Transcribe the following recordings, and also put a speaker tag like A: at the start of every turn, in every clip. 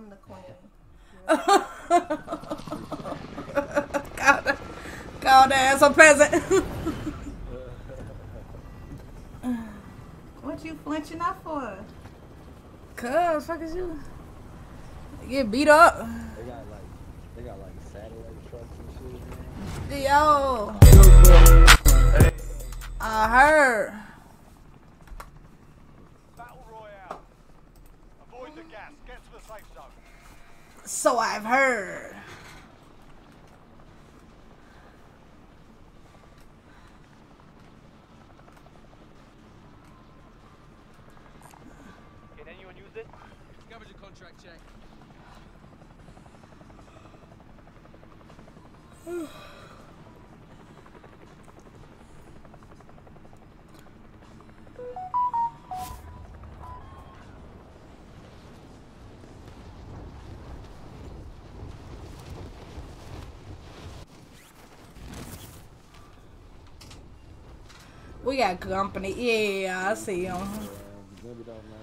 A: I'm the queen.
B: God, God ass a peasant.
A: what you flinching up for?
B: Cuz, fuck is you? Get beat up.
C: They got like, they got like satellite trucks and shit. Man.
B: Yo. I heard.
D: Battle Royale. Avoid the gas. Get to the safe zone.
B: So I've heard.
D: Can anyone use it?
E: Scavenger contract check.
B: We got company. Yeah, I see them.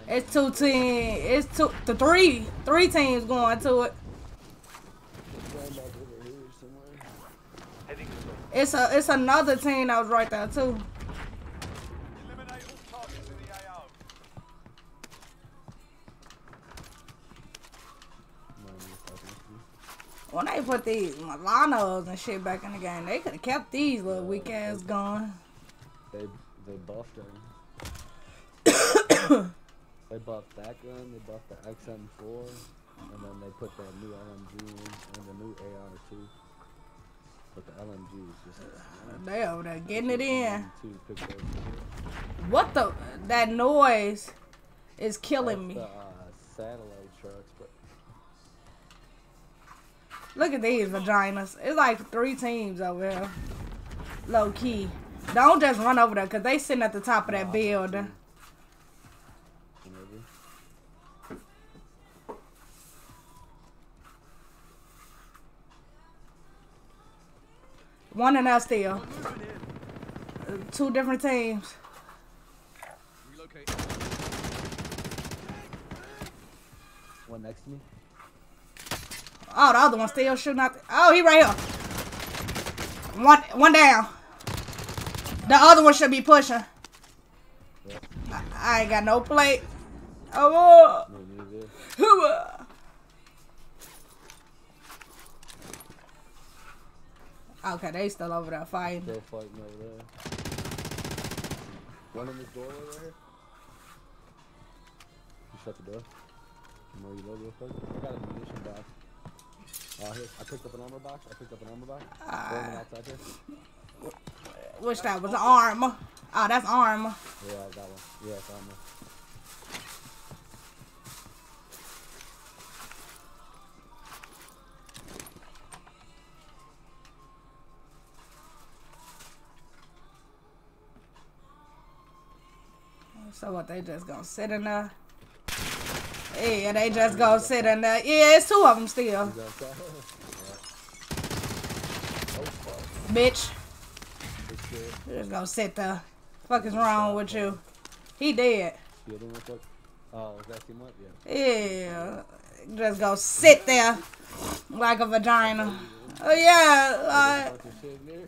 B: It's two teams. It's two, the three, three teams going to it. It's a, it's another team that was right there too. When they put these Milanos and shit back in the game, they could have kept these little weak ass going.
C: They buffed them. they buffed that gun. They buffed the XM4, and then they put that new LMG in, and the new AR2. But the LMG is just
B: They over there getting it in. What the? That noise is killing
C: That's
B: me.
C: The, uh, satellite trucks, but
B: Look at these vaginas. It's like three teams over here. Low key. Don't just run over there because they sitting at the top of that building.
C: maybe.
B: One and us still. Uh, Two different teams.
E: Relocate.
C: One next to me.
B: Oh, the other one still shooting out. Oh, he right here. One, one down. The other one should be pushing. I, I ain't got no plate. Oh,
C: Me neither.
B: uh, Okay, they still over there fighting.
C: Still fighting over there. One in this doorway right here. You shut the door. Can I reload real quick? I got a munition box. Uh, here, I picked up an armor box. I picked up an armor box. Throwing it outside here.
B: Which that was arm. Oh, that's arm.
C: Yeah, I got one. Yeah, it's armor.
B: So what? They just gonna sit in there? Yeah, they just gonna sit in there. Yeah, it's two of them still,
C: You got that? yeah.
B: Bitch.
C: Shit.
B: Just gonna sit there. Fuck is wrong with you? He dead.
C: Shield him real quick. Oh, is that team up? Yeah.
B: Yeah, just go sit there like a vagina. Oh yeah, uh,
C: bunch of shit in there.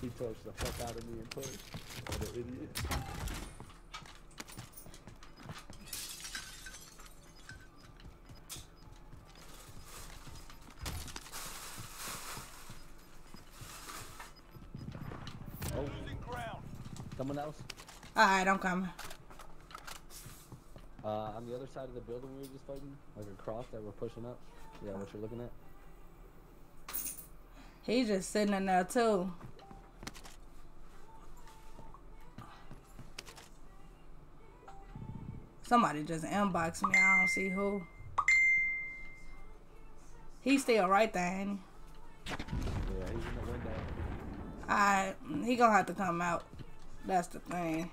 C: He touched the fuck out of me and pushed. What an idiot. Someone else?
B: alright, I'm coming.
C: Uh, on the other side of the building we were just fighting, like across that we're pushing up. Yeah, what you're looking at?
B: He's just sitting in there too. Somebody just inboxed me. I don't see who. He's still right there, ain't he?
C: Yeah, he's in the window.
B: Alright, he gonna have to come out. That's the thing.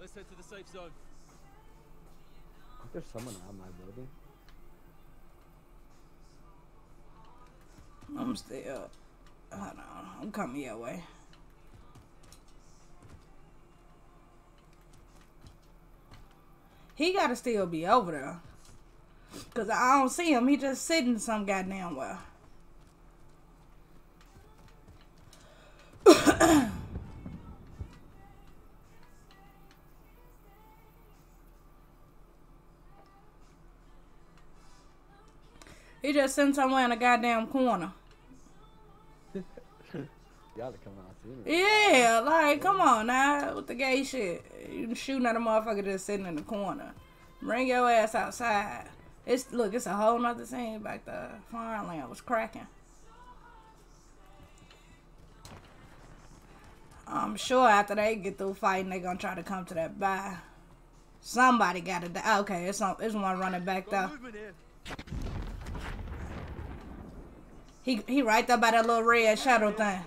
E: Let's head to the safe zone.
C: I think there's someone on my building.
B: I'm still. Hold on. I'm coming your way. He gotta still be over there. Cause I don't see him. He just sitting some goddamn well. he just sitting somewhere in a goddamn corner.
C: Y'all out.
B: Yeah, like, come on now, with the gay shit. You shooting at a motherfucker just sitting in the corner. Bring your ass outside. It's look, it's a whole nother scene back there. Fireland was cracking. I'm sure after they get through fighting, they gonna try to come to that bar. Somebody got to die. Okay, it's on. It's one running back
E: though.
B: He he right there by that little red shadow thing.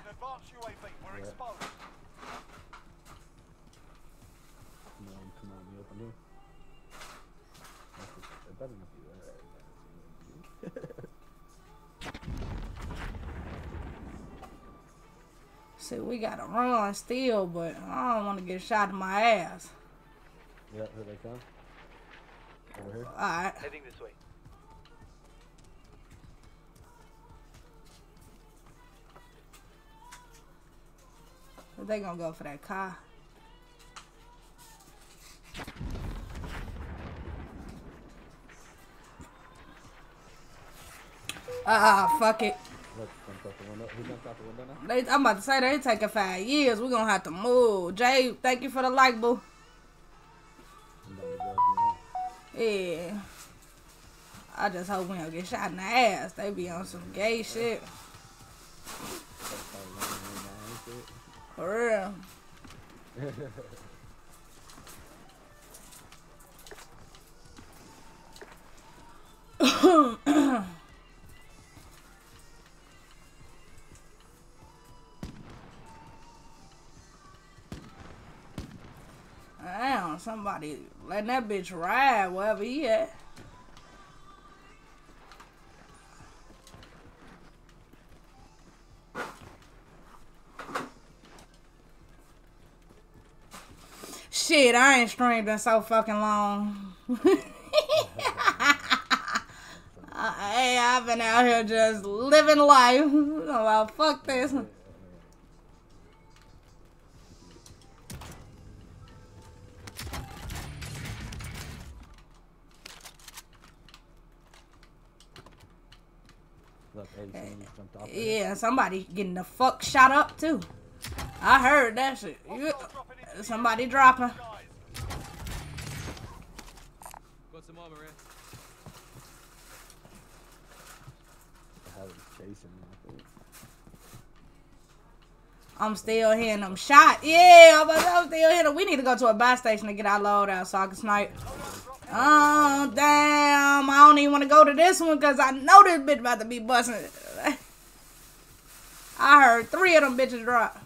B: See, we gotta run still, but I don't want to get shot in my ass.
C: Yeah, here they come. Over here.
B: All right.
A: Heading this way.
B: They gonna go for that car. Ah, fuck it.
C: Look, jumped out the window. Who jumped out the window now?
B: I'm about to say they taking five years. We're gonna have to move. Jay, thank you for the like, boo. Yeah. I just hope we don't get shot in the ass. They be on some gay shit. For real. somebody letting that bitch ride wherever he at. Shit, I ain't streamed in so fucking long. Uh, hey, I've been out here just living life. well, fuck this. Yeah, somebody getting the fuck shot up too. I heard that shit. You- somebody dropping.
E: Got some armor here.
C: The hell is chasing me. I think.
B: I'm still hearing them shot. Yeah, I'm, I'm still hearing them. We need to go to a buy station to get our load out so I can snipe. Oh, damn. I don't even want to go to this one because I know this bitch about to be busting. I heard three of them bitches drop.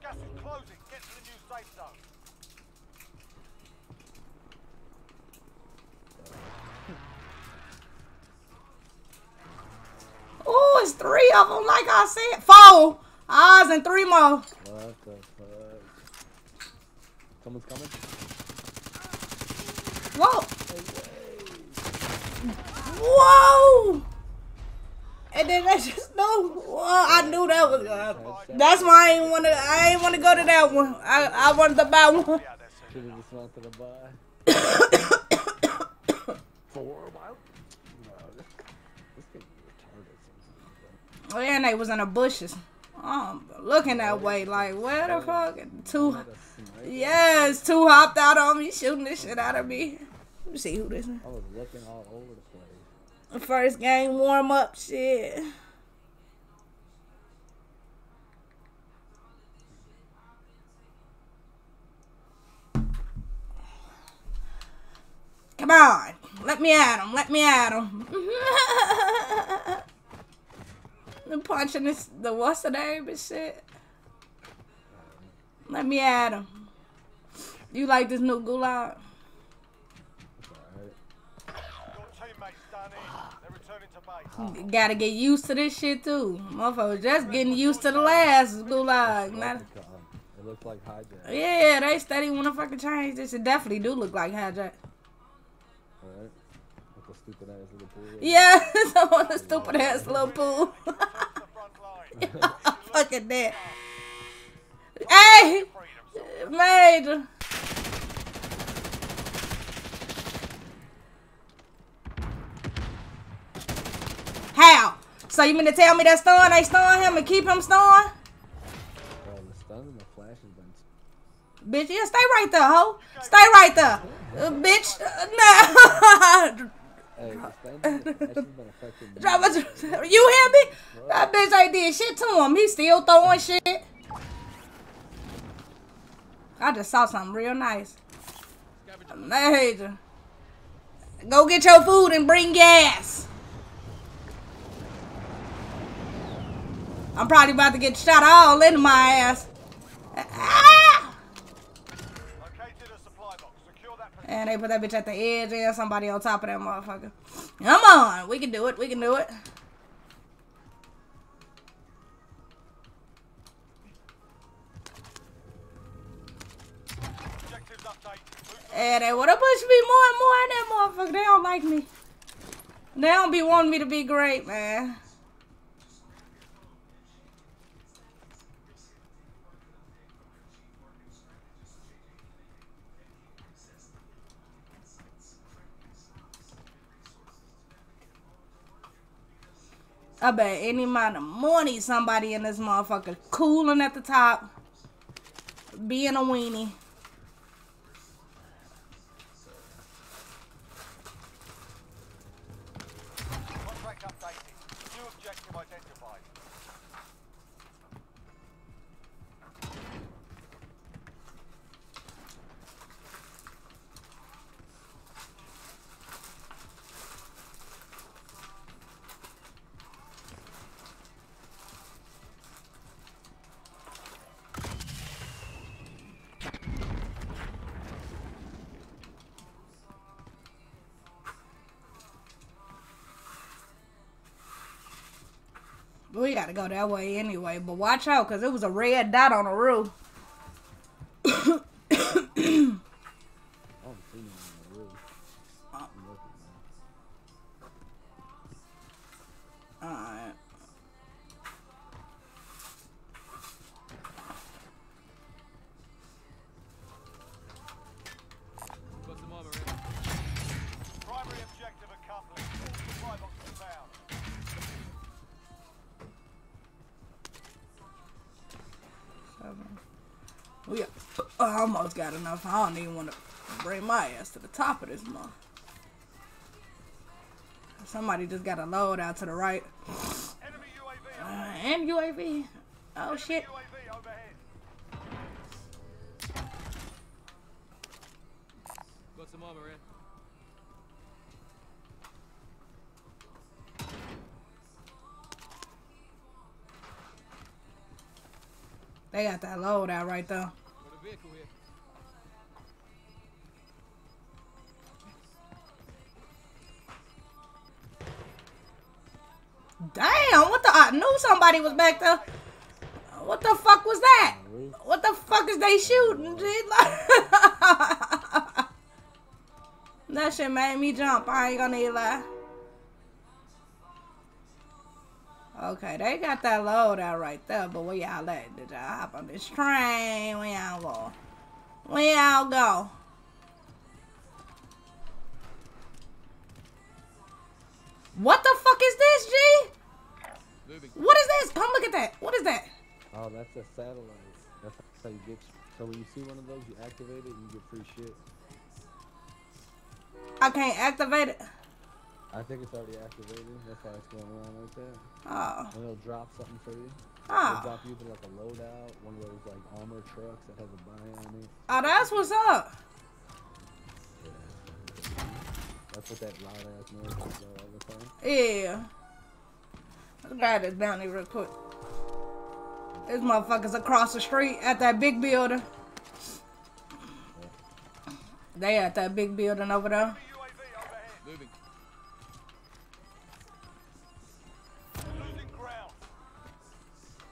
D: gas is closing. Get to the new safe zone.
B: Oh, it's three of them, like I said. Four. Oz and three more.
C: What the fuck? Someone's coming?
B: Whoa. Whoa. And then I just knew. Whoa, I knew that was. Uh, that's why I ain't want to. I ain't want to go to that one. I I wanted to buy one.
D: Yeah, that's it.
C: Should have just went to the bar. Four? Wow. No, this, this could be retarded sometimes, bro.
B: And they was in the bushes. Um, looking that way, like where the fuck? Two.
C: Not a sniper.
B: Yes, two hopped out on me, shooting the shit out of me. Let me see who this is.
C: I was looking all over the place.
B: First game warm up shit. Come on. Let me at him. Let me at him. I'm punching this, the what's the name and shit. Let me at him. You like this new gulag?
C: It's
B: Gotta get used to this shit too. Motherfuckers just getting used to the last gulag. Not,
C: It looks like hijack.
B: yeah, they steady wanna fucking change this. It definitely do look like hijack.
C: Alright. With the stupid ass little pool.
B: Yeah, someone a stupid ass little pool.
D: The front line.
B: fucking that. Hey, major. How? So you mean to tell me that stun ain't stun him and keep him stun?
C: Bro, the stun and the flash has been.
B: Bitch, yeah, stay right there, ho. Stay right there. Uh, bitch, uh, nah.
C: Hey, the stun and the flash has been affecting me.
B: Drop you hear me? That bitch ain't did shit to him. He still throwing shit. I just saw something real nice. Major. Go get your food and bring gas. I'm probably about to get shot all into my ass. Ah!
D: Located a supply box. Secure that position.
B: And they put that bitch at the edge and somebody on top of that motherfucker. Come on. We can do it. We can do it. And they wanna push me more and more in that motherfucker. They don't like me. They don't be wanting me to be great, man. I bet any amount of money somebody in this motherfucker cooling at the top, being a weenie. Go that way anyway, but watch out, cause it was a red dot on the roof.
E: Got
B: enough. I don't even want to bring my ass to the top of this month. Somebody just got a load out to the right.
D: Enemy UAV.
B: Uh, and UAV. Oh shit.
D: UAV.
E: Got some armor here.
B: They got that load out right there. I knew somebody was back there. What the fuck was that? What the fuck is they shooting? That shit made me jump. I ain't gonna lie. Okay, they got that load out right there, but where y'all at? Did y'all hop on this train? Where y'all go? Where y'all go? What the fuck is this, G? What is this? Come look at that. What is that?
C: Oh, that's a satellite. That's how you get. So when you see one of those, you activate it, and you get free shit.
B: I can't activate it.
C: I think it's already activated. That's why it's going around like that.
B: Oh,
C: And it'll drop something for you. It'll
B: oh,
C: drop you like a loadout, one of those like armor trucks that has a buy on it.
B: oh, that's what's up.
C: Yeah. That's what that loud ass noise is all the time.
B: Yeah grab this bounty real quick. This motherfucker's across the street at that big building. They at that big building over there.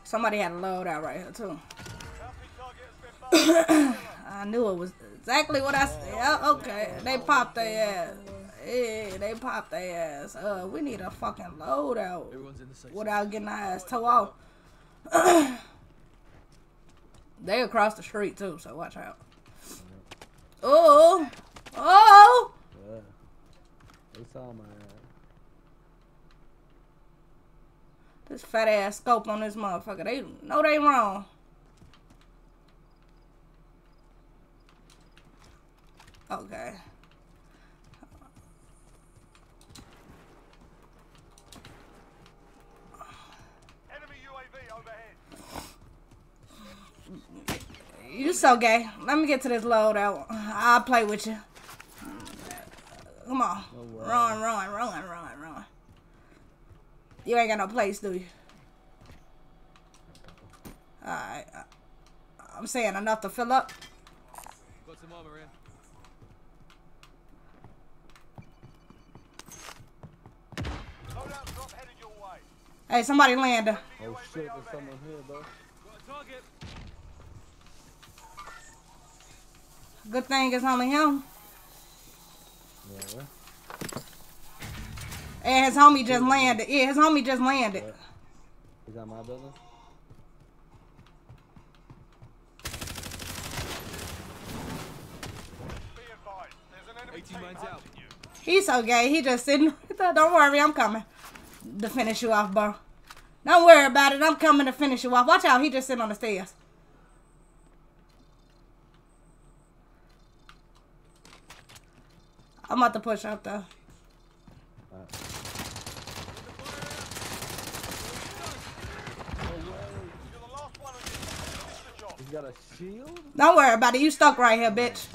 B: Somebody had a loadout right here too. I knew it was exactly what I said. Okay, they popped their ass. Yeah, they popped their ass. Uh, we need a fucking loadout
E: Everyone's in the safe.
B: without getting our ass toe off. they across the street too, so watch out. Oh, oh!
C: Yeah. They saw my ass.
B: This fat ass scope on this motherfucker. They know they wrong. Okay. You so gay. Let me get to this loadout. I'll play with you. Come on.
C: Oh, way.
B: Run, run, run, run, run. You ain't got no place, do you? Alright. I'm saying enough to fill up.
E: Got some armor here.
D: Loadout drop headed your way.
B: Hey, somebody landed.
C: Oh shit, there's someone here, bro.
E: Got a target.
B: Good thing it's only him.
C: Yeah.
B: And his homie just landed. Yeah, his homie just landed.
C: He's on my building?
D: Be advised. There's an enemy
E: 18
D: team
E: mine's out.
D: hunting you.
B: He's so gay. He just sitting right. Don't worry, I'm coming to finish you off, bro. Don't worry about it. I'm coming to finish you off. Watch out. He just sitting on the stairs. I'm about to push up though.
C: Alright.
D: You're the last one on your team. Finish the job.
C: He's got a shield?
B: Don't worry about it. You stuck right here, bitch.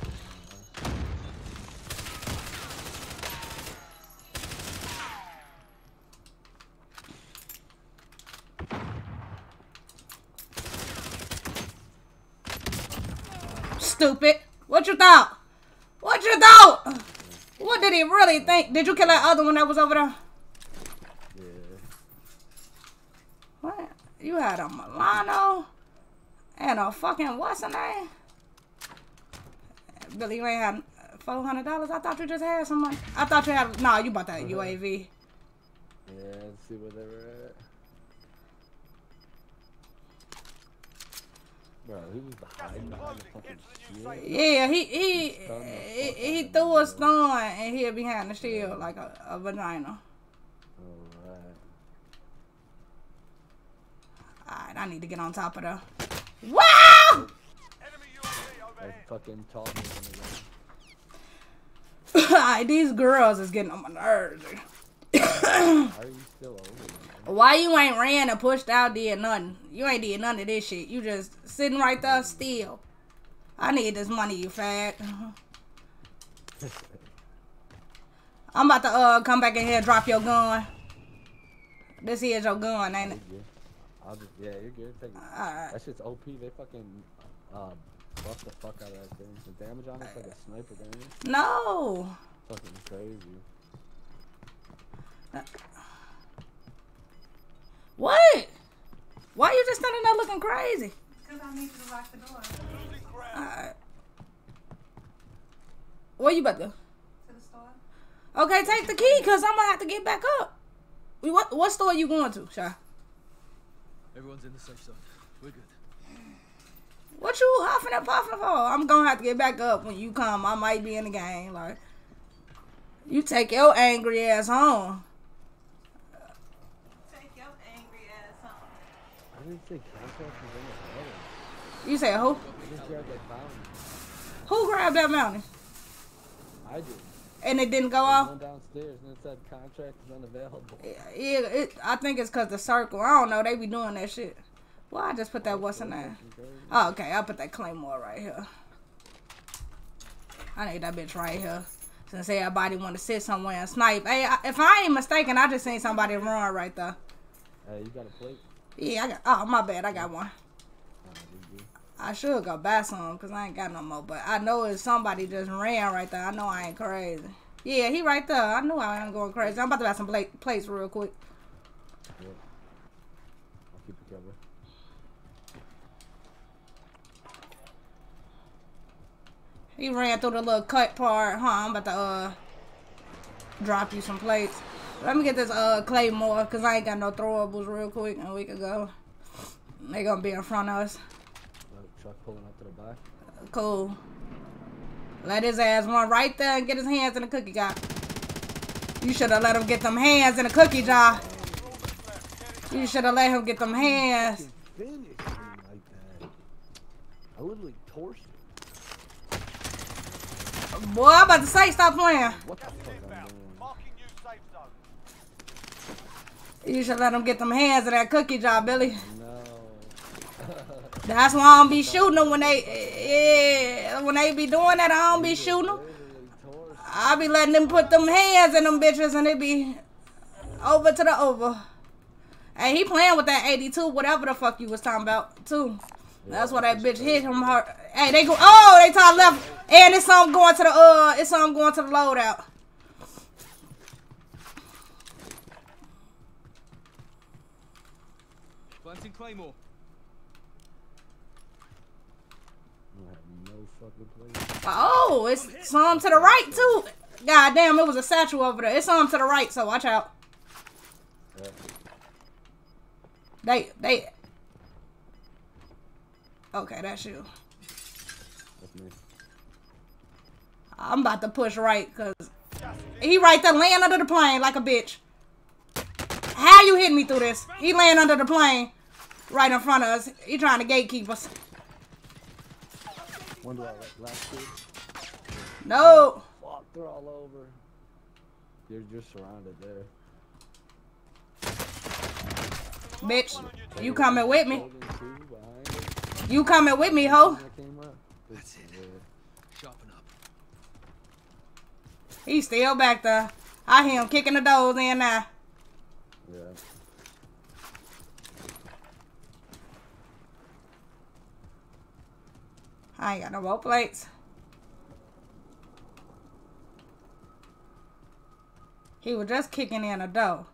B: Stupid. What you thought? What you thought? What did he really think? Did you kill that other one that was over there?
C: Yeah.
B: What? You had a Milano and a fucking what's her name? Billy, you ain't had four hundred dollars. I thought you just had some money. I thought you had. Nah, you bought that UAV.
C: Yeah, let's see where they were at. Bro, he was hiding behind the fucking shield.
B: Yeah, he he he, he threw a stone and he behind the shield like a, a vagina.
C: Alright.
B: Alright, I need to get on top of the. Wow!
D: Enemy UAV
C: I
D: overhead.
C: fucking taught me on the ground.
B: Alright, these girls is getting on my nerves.
C: Are you still over there?
B: Why you ain't ran and pushed out did nothing? You ain't did none of this shit. You just sitting right there still. I need this money, you fag. I'm about to uh come back in here and drop your gun. This here's your gun, ain't it?
C: I'll just, yeah, you're good. Take it.
B: Alright.
C: That shit's OP. They fucking uh, buff the fuck out of that thing. The damage on it's like a sniper damage.
B: No.
C: Fucking crazy.
B: What? Why you just standing there looking crazy?
A: Because I need you to lock the door to
D: Losing ground.
B: Alright. Where you about to? go?
A: To the store.
B: Okay, take the key, cause I'm gonna have to get back up. We- What what store you going to, Shy?
E: Everyone's in the safe zone. We're good.
B: What you huffing and puffing for? I'm gonna have to get back up when you come. I might be in the game. Like, you take your angry ass home.
A: Take your angry ass home.
C: I didn't say contract was in the building.
B: You say who?
C: I just grabbed that bounty.
B: Who grabbed that mountain?
C: I did.
B: And it didn't go off?
C: downstairs and it said contract is unavailable.
B: Yeah, it, I think it's cause the circle. I don't know. They be doing that shit. Well, I just put that what's in there. Oh, okay. I'll put that claymore right here. I need that bitch right here. Since everybody want to sit somewhere and snipe. Hey, I, if I ain't mistaken, I just seen somebody run right there.
C: Hey, you got a plate?
B: Yeah, I got. Oh, my bad. I got one. I should go buy some because I ain't got no more. But I know it's somebody just ran right there. I know I ain't crazy. Yeah, he right there. I knew I ain't going crazy. I'm about to buy some plates real quick.
C: I'll keep.
B: He ran through the little cut part. Huh, I'm about to uh, drop you some plates. Let me get this uh claymore because I ain't got no throwables real quick and we can go. They gonna be in front of us.
C: Truck pulling up to the back.
B: Cool. Let his ass run right there and get his hands in the cookie jar. You should have let him get them hands in the cookie jar. You should have let him get them hands.
C: Finish me like that. I literally torched it.
B: Boy, I'm about to say stop playing.
C: What the fuck
B: You should let him get them hands in that cookie jar, Billy.
C: No.
B: That's why I don't be shooting them when they, yeah, when they be doing that, I don't be shooting them. I be letting them put them hands in them bitches and it be over to the over. And he playing with that 82, whatever the fuck you was talking about, too. That's why that bitch hit him hard. Hey, they go, oh, they top left. And it's something going to the, uh, it's something going to the loadout.
E: Claymore.
C: I have no fucking place.
B: Oh, it's some to the right, too. God damn, it was a satchel over there. It's some to the right, so watch out.
C: Yeah.
B: They, they. Okay, that's you. I'm about to push right because he right there laying under the plane like a bitch. How you hitting me through this? He laying under the plane right in front of us. He trying to gatekeep us.
C: When do I let last kid?
B: No.
C: Oh, fuck, they're all over. You're just surrounded there.
B: Bitch, you coming with me.
C: Building two behind it.
B: You coming with me, ho.
C: That.
E: That's it.
C: Yeah.
E: Uh, Sharpen up.
B: He's still back there. I hear him kicking the doors in now.
C: Yeah.
B: I ain't got no more plates. He was just kicking in a door.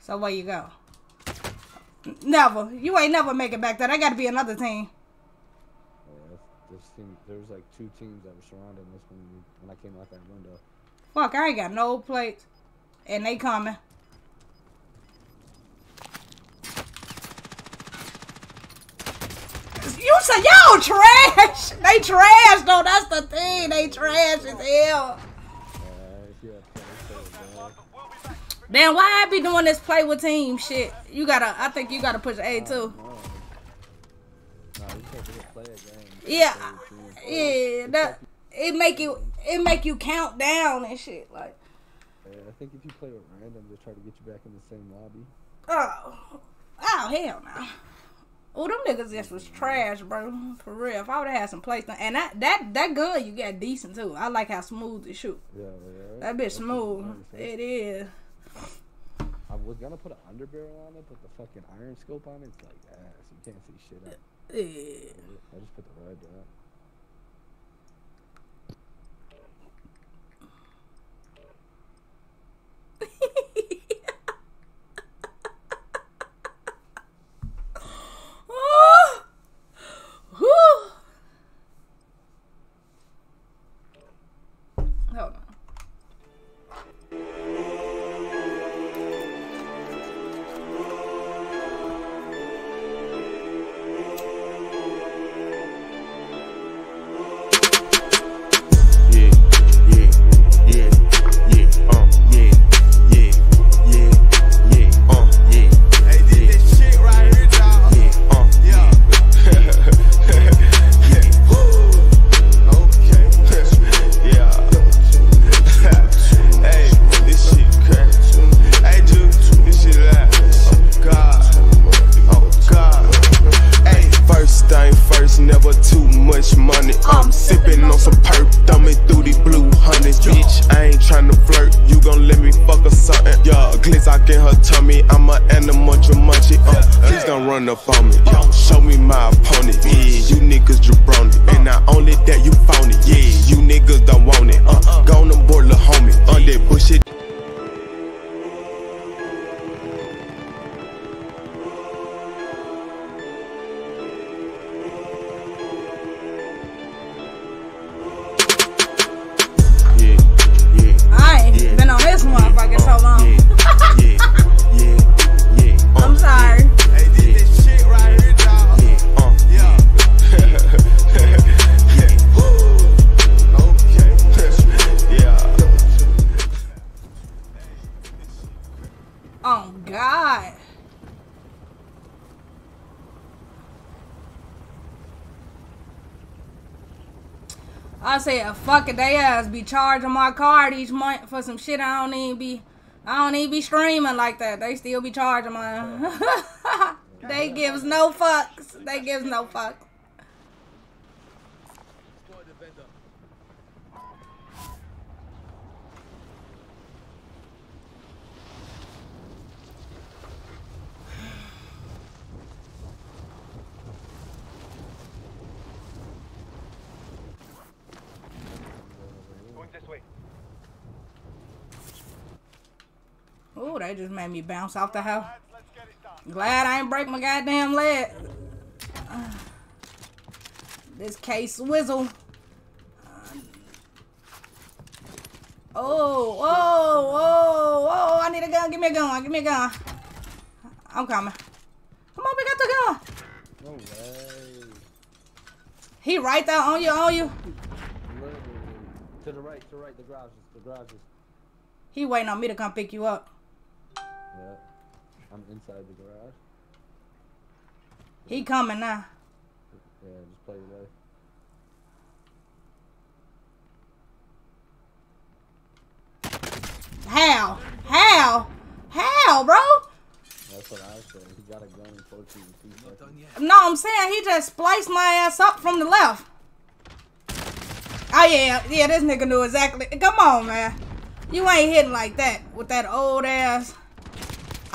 B: So where you go? Never. You ain't never make it back there. I got to be another team.
C: Yeah, this team, there was like two teams that were surrounding us when when I came out that window.
B: Fuck, I ain't got no plates. And they coming. You say y'all trash. They trash though. That's the thing. They trash as hell.
C: Yeah, play, play,
D: We'll be back.
B: Damn, why I be doing this play with team shit? You gotta. I think you gotta push A too.
C: No. No, you can't just play a game.
B: Yeah,
C: Play a team.
B: yeah. That it make you. It make you count down and shit. Like,
C: I think if you play with random, they try to get you back in the same lobby.
B: oh, oh hell no. Oh, them niggas just was trash, bro. For real. If I would have had some plates, and that that that gun you got decent too. I like how smooth it shoot.
C: Yeah, yeah.
B: That bitch
C: That's
B: smooth. It is.
C: I was gonna put an underbarrel on it, but the fucking iron scope on it. it's like ass. You can't see shit out.
B: Yeah.
C: I just put the red dot.
B: charging my card each month for some shit I don't even be, I don't even be streaming like that. They still be charging my. they gives no fucks. They gives no fucks.
E: Spotted the vendor.
D: Going this way.
B: They just made me bounce off the house.
D: Lads, let's get it done.
B: Glad I ain't break my goddamn leg. This case swizzle. Oh, oh, oh, oh, I need a gun. Give me a gun. Give me a gun. I'm coming. Come on, pick up the gun.
C: No way.
B: He right there on you, on you.
C: Literally. To the right, to the right, the garages, the garages.
B: He waiting on me to come pick you up.
C: Yeah. I'm inside the garage.
B: He coming now.
C: Yeah, just play your life.
B: How? How? How, bro?
C: That's what I said. He got a gun in 14 feet.
E: Not done yet.
B: No, I'm saying he just spliced my ass up from the left. Oh yeah, yeah, this nigga knew exactly. Come on, man. You ain't hitting like that with that old ass.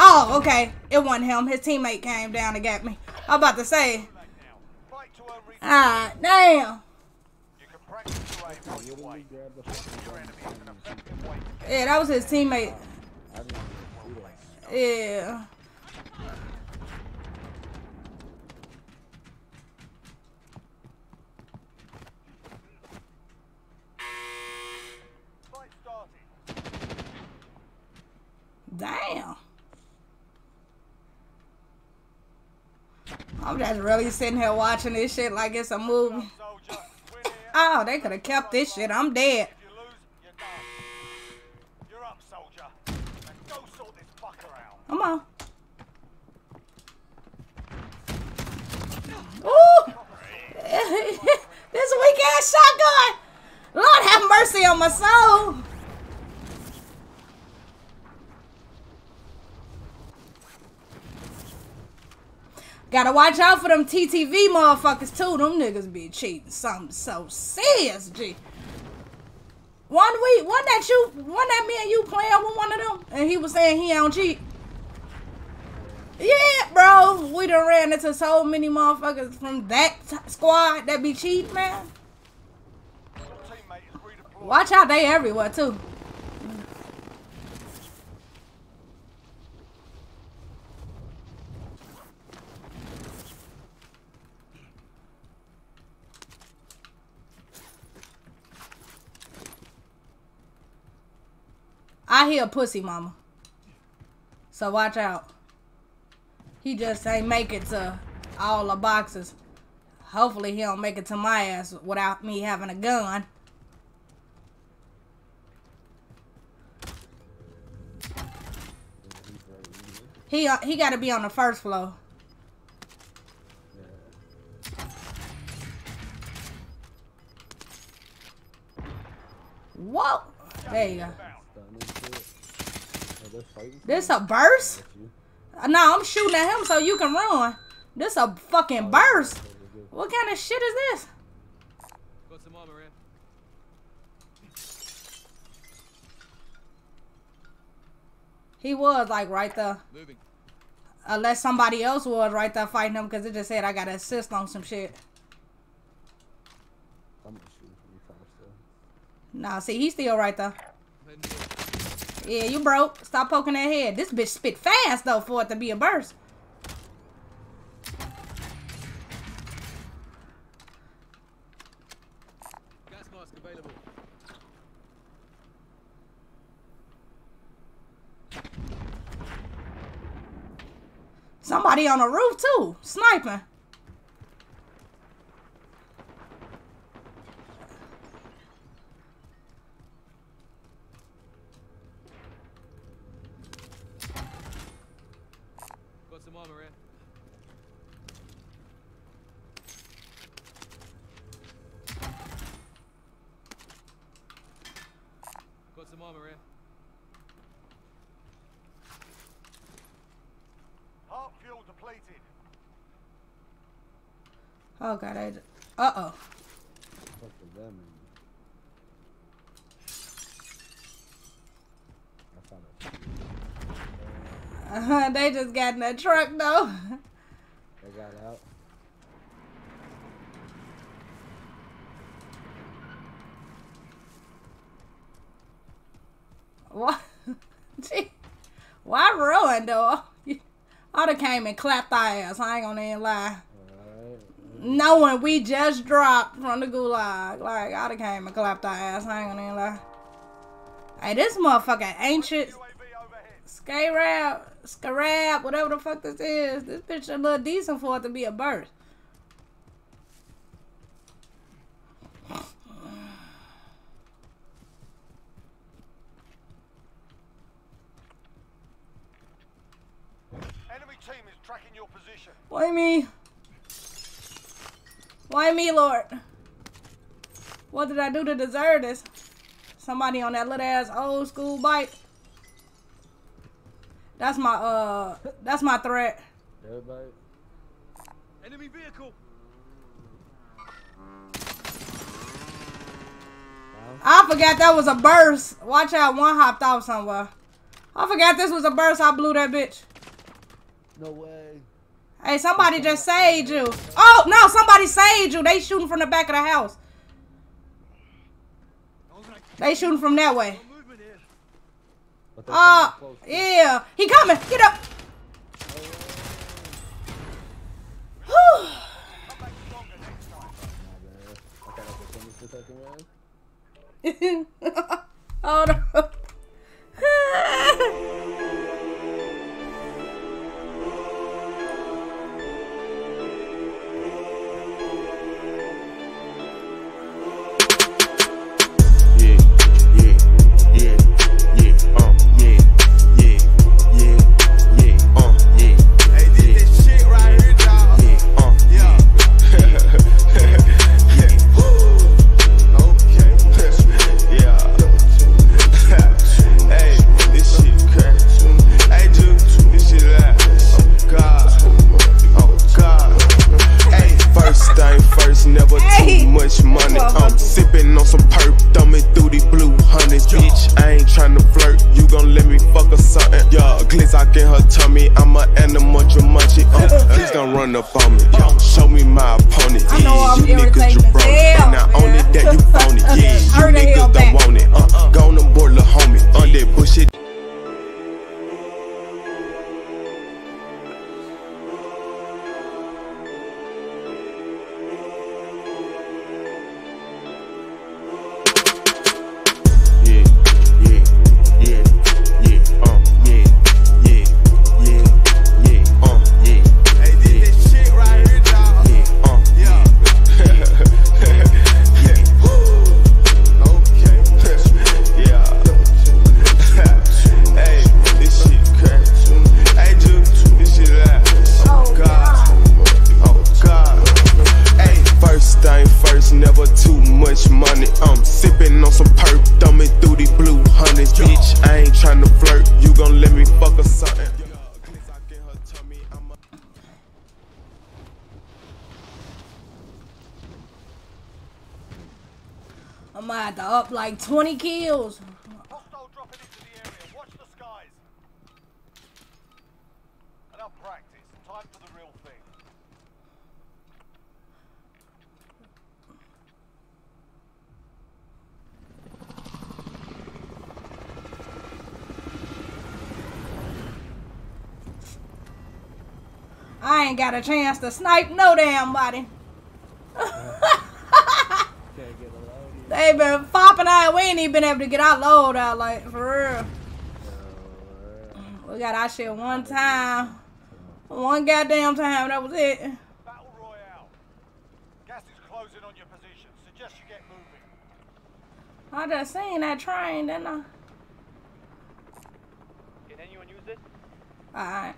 B: Oh, okay. It wasn't him. His teammate came down and got me. I'm about to say. Ah, damn. Yeah, that was his teammate. Yeah. Damn. I'm just really sitting here watching this shit like it's a movie. Oh, they could have kept this shit. I'm dead. Come on. Ooh! this weak ass shotgun! Lord have mercy on my soul! Gotta watch out for them TTV motherfuckers too. Them niggas be cheating something so serious, G. One week, one that you, one that me and you playing with one of them, and he was saying he don't cheat. Yeah, bro, we done ran into so many motherfuckers from that squad that be cheating, man. Watch out, they everywhere too. I hear pussy mama. So watch out. He just ain't make it to all the boxes. Hopefully he don't make it to my ass without me having a gun. He uh, he got to be on the first floor. Whoa! There you go.
D: Bound.
C: Done into it. Oh, they're fighting.
B: This a burst? No, I'm shooting at him so you can run. This a fucking burst. What kind of shit is this? He was like right there.
E: Moving.
B: Unless somebody else was right there fighting him because it just said I got to assist on some shit. Nah, see, he's still right there.
E: I'm heading in.
B: Yeah, you broke. Stop poking that head. This bitch spit fast though for it to be a burst.
E: Gas mask available.
B: Somebody on the roof too, sniping.
E: some armor here. Got some armor here.
D: Heart fuel depleted.
B: Oh god, I. Uh oh.
C: Fuck does that mean? I found it.
B: they just got in that truck though.
C: They got out.
B: What? Gee, why ruin though? I'd have came and clapped our ass. I ain't gonna even lie.
C: Alright.
B: Knowing we just dropped from the gulag, like I'd have came and clapped our ass. I ain't gonna even lie. Hey, this motherfucker ancient
D: Skate overhead.
B: Skyrab, whatever the fuck this is. This bitch a little decent for it to be a burst.
D: Enemy team is tracking your position.
B: Why me? Why me, Lord? What did I do to deserve this? Somebody on that little ass old school bike. That's my uh that's my threat.
C: Everybody.
E: Enemy vehicle.
B: I forgot that was a burst. Watch out, one hopped off somewhere. I forgot this was a burst. I blew that bitch.
C: No way.
B: Hey, somebody just saved you. Oh no, somebody saved you. They shooting from the back of the house. They shooting from that way.
E: No movement here.
C: But they're
B: Oh,
C: coming ah,
B: yeah. He coming. Get up. Whew.
D: Come back
F: first first, never
B: Hey.
F: too much money. I'm sipping on some perp, thumbing through the blue hundreds. Bitch, I ain't tryna flirt. You gon' let me fuck or something? Yeah, glitz out in her tummy. I'm a animal, Jumanji. Uh, please don't run up on me. Yeah, show me my opponent.
B: I know
F: Yeah,
B: I'm
F: you niggas
B: as
F: jabroni.
B: hell,
F: Not
B: man.
F: only that, you phony. Yeah, you
B: Hurt the hell
F: niggas don't want it. Uh, go on the board, little homie. On that bullshit.
B: 20 kills.
D: Hostile dropping into the area. Watch the skies. Enough practice. Time for the real thing.
B: I ain't got a chance to snipe no damn body.
C: Can't get a load.
B: They been popping out. We ain't even been able to get our load out, like, for real. We got our shit one time. One goddamn time. That was it.
D: Battle Royale. Gas is closing on your position. Suggest you get moving.
B: I just seen that train, didn't I?
G: Can anyone use it?
B: Alright.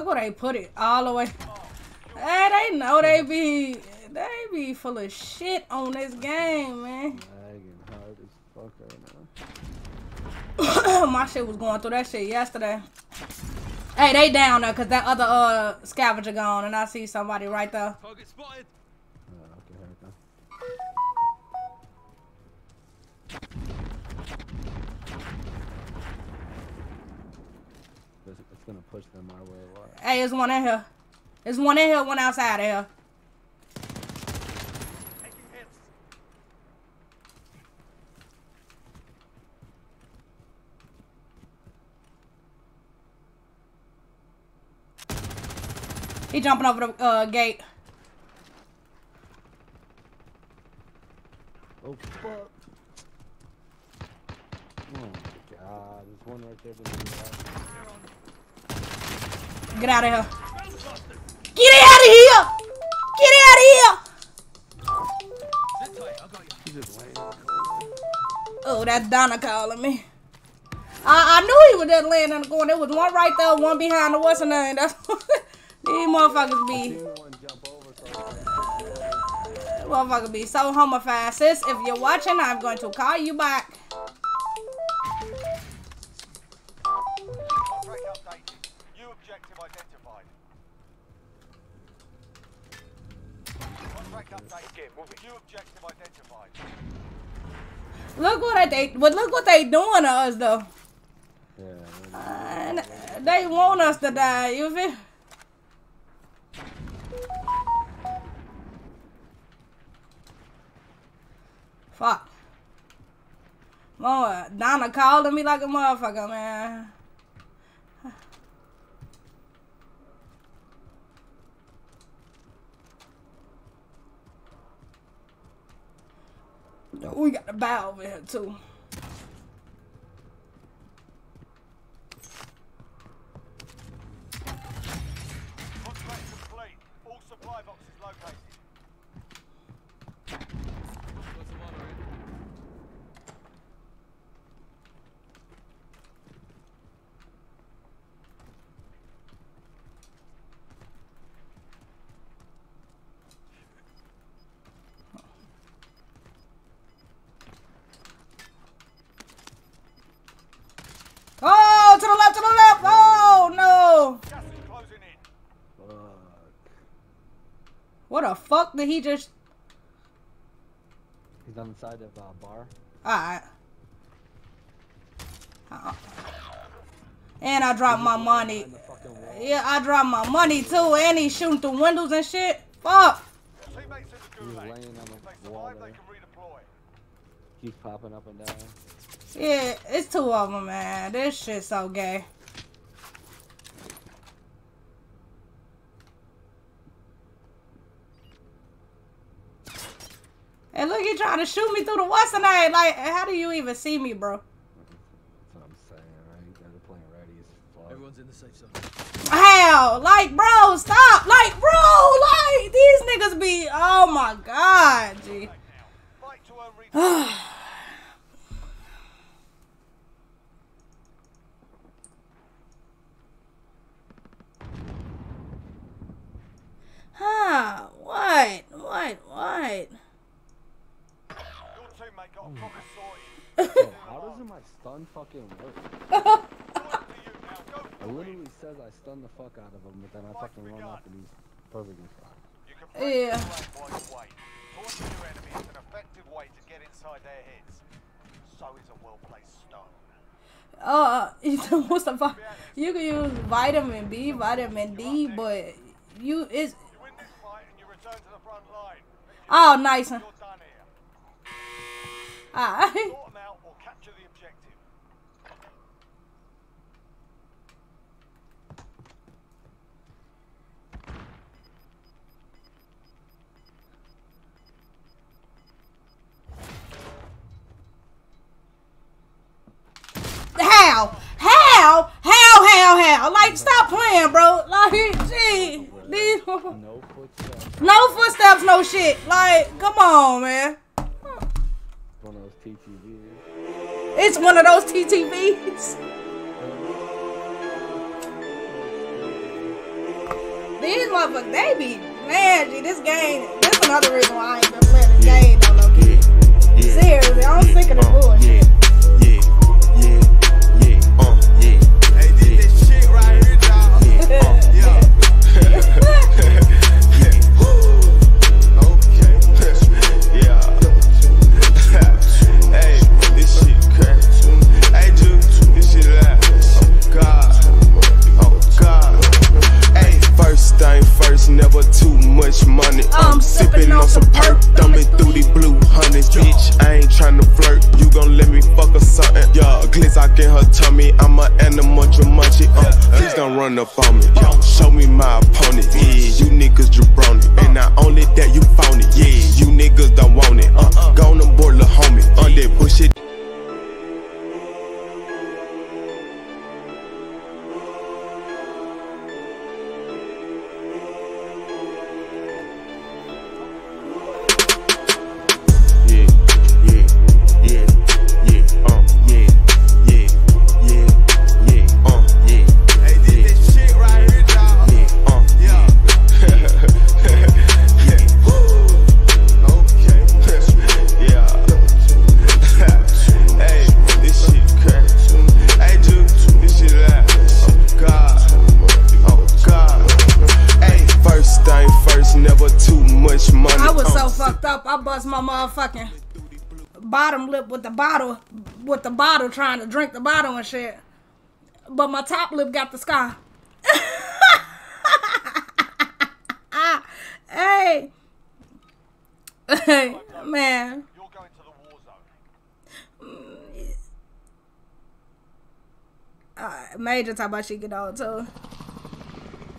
B: Look where they put it, all the way. Hey, they know they be they be full of shit on this game, man.
C: Lagging hard as fuck right now.
B: My shit was going through that shit yesterday. Hey, they down there because that other uh scavenger gone, and I see somebody right there.
C: Gonna push them my way a lot.
B: Hey, there's one in here. There's one in here, one outside of here. He jumping over the uh, gate.
C: Oh fuck! Oh my god, there's one right there.
B: Get out of here. Get out of here! Get out of here! Oh, that's Donna calling me. I, I knew he was just laying in the corner. There was one right there, one behind the what's her name. That's these motherfuckers be motherfuckers be so homophile. Sis, if you're watching, I'm going to call you back. Look what they, but look what they doing to us though.
C: Yeah,
B: And they want us to die. You feel? Fuck. Mama, Donna calling me like a motherfucker, man. We got the bow over here too.
D: Contract complete. All supply boxes located.
E: Got some armor in.
B: Oh, to the left, to the left. Oh, no.
D: Gas is closing in.
C: fuck.
B: What the fuck did he just...
C: He's on the side of uh, bar.
B: Alright. Uh-uh. And I dropped my money.
C: Behind the fucking wall.
B: Yeah, I dropped my money too. And he's shooting through windows and shit. Fuck.
D: Your teammates in the
C: He's laying on the wall there.
D: can
C: popping up and down.
B: Yeah, it's two of them, man. This shit's so gay. And look, he trying to shoot me through the what's the name? Like, how do you even see me, bro?
C: That's what I'm saying, right? You guys are playing ready as fuck.
E: Everyone's in the safe zone.
B: How? Like, bro, stop. Like, bro, like, these niggas be, oh my god, G.
D: Fight to earn redeploy.
B: Huh, what? What? What?
D: Your teammate got a proper sorted.
C: Bro, how does my stun fucking work?
D: Point to you now. Go
C: It literally says I stun the fuck out of him, but then I fucking run off and he's perfectly fine.
D: You can press
B: Yeah.
D: the flag while you your enemy is an effective way to get inside their heads. So is a well-placed stone.
B: Uh, what's the fuck? You can use vitamin B, vitamin D, but you is.
D: You win this fight and you return to the front line.
B: oh nice.
D: You're done here.
B: Alright.
D: Sort them out or capture the objective.
B: How? How? How? How? How? Like stop playing, bro. Like gee, these
C: no footsteps,
B: no shit. Like come on, man.
C: One of those TTVs.
B: It's one of those TTVs. these motherfuckers, they be man, G, this game. This another reason why I ain't been playing this game no low key.
F: Yeah.
B: Seriously, I'm
F: yeah,
B: sick of this
F: uh,
B: bullshit.
F: Yeah, yeah, yeah, yeah, uh, yeah. Hey, this shit right here, dog. Yeah, uh, yeah. yeah. never too much money.
B: I'm sipping on some perk,
F: thumbing through these blue honeys. Bitch, I ain't tryna flirt. You gon' let me fuck or something. Yeah, glitz out in her tummy. I'm a animal, Jumanji. Uh, please don't run up on me. Uh, show me my opponent. Yeah, you niggas jabroni. And not only that, you found it. Yeah, you niggas don't want it. Uh, go on board, little homie. On that bullshit.
B: Bottom lip with the bottle, with the bottle, trying to drink the bottle and shit. But my top lip got the scar. hey, hey, man.
D: You're going to the war zone.
B: Uh, Major talk about she get old too.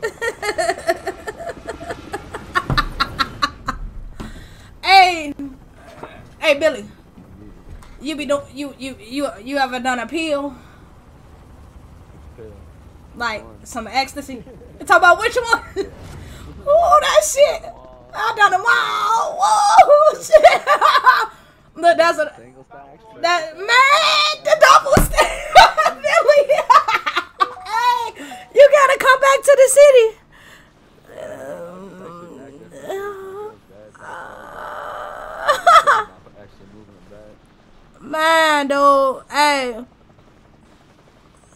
B: hey, hey, Billy. You be do you you you you ever done a pill like some ecstasy? Talk about which one? oh, that shit! I done them all. Whoa, shit! Look, that's a that man, the double Billy. hey, you gotta come back to the city.
C: Actually moving it back.
B: Man, dude, hey,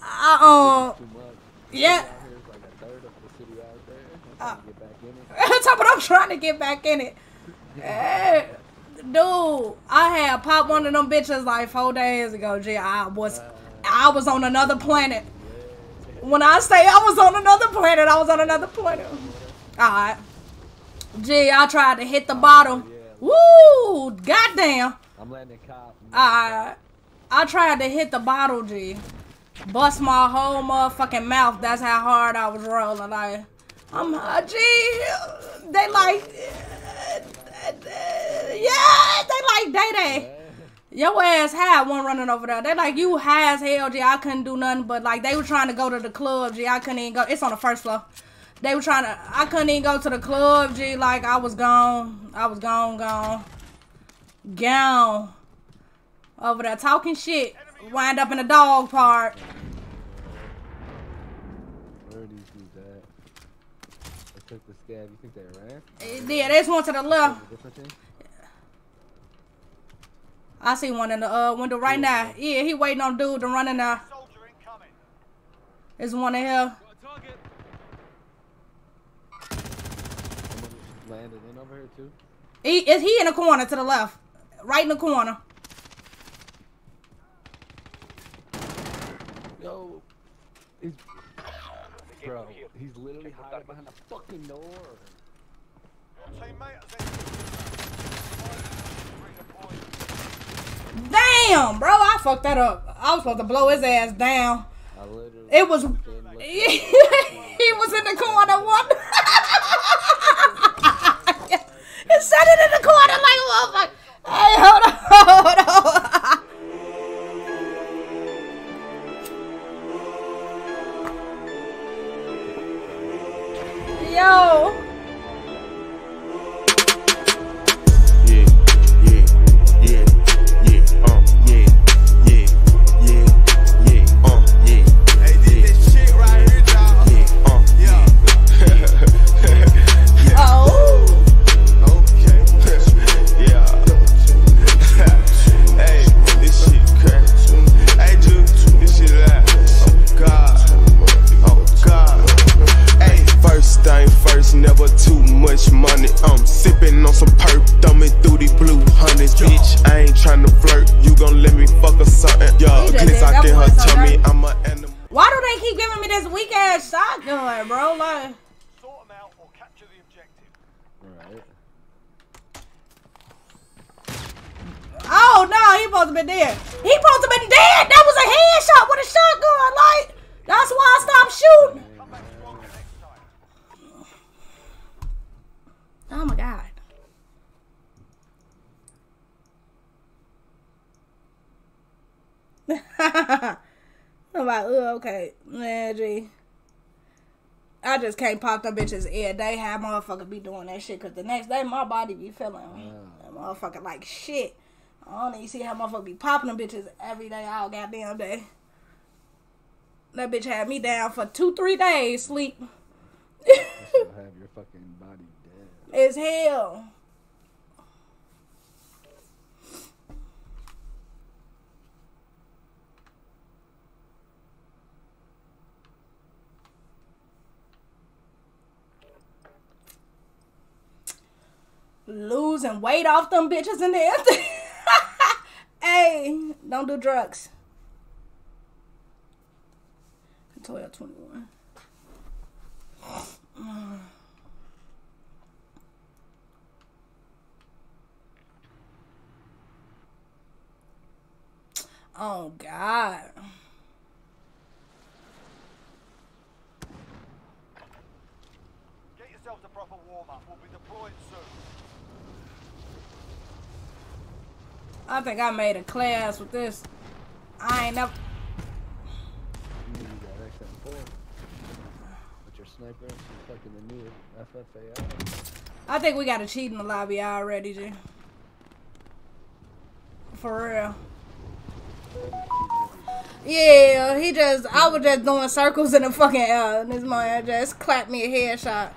B: I um,
C: Too much.
B: yeah.
C: Out here is like a third of the city out there. I'm trying to get back in it.
B: Top of I'm trying to get back in it. Hey, dude, I had popped one of them bitches like four days ago. G, I was, I was on another planet. When I say I was on another planet, I was on another planet. Alright. Gee, I tried to hit the bottom. Woo! Goddamn.
C: I'm letting it cop.
B: I I tried to hit the bottle, G. Bust my whole motherfucking mouth. That's how hard I was rolling. Like, I'm, uh, G. They like, yeah, they like Day Day. Your ass had one running over there. They like you high as hell, G. I couldn't do nothing, but like they were trying to go to the club, G. I couldn't even go. It's on the first floor. They were trying to. I couldn't even go to the club, G. Like I was gone. I was gone, gone, gone. Over there talking shit. Wind up in the dog park.
C: Where are these dudes at? They took the scab. You think they ran?
B: Yeah, there's one to the left. I see one in the uh window right now. Yeah, he waiting on dude to run in there. There's one in here.
C: Landed in over here too.
B: He is he in the corner to the left, right in the corner.
C: Yo, he's bro. He's literally hiding behind a fucking door.
D: Your teammate has redeployed.
B: Damn, bro, I fucked that up. I was supposed to blow his ass down.
C: I.
B: It was he was in the corner one. he said it in the corner like a motherfucker. Hey, hold on, hold on. Yo.
F: for too much money. I'm sipping on some perp, thumbing through the blue hundreds. Yeah. Bitch, I ain't tryna flirt. You gon' let me fuck or something. Yo,
B: glitz
F: out in her tummy. I'm a animal.
B: Why do they keep giving me this weak ass shotgun, bro? Like.
D: Sort them out or capture the objective.
C: Alright.
B: Oh no, he supposed to been dead. He supposed to been dead. That was a headshot with a shotgun. Like that's why I stopped shooting. Oh my god. I'm like, oh, okay, man, I just can't pop them bitches They Have motherfucker be doing that shit, cause the next day my body be feeling that motherfucker like shit. I don't even see how motherfucker be popping them bitches every day, all goddamn day. That bitch had me down for two, three days sleep.
C: Have your fucking.
B: As hell. Losing weight off them bitches and everything. hey, don't do drugs. 12, 21. Oh God.
D: Get yourselves a proper warm-up. We'll be deployed soon.
B: I think I made a class with this. I ain't never.
C: You need that XM4. With your sniper, she's fucking the new FFAI.
B: I think we got a cheat in the lobby already, G. For real. Yeah, he just. I was just doing circles in the fucking air, and this man just clapped me a headshot.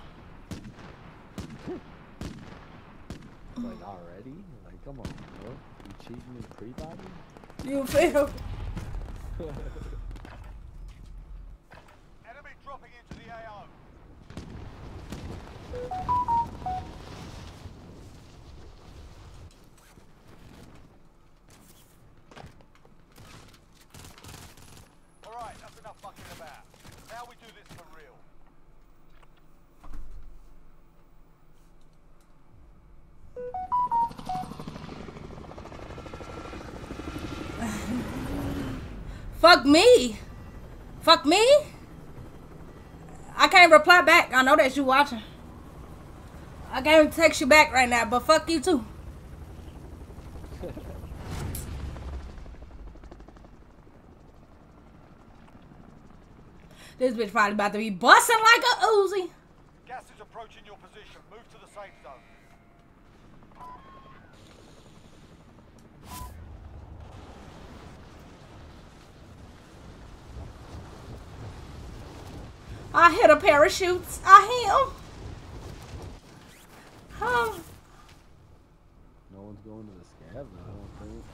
C: Like already? Like come on, bro. You cheating in pre-body?
B: You feel?
D: Enemy dropping into the AO. Alright, that's enough fucking about. Now we do this for real.
B: Fuck me. Fuck me. I can't reply back. I know that you watching. I can't text you back right now, but fuck you too. this bitch probably about to be busting like a Uzi.
D: Gas is approaching your position. Move to the safe zone.
B: I hit a parachute. I hit him. Um,
C: No one's going to the scav, though, I don't think.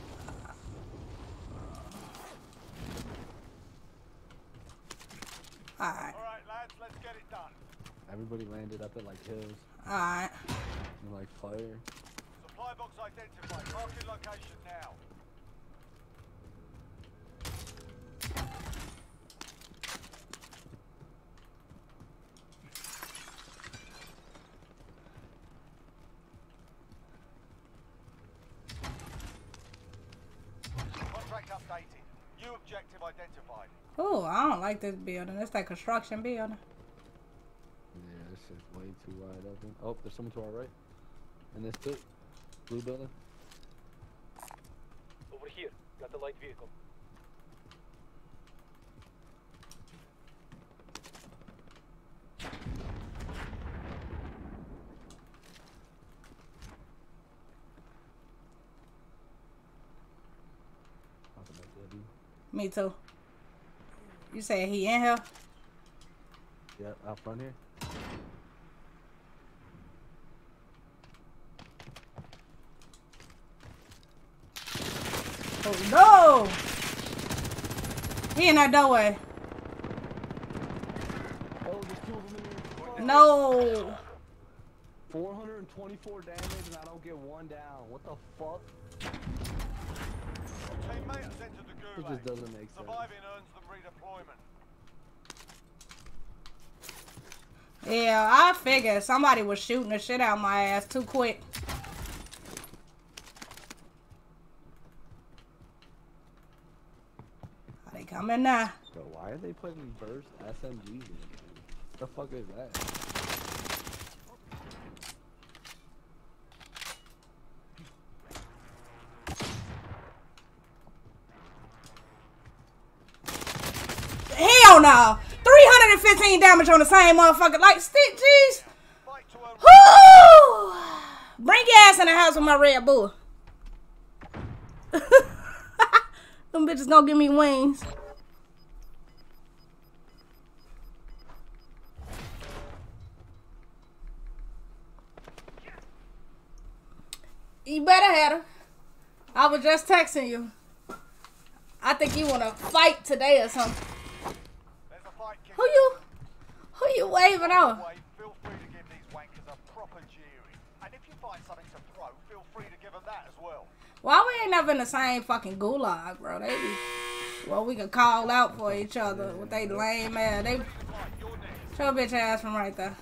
B: alright,
D: Alright, lads, let's get it done.
C: Everybody landed up at like hills
B: alright.
C: and like fire.
D: Supply box identified. Marking location now. Contract updated. New objective identified.
B: Oh, I don't like this building. It's that construction building.
C: Yeah, this is way too wide open. Oh, there's someone to our right. And this too. Blue building.
E: Over here. Got the light vehicle.
C: Talking about.
B: Me too. You say he in here?
C: Yeah, out front here.
B: Oh no! He in that doorway.
C: Oh, there's two of in here.
B: No.
C: 424 damage and I don't get one down. What the fuck?
D: Teammate has entered the
C: It just doesn't make sense.
D: Surviving earns them redeployment.
B: Yeah, I figured somebody was shooting the shit out my ass too quick. Are they coming now?
C: Bro, why are they putting burst SMGs in the game? What the fuck is that?
B: Hell no! 315 damage on the same motherfucker. Like, stick, jeez.
D: To!
B: Bring your ass in the house with my Red Bull. Them bitches gonna give me wings. You better have her. I was just texting you. I think you wanna fight today or something.
D: There's a fight kicking
B: Who you? Who you waving off?
D: away. Feel free to give these wankers a proper jeering. And if you find something to throw, feel free to give them that as well.
B: Why we ain't never in the same fucking gulag, bro? They be, well, we could call out for each other with they lame ass. They
D: Right, you're
B: show bitch ass from right there.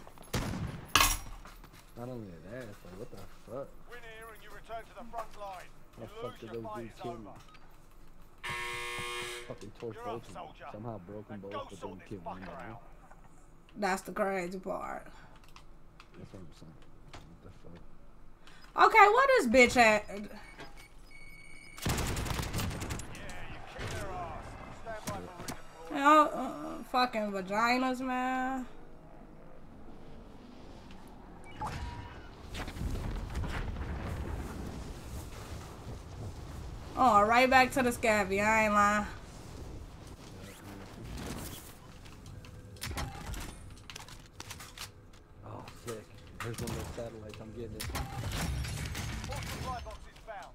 C: Not only that, it's like, what the fuck?
D: Win here and you return to the front line. You
C: the fuck
D: lose,
C: did
D: your
C: those
D: fight
C: dudes
D: is
C: kill me?
D: Over.
C: Fucking torch
D: You're
C: both of them. Somehow broke them both, but
D: sort
C: didn't
D: this
C: kill me.
D: fucker
B: That's the crazy part.
C: That's what I'm saying. What the fuck?
B: Okay, what is bitch at?
D: Yeah, you kick their ass. Stand by for redeployment.
B: You know, uh, fucking vaginas, man. Oh, right back to the scabby. I ain't lying.
C: Oh, sick. There's one of those satellites. I'm getting it.
D: All supply boxes found.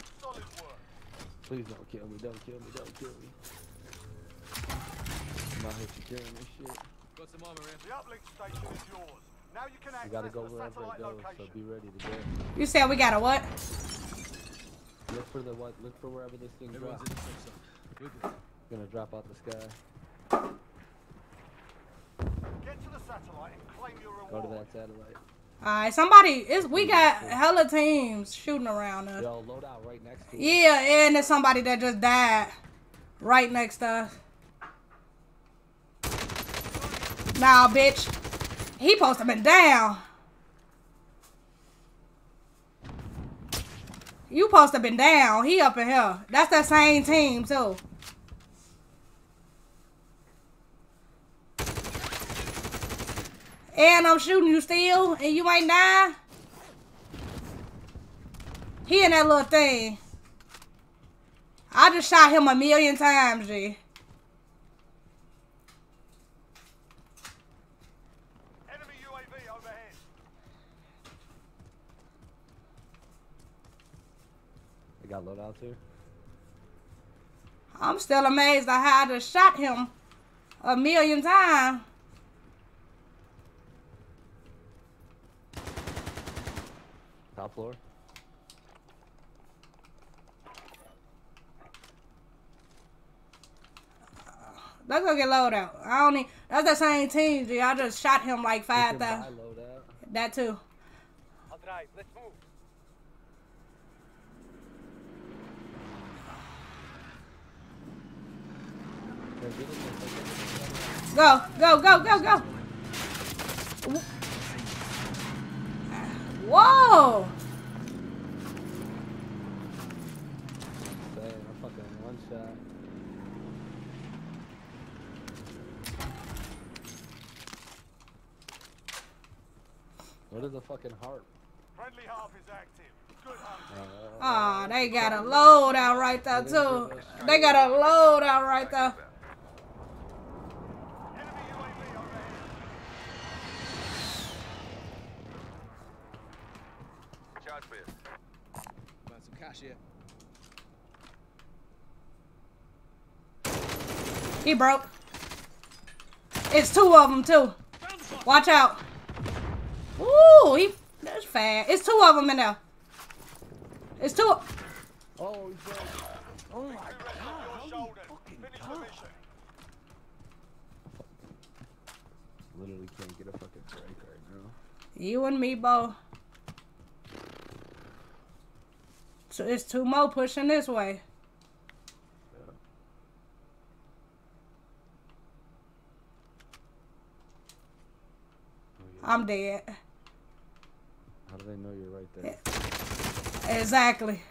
C: Please don't kill me. Don't kill me. Don't kill me. I'm out here securing this shit.
E: Got some armor here.
D: The uplink station is yours. Now you can
C: We
D: access
C: gotta go
D: the
C: wherever it
D: satellite
C: goes, so be ready to go.
B: You said we got a what?
C: Look for the what? Look for wherever this thing
E: Everyone's
C: drops.
E: in the safe zone. We're good.
C: Gonna drop out the sky.
D: Get to the satellite and claim your
C: Go to that satellite.
B: Alright, somebody is we got hella teams shooting around us.
C: Yo, right next to it.
B: Yeah, and there's somebody that just died right next to us. Nah, bitch. He supposed to been down. You supposed to been down. He up in here. That's that same team too. And I'm shooting you still, and you ain't dying. He in that little thing. I just shot him a million times, G.
D: Enemy UAV overhead.
C: They got loadouts here.
B: I'm still amazed at how I just shot him a million times.
C: Top floor.
B: Let's go get load out. I don't need. That's the same team, G. I just shot him like
C: We
B: five
C: can buy
B: thousand.
C: loadout.
B: That too.
D: I'll drive. Let's move.
C: Yeah, get in there, take it in there.
B: Go, go, go, go, go. Whoa!
C: Say, I'm fucking one shot. What is the fucking harp?
D: Friendly half is active. Good hunting.
C: Uh,
B: Ah, they got a load out right there too. They got a load out right there.
D: Enemy UAV overhead.
G: Charge for you.
E: Got some cash here.
B: He broke. It's two of them too. Watch out. Ooh, he That's fast. It's two of them in there. It's two.
C: Oh, he's dead. Oh my god.
D: on
C: how you fucking tough. Literally can't get a fucking break right now.
B: You and me both. So it's two more pushing this way.
C: Yeah. Oh, yeah.
B: I'm dead.
C: How do they know you're right there?
B: Exactly.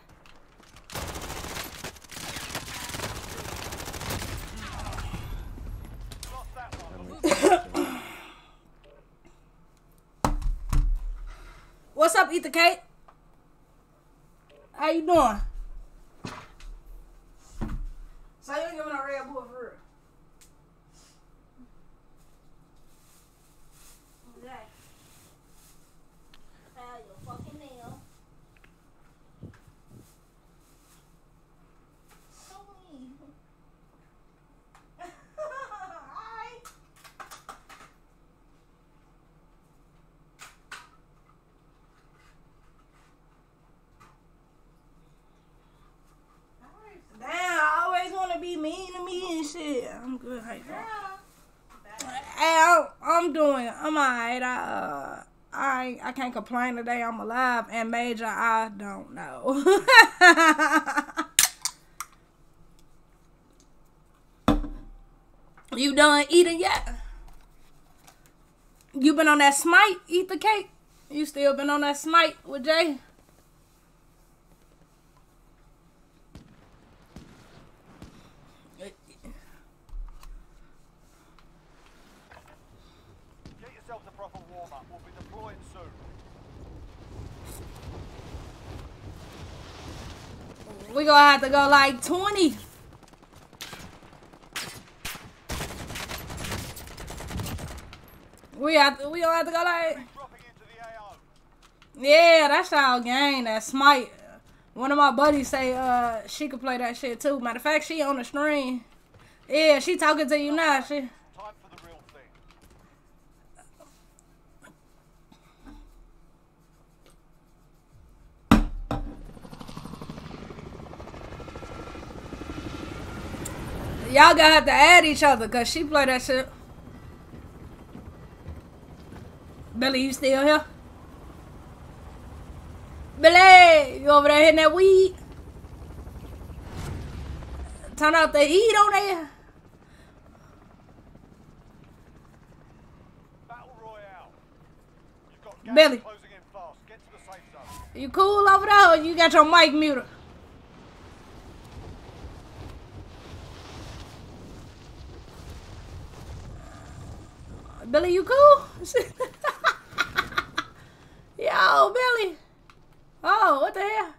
D: Lost that one.
C: That makes sense.
B: What's up, Ether Kate? How you doing? So you ain't giving a red bull for real. Okay. How you fucking nail? Alright. Damn, I always want to be mean to me and shit. I'm good. How you doing? Hey, I'm, I'm doing. I'm alright. I uh, I I can't complain today. I'm alive. And major, I don't know. you done eating yet? You been on that smite? Eat the cake. You still been on that smite with Jay?
D: Get yourself the proper warm up. We'll be deploying soon.
B: We gonna have to go like 20. We have to, we gonna have to go like. Yeah, that's our game, that smite. One of my buddies say uh she could play that shit too. Matter of fact, she on the stream. Yeah, she talking to you now. She
D: Time for the real thing.
B: Y'all gonna have to add each other cause she play that shit. Billy, you still here? Billy, you over there hitting that weed? Turn out the heat on there.
D: Battle Royale. You've got gas
B: Billy.
D: closing in fast. Get to the safe zone.
B: You cool over there? Or you got your mic muted? Billy, you cool? Yo, Billy. Oh, what the hell?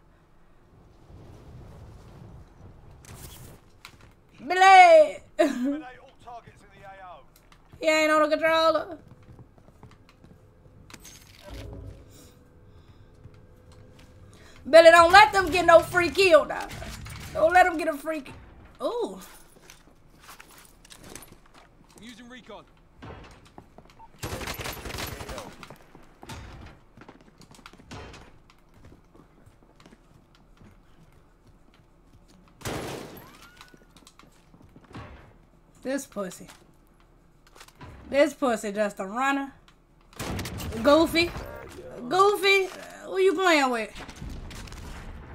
B: Billy. He ain't on the controller. Billy, don't let them get no free kill now. Don't let them get a free. Ooh.
E: I'm using recon.
B: This pussy. This pussy just a runner. Goofy. Goofy. Who you playing with?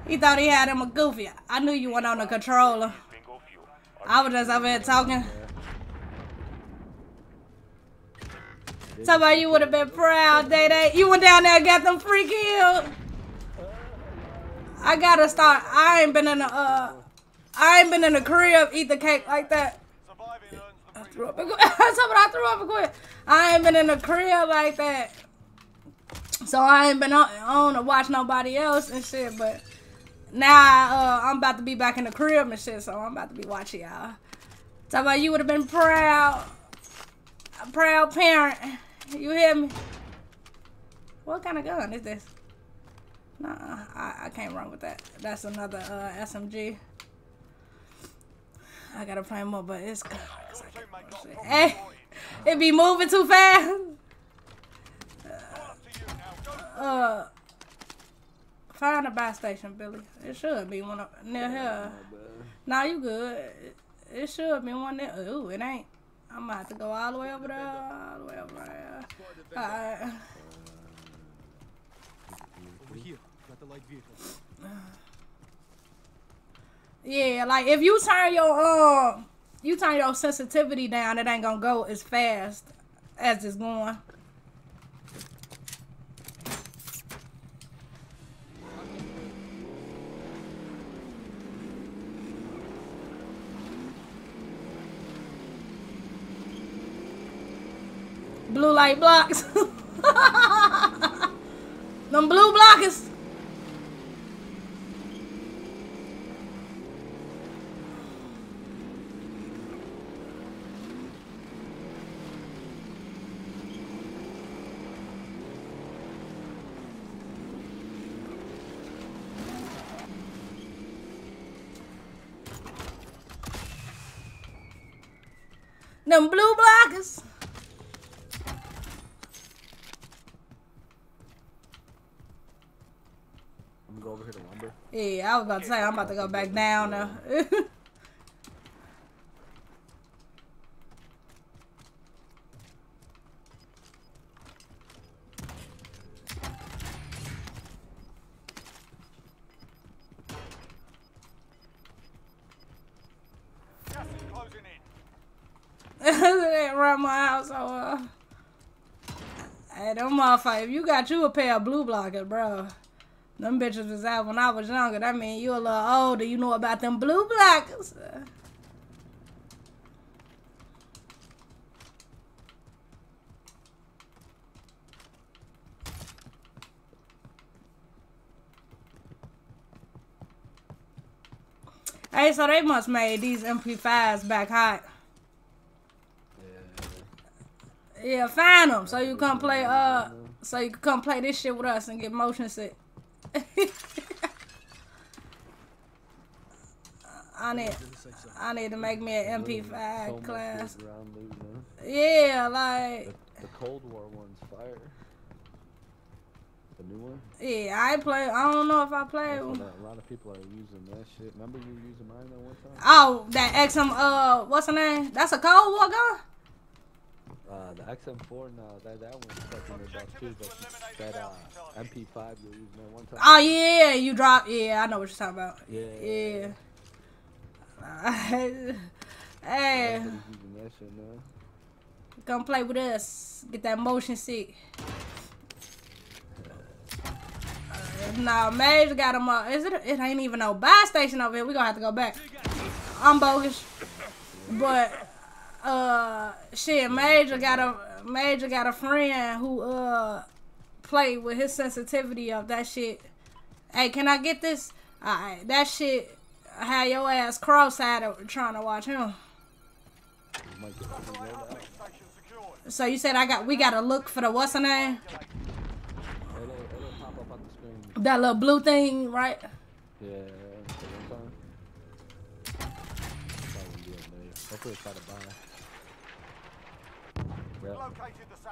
B: He thought he had him a goofy. I knew you went on the controller. I was just over here talking. Somebody you would have been proud, Day Day. You went down there and got them free kills. I gotta start. I ain't been in a. Uh, I ain't been in a crib eat the cake like that.
D: Surviving earns the
B: I
D: freedom.
B: Threw up. Something I threw up and quit. I ain't been in a crib like that. So I ain't been on, on to watch nobody else and shit. But now uh, I'm about to be back in the crib and shit. So I'm about to be watching y'all. Talk about you would have been proud. A proud parent. You hear me? What kind of gun is this? Nah, I, I can't run with that. That's another uh, SMG. I gotta play more, but it's good. 'cause I
D: Your teammate got a
B: can-
D: problem
B: Hey, it be moving too fast.
D: Up to you now. Go
B: Uh, find a buy station, Billy. It should be one up near here.
C: My.
B: Nah, you good. It, it should be one there. Ooh, it ain't. I'm about to go all the way over there, all the way over there. Alright.
E: Over here. Got the light vehicle.
B: Yeah, like if you turn your um, you turn your sensitivity down, it ain't gonna go as fast as it's going. Blue light blocks. Them blue blockers. Them blue blockers.
C: I'm gonna go over here to lumber.
B: Yeah, I was about to say I'm about to go back down now. run my house so uh Hey them motherfucker, if you got you a pair of blue blockers, bro. Them bitches was out when I was younger. That mean you a little older. You know about them blue blockers. Hey, so they must made these MP5s back hot.
C: Yeah.
B: Find them so you come play. Uh, so you can come play this shit with us and get motion sick. I need,
E: To the safe zone.
B: I need to make me an MP5 class.
C: good round loot, man.
B: Yeah, like,
C: The, Cold War one's fire. The new one.
B: yeah, I play. I don't know if I play.
C: A lot of people are using that shit. Remember you using mine that one time?
B: Oh, that XM. Uh, what's the name? That's a Cold War gun.
C: Uh, the XM4, no, that that one's fucking about too. But that uh, MP5 you were using that one time.
B: Oh yeah, you drop. Yeah, I know what you're talking about.
C: Yeah.
B: Yeah. hey,
C: Everybody's using that
B: come play with us. Get that motion sick. Nah, Mage got him up. Is it? It ain't even no buy station over here. We gonna have to go back. I'm bogus, but uh, shit, Major got a Major got a friend who uh played with his sensitivity of that shit. Hey, can I get this? Alright, that shit had your ass cross-eyed trying to watch him.
C: You might get a free loadout.
D: Station secured.
B: So you said I got we gotta look for the what's the name?
C: It'll, it'll pop up on the screen.
B: That little blue thing, right?
C: Yeah, the one time. Probably be in there. Hopefully try to buy. Yep.
D: Located the
C: Yeah.
D: Satellite.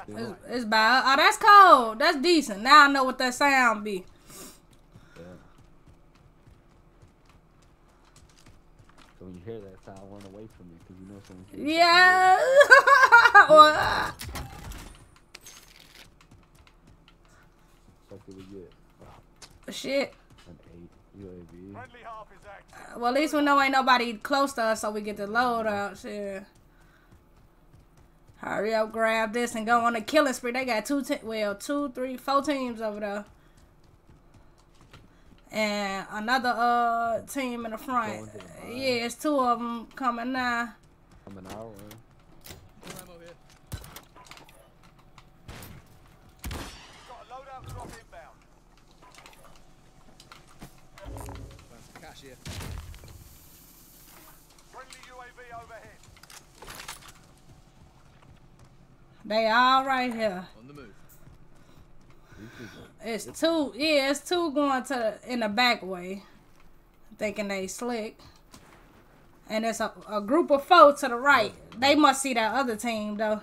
B: It's, it's bad. Oh, that's cold. That's decent. Now I know what that sound be.
C: Yeah. So when you hear that sound, run away from it because you know someone's getting
B: Yeah. Well, uh.
C: What did we get? Oh,
B: shit.
C: an eight UAV.
D: Friendly half is active.
B: Well, at least we know ain't nobody close to us, so we get the load out. Shit. Hurry up, grab this and go on a killing spree. They got two, well, two, three, four teams over there, and another uh team in the front.
C: Going to the front.
B: Yeah, it's two of them coming now.
C: Hour.
E: More ammo here.
D: Got a loadout drop inbound.
E: Found some cash here.
D: Friendly UAV overhead.
B: They all right here.
E: On the move.
B: It's two. Yeah, it's two going to the, in the back way, thinking they slick. And it's a, a group of four to the right. They must see that other team though.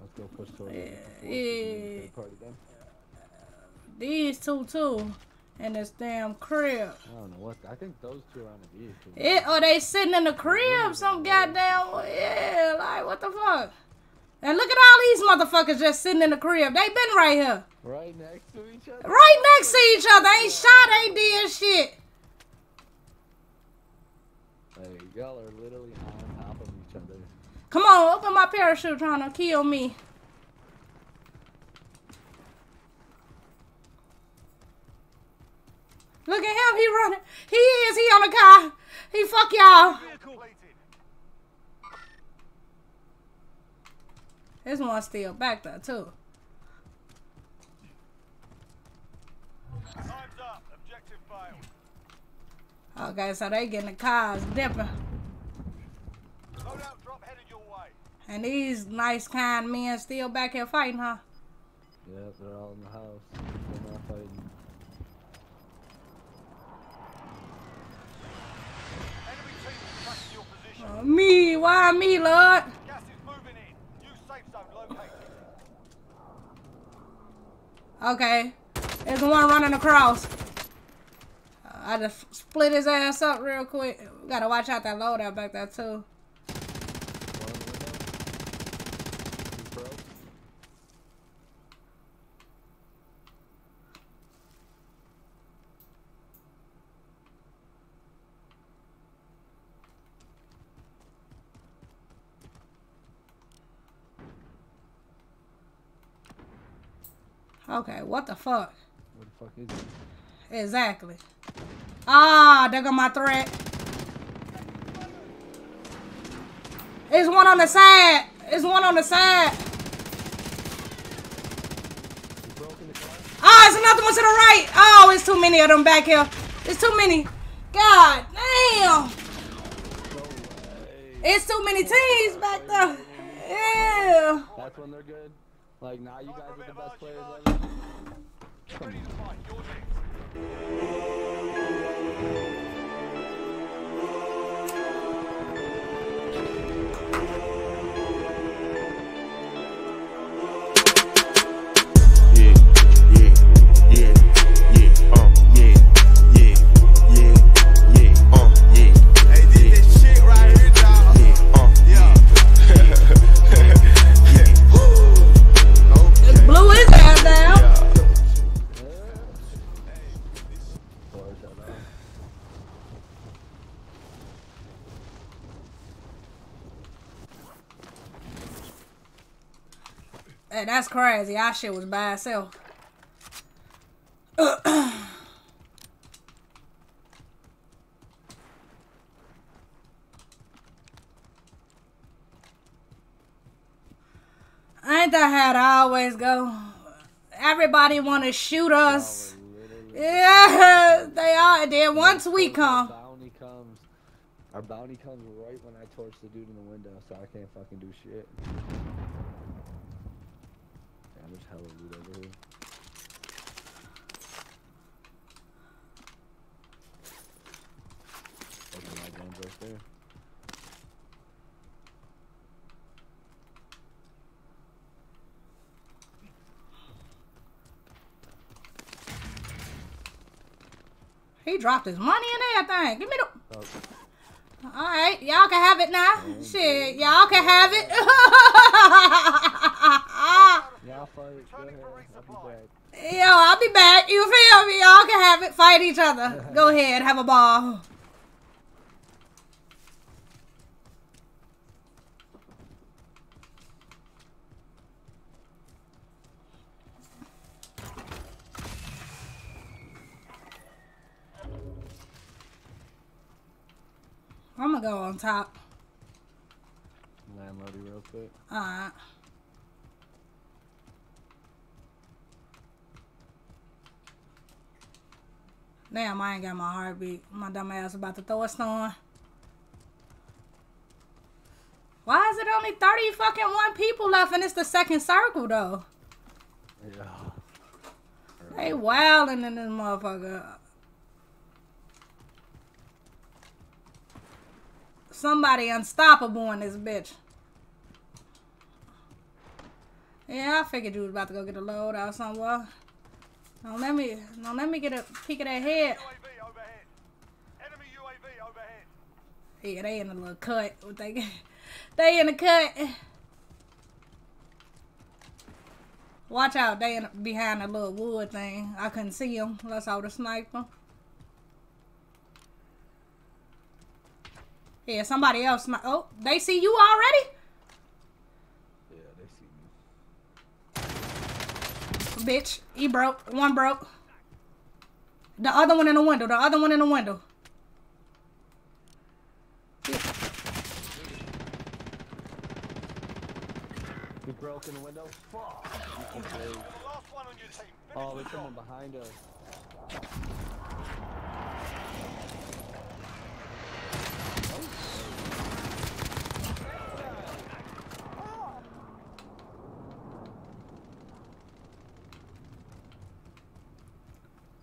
C: let's go push towards
B: Yeah,
C: the
B: yeah.
C: third
B: these two too. In this damn crib.
C: I don't know what. I think those two are on the vehicle.
B: It or they sitting in the crib, some goddamn yeah, like what the fuck? And look at all these motherfuckers just sitting in the crib. They been right here.
C: Right next to each other.
B: Right next to each other. Ain't shot, ain't did shit.
C: Like, y'all are literally on top of each other.
B: Come on, open my parachute trying to kill me. Look at him, he running. He is, he on the car. He fuck y'all. This one still back there too.
D: Time's up. Objective failed.
B: Okay, so they getting the cars dipping.
D: Loadout drop headed your way.
B: And these nice kind men still back here fighting, huh?
C: Yep, they're all in the house. They're not fighting.
D: Enemy team is tracking your position.
B: Uh, me, why me, Lord?
D: Gas is moving in. New safe zone located.
B: Okay. There's the one running across. I just split his ass up real quick. Gotta watch out that loadout back there too.
C: One window. He's broke.
B: Okay, what the fuck?
C: What the fuck is it?
B: Exactly. Ah, there go my threat. There's one on the side. There's one on the side.
C: He broke in the car?
B: Ah, it's another one to the right. Oh, it's too many of them back here. It's too many. God damn. It's too many teams back there. Yeah.
C: That's when they're good. Like now, you guys are the best players ever.
B: That's crazy. Our shit was by itself. Ain't that how it always go? Everybody want to shoot us.
C: Y'all are literally-
B: Yeah, they are. And Then once we come,
C: bounty comes. Our bounty comes right when I torch the dude in the window, so I can't fucking do shit. Damn, there's hella loot over here. Those are my guns right there.
B: he dropped his money and everything. Give me the.
C: Oh,
B: All right, y'all can have it now. Oh, Shit, y'all can have it.
C: I'll fight. Go ahead. I'll be back.
B: Yo, I'll be back. You feel me? Y'all can have it. Fight each other. Go ahead, have a ball. I'm gonna go on top.
C: Landlady real quick.
B: Alright. Damn, I ain't got my heartbeat. My dumb ass about to throw a stone. Why is it only 30 fucking one people left and it's the second circle though?
C: Yeah.
B: They wildin' in this motherfucker. Somebody unstoppable in this bitch. Yeah, I figured you was about to go get a load out somewhere. Don't let me, don't let me get a peek of that head.
D: UAV overhead. Enemy UAV overhead.
B: Yeah, they in a little cut. What They, they in the cut. Watch out, they in behind the little wood thing. I couldn't see them unless I would have sniped them. Yeah, somebody else. Oh, they see you already?
C: Yeah, they see me.
B: Bitch, he broke. One broke. The other one in the window. The other one in the window.
C: He broke in the window. Fuck. You can play.
D: The last one on your team. Finish
C: Oh,
D: the
C: there's
D: job.
C: someone behind us.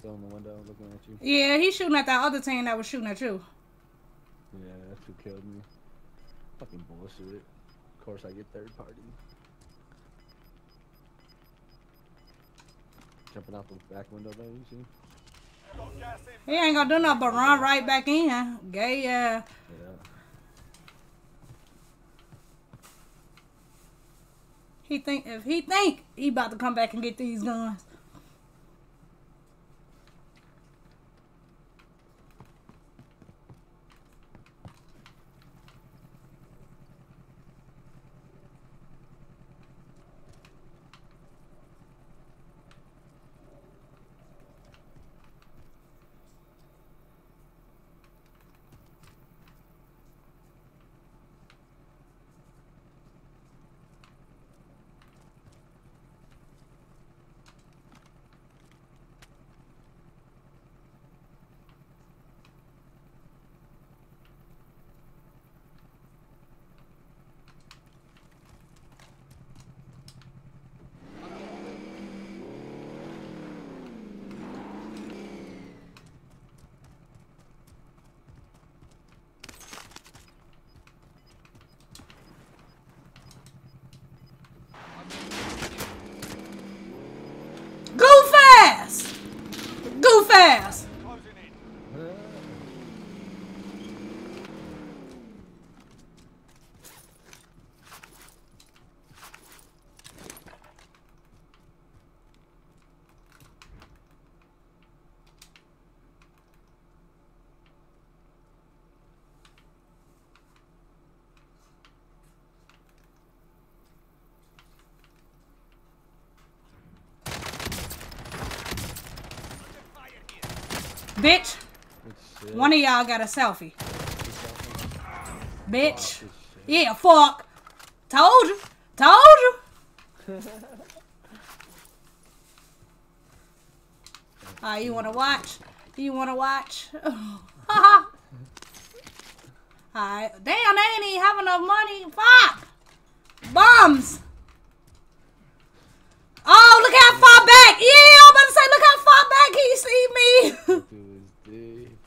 C: Still in the window looking at you.
B: Yeah, he's shooting at that other team that was shooting at you.
C: Yeah, that's who killed me. Fucking bullshit. Of course I get third party. Jumping out the back window there, you see?
D: Got gas in.
B: He ain't gonna do nothing but run right back in. Gay, yeah.
C: Yeah.
B: He think if he think he about to come back and get these guns. Bitch, one of y'all got a selfie. Bitch. Yeah, fuck. Told you. Told you. Ah, you wanna watch? You wanna watch? Haha. Alright. Damn, they ain't even have enough money. Fuck. Bums. Oh, look how far back. Yeah, I'm about to say, look how far back he see me.
C: Dude, is deep.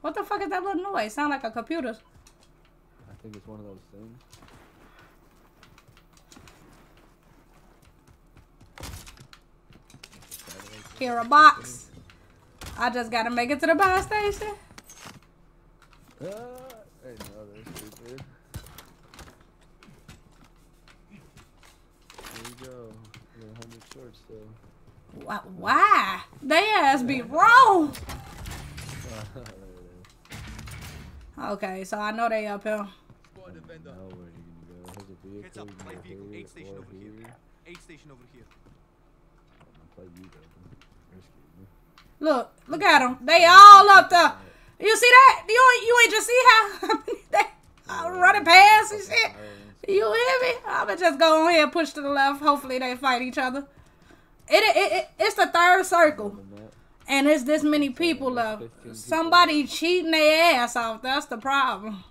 B: what the fuck is that? Sound like a computer.
C: I think it's one of those things.
B: Here a box. I just gotta make it to the buy station.
C: Uh, That's stupid. There you go. You're 100 short still.
B: Why? Why? They ass be wrong.
C: There it is.
B: Okay, so I know they up here.
E: Squad and vendor.
C: Now where you gonna go? There's a vehicle.
E: Heads up,
C: you can
E: light
C: go
E: vehicle, aid station over here.
C: here.
E: Aid station over here.
C: I'm gonna play you though.
B: Look, look at them. They all up there. You see that? You ain't, you ain't just see how they all running past and shit. You hear me? I'ma just go on here and push to the left. Hopefully they fight each other. It, it, it it's the third circle,
C: On the map.
B: And it's this many people left. Somebody cheating their ass off. That's the problem.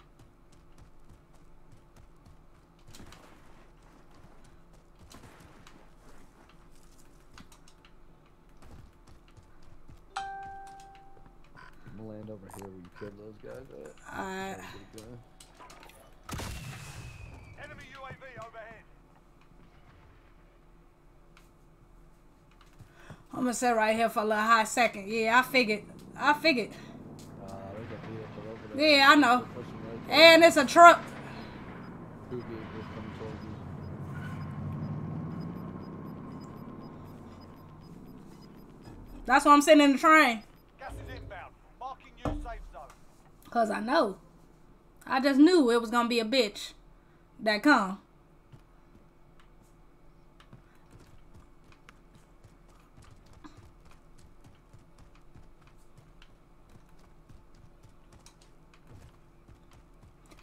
C: I'm gonna land over here where you killed those guys at. Pretty good.
D: Enemy UAV overhead.
B: Gonna sit right here for a little hot second. Yeah, I figured. I figured.
C: Uh.
B: Yeah, I know. And it's a truck. That's why I'm sitting in the train. Cause I know. I just knew it was gonna be a bitch that come.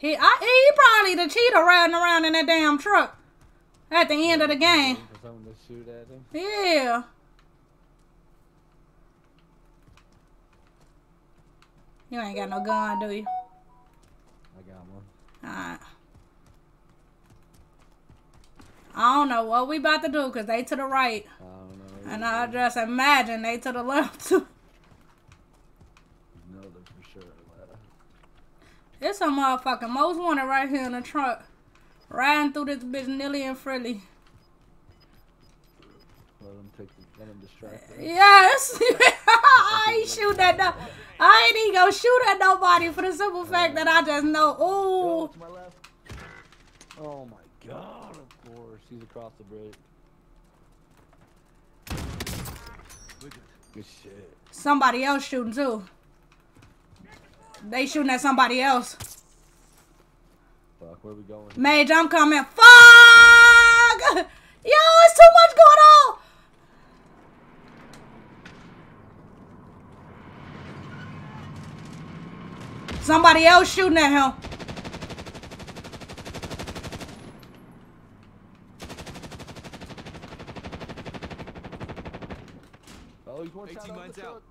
B: He, I, he probably the cheater riding around in that damn truck at the end of the game.
C: For someone to shoot at him.
B: Yeah. You ain't got no gun, do you?
C: I got one.
B: Alright. I don't know what we about to do because they to the right.
C: I don't know.
B: And I just imagine they to the left too.
C: know them for sure. Atlanta.
B: It's a motherfucking most wanted right here in the truck. Riding through this bitch nearly and freely.
C: Let them take the, let them distract them.
B: Yes! I ain't shoot at no I ain't even gonna shoot at nobody for the simple fact that I just know.
C: Oh,
B: Ooh.
C: my. Oh my god, of course. He's across the bridge.
E: Good
C: shit.
B: Somebody else shooting too. They shooting at somebody else.
C: Fuck, where we going?
B: Mage, I'm coming. Fuck! Yo, it's too much going on. Somebody else shooting at him.
C: Oh, he's one shot
E: 18
C: out
E: mine's out.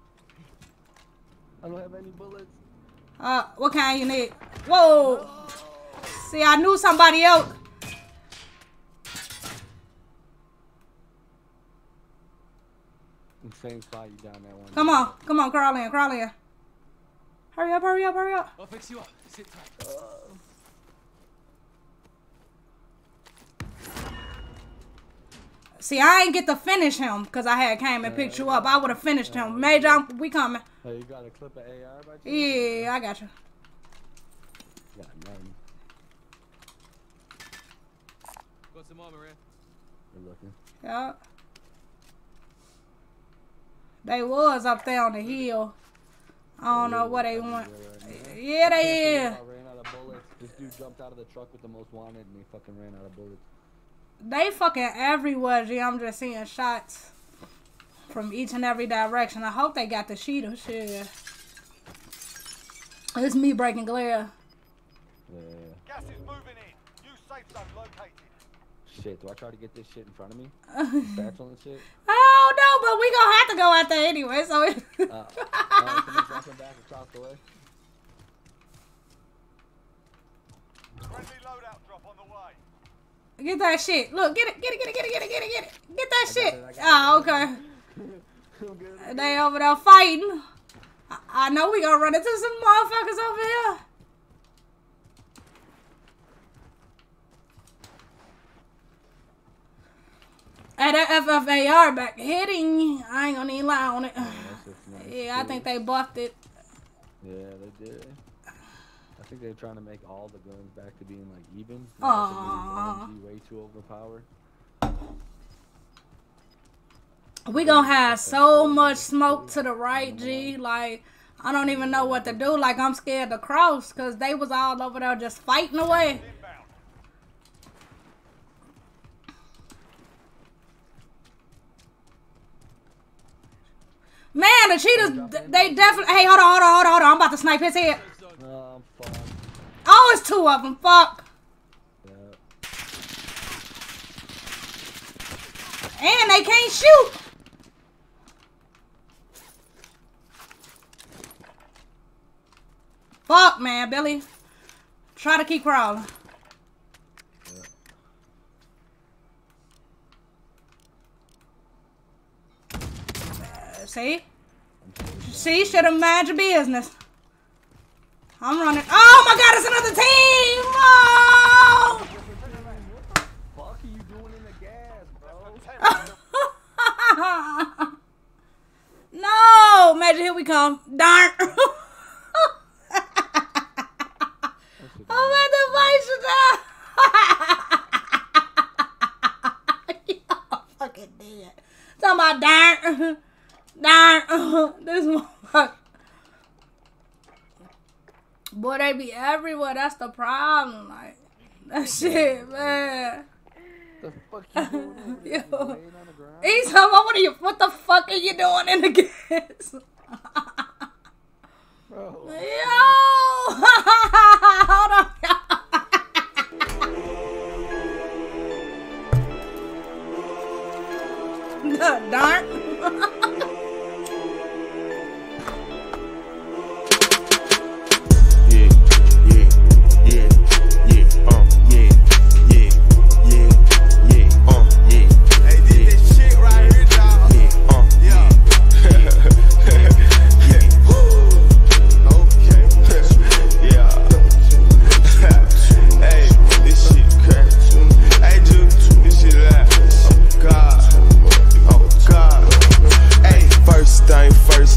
C: I don't have any bullets.
B: Uh, what kind you need? Whoa! See, I knew somebody else.
C: Same spot you down that one.
B: Come on, come on, crawl in, crawl in. Hurry up, hurry up, hurry up.
E: I'll fix you up. Sit tight.
B: See, I ain't get to finish him because I had came and picked you up. I would have finished him. Uh, Major, I'm- we coming.
C: Hey, you got a clip of AR by chance?
B: Yeah, I got you.
C: Got none.
E: Got some armor in.
C: Good looking.
B: Yeah. They was up there on the hill. I don't know what they want. Yeah, they is.
C: Ran out of bullets. This dude jumped out of the truck with the most wanted and he fucking ran out of bullets.
B: They fucking everywhere, G. I'm just seeing shots from each and every direction. I hope they got the sheeter. Shit. It's me breaking glare.
C: Yeah.
D: Gas is moving in. New safe zone located.
C: Shit, do I try to get this shit in front of me? Satchel and shit?
B: Oh no, but we gonna have to go out there anyway. So it-
C: Uh, oh, someone's back across the way.
D: Friendly loadout drop on the way.
B: Get that shit. Look, get it, get it, get it, get it, get it, get it, get it. Get that shit.
C: it,
B: Oh, okay.
C: Good.
B: They over there fighting. I, I know we gonna run into some motherfuckers over here. Hey, that FFAR back hitting. I ain't gonna even lie on it.
C: Nice
B: Yeah, I think they buffed it.
C: Yeah, they did. Think they're trying to make all the guns back to being like even. not to be
B: Aw.
C: LMG way too overpowered.
B: We gonna have so much smoke to the right, G. Like, I don't even know what to do. Like, I'm scared to cross because they was all over there just fighting away. Man, the cheetahs, they definitely. Hey, hold on, hold on, hold on, hold on. I'm about to snipe his head.
C: Oh, I'm fucked.
B: Oh, it's two of them. Fuck.
C: Yeah.
B: And they can't shoot. Fuck, man, Billy. Try to keep crawling. See? See, should have mind your business. I'm running. Oh my god, it's another team! Oh!
C: Fuck are you doing in the gas, bro?
D: Ten
B: Damn. Darn. I'm at the vice now. I'm fucking dead. Talking about darn. Darn. This motherfucker. Boy, they be everywhere. That's the problem. Like, that shit, man.
C: The fuck you doing?
B: Yo.
C: On?
B: He's what are you, what the fuck are you doing in the gas?
C: Bro.
B: Yo! Hold on. Darn.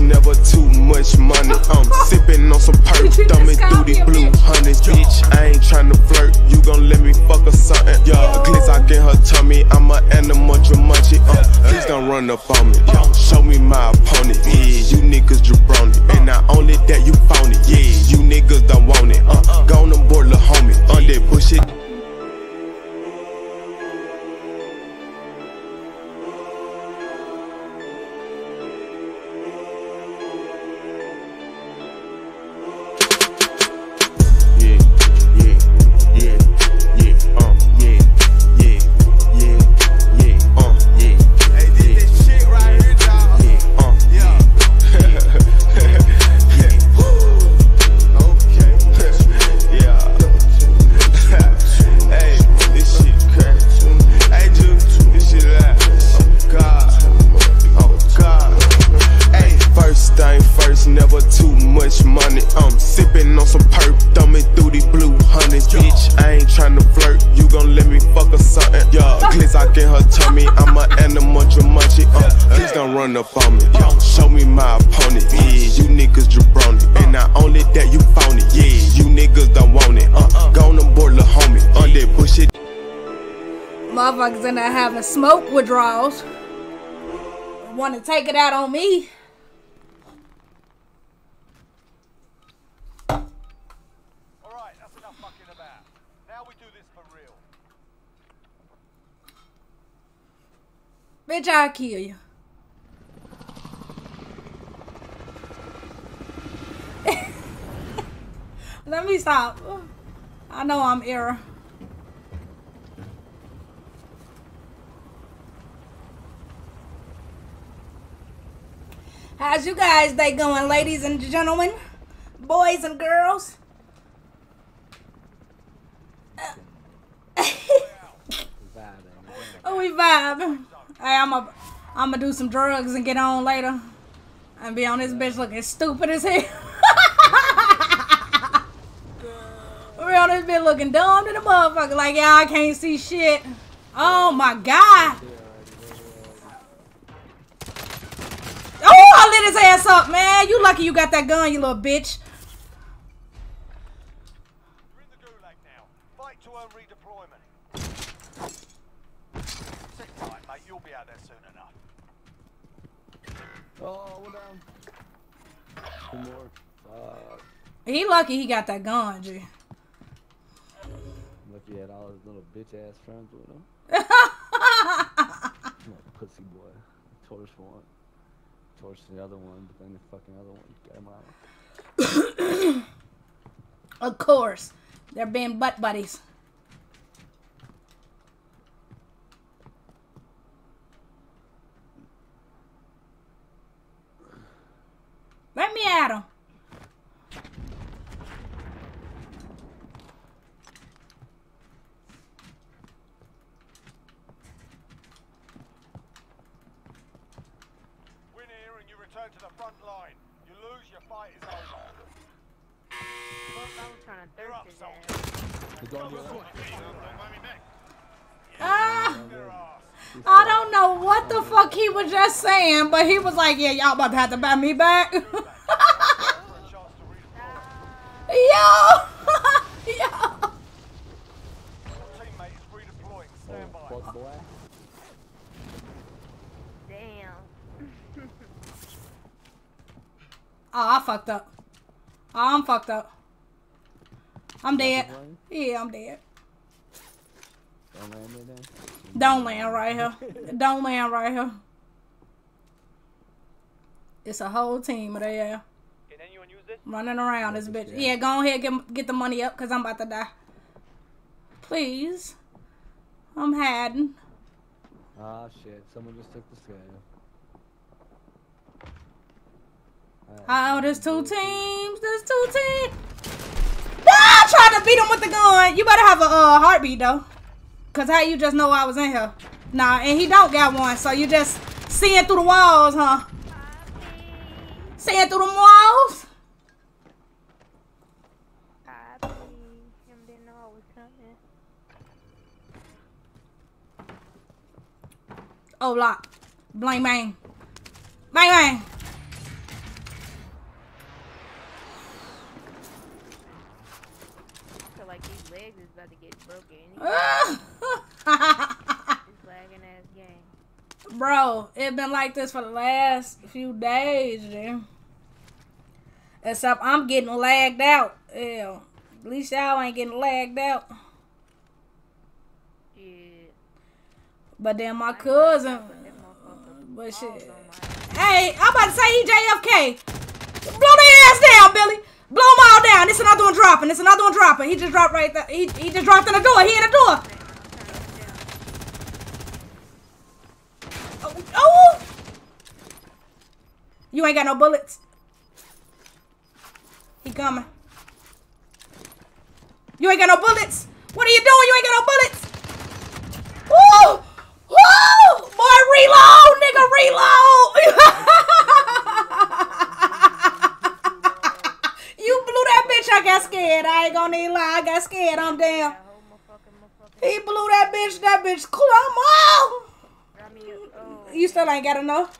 F: Never too much money. I'm sipping on some perk, thumbing through these blue hundreds, bitch. I ain't tryna flirt, you gon' let me fuck or something. Yeah, glitz I get her tummy, I'm a animal, Jumanji. Uh, please don't run up on me. Uh, show me my opponent. Yeah, you niggas jabroni. And not only that, you phony. Yeah, you niggas don't want it. Uh, go on board, lil' homie. On that bullshit. Much money. I'm sipping on some perp, thumbing through these blue hundreds. Bitch, I ain't trying to flirt, you gon' let me fuck or something. Yeah, glitz I get her tummy, I'm a animal, Jumanji. Uh, please don't run up on me. Uh, show me my opponent. Yeah, you niggas jabroni. And not only that, you phony. Yeah, you niggas don't want it. Uh, go on board, lil' homie. On that bullshit.
B: Motherfuckers in there having smoke withdrawals. Want to take it out on me.
D: Alright, that's enough fucking about. Now we do this for real.
B: Bitch, I'll kill you. Let me stop. I know I'm error. How's you guys day going, ladies and gentlemen, boys and girls?
C: Vibing.
B: Oh, we vibe. Hey, I'm a, I'm gonna do some drugs and get on later, and be on this bitch looking stupid as hell. we on this bitch looking dumb to the motherfucker. Like, yeah, I can't see shit. Oh my god. Oh, I lit his ass up, man. You lucky you got that gun, you little bitch.
D: You're in the gulag now. Fight to earn redeployment. Sit tight, mate. You'll be out there soon enough.
C: Oh, one down. Two more. Fuck.
B: He lucky he got that gun, G.
C: He had all his little bitch ass friends with him. Little pussy boy. Torch one. Torch the other one, but then the fucking other one got him out.
B: Of course. They're being butt buddies. Let me at him.
D: Win here and you return to the front line. You lose, your fight is over. You're up, soldier.
C: He's on your left.
B: Ah,
D: Your ass.
B: I don't know what the fuck he was just saying, but he was like, yeah, y'all about to have to buy me back.
C: yo! yo!
H: Damn.
B: oh, I fucked up. I'm fucked up. I'm dead. Yeah, I'm dead.
C: Don't land me then.
B: Don't land right here. Don't land right here. It's a whole team of there
I: Can anyone use this?
B: running around this bitch.
C: Yeah.
B: Yeah, go ahead get get the money up because I'm about to die. Please. I'm hiding.
C: Ah shit, someone just took the scale.
B: Oh, there's two teams. There's two teams. Ah, I tried to beat him with the gun. You better have a uh, heartbeat though. Cause how you just know I was in here? Nah, and he don't got one, so you just seeing through the walls, huh? Seeing through the walls?
H: Copy. Him didn't know I was coming.
B: Oh, lock. Blang bang. Bang bang.
H: I feel like these legs is about to get broken.
B: Bro, it been like this for the last few days, dude. Except I'm getting lagged out. Hell, at least y'all ain't getting lagged out.
H: Shit.
B: But then my cousin,
H: but that motherfucker
B: but
H: balls
B: shit. Hey, I'm about to say he JFK. Blow their ass down, Billy. Blow them all down. This is another one dropping. This another one dropping. He just dropped right there. He, he just dropped in the door. He in the door. Oh. You ain't got no bullets. He coming. You ain't got no bullets. What are you doing? You ain't got no bullets. Woo! Woo! Boy, reload, nigga, reload. you blew that bitch. I got scared. I ain't gonna lie. I got scared. I'm down. He blew that bitch. That bitch. Come on.
H: Got me a- oh.
B: You still ain't got enough.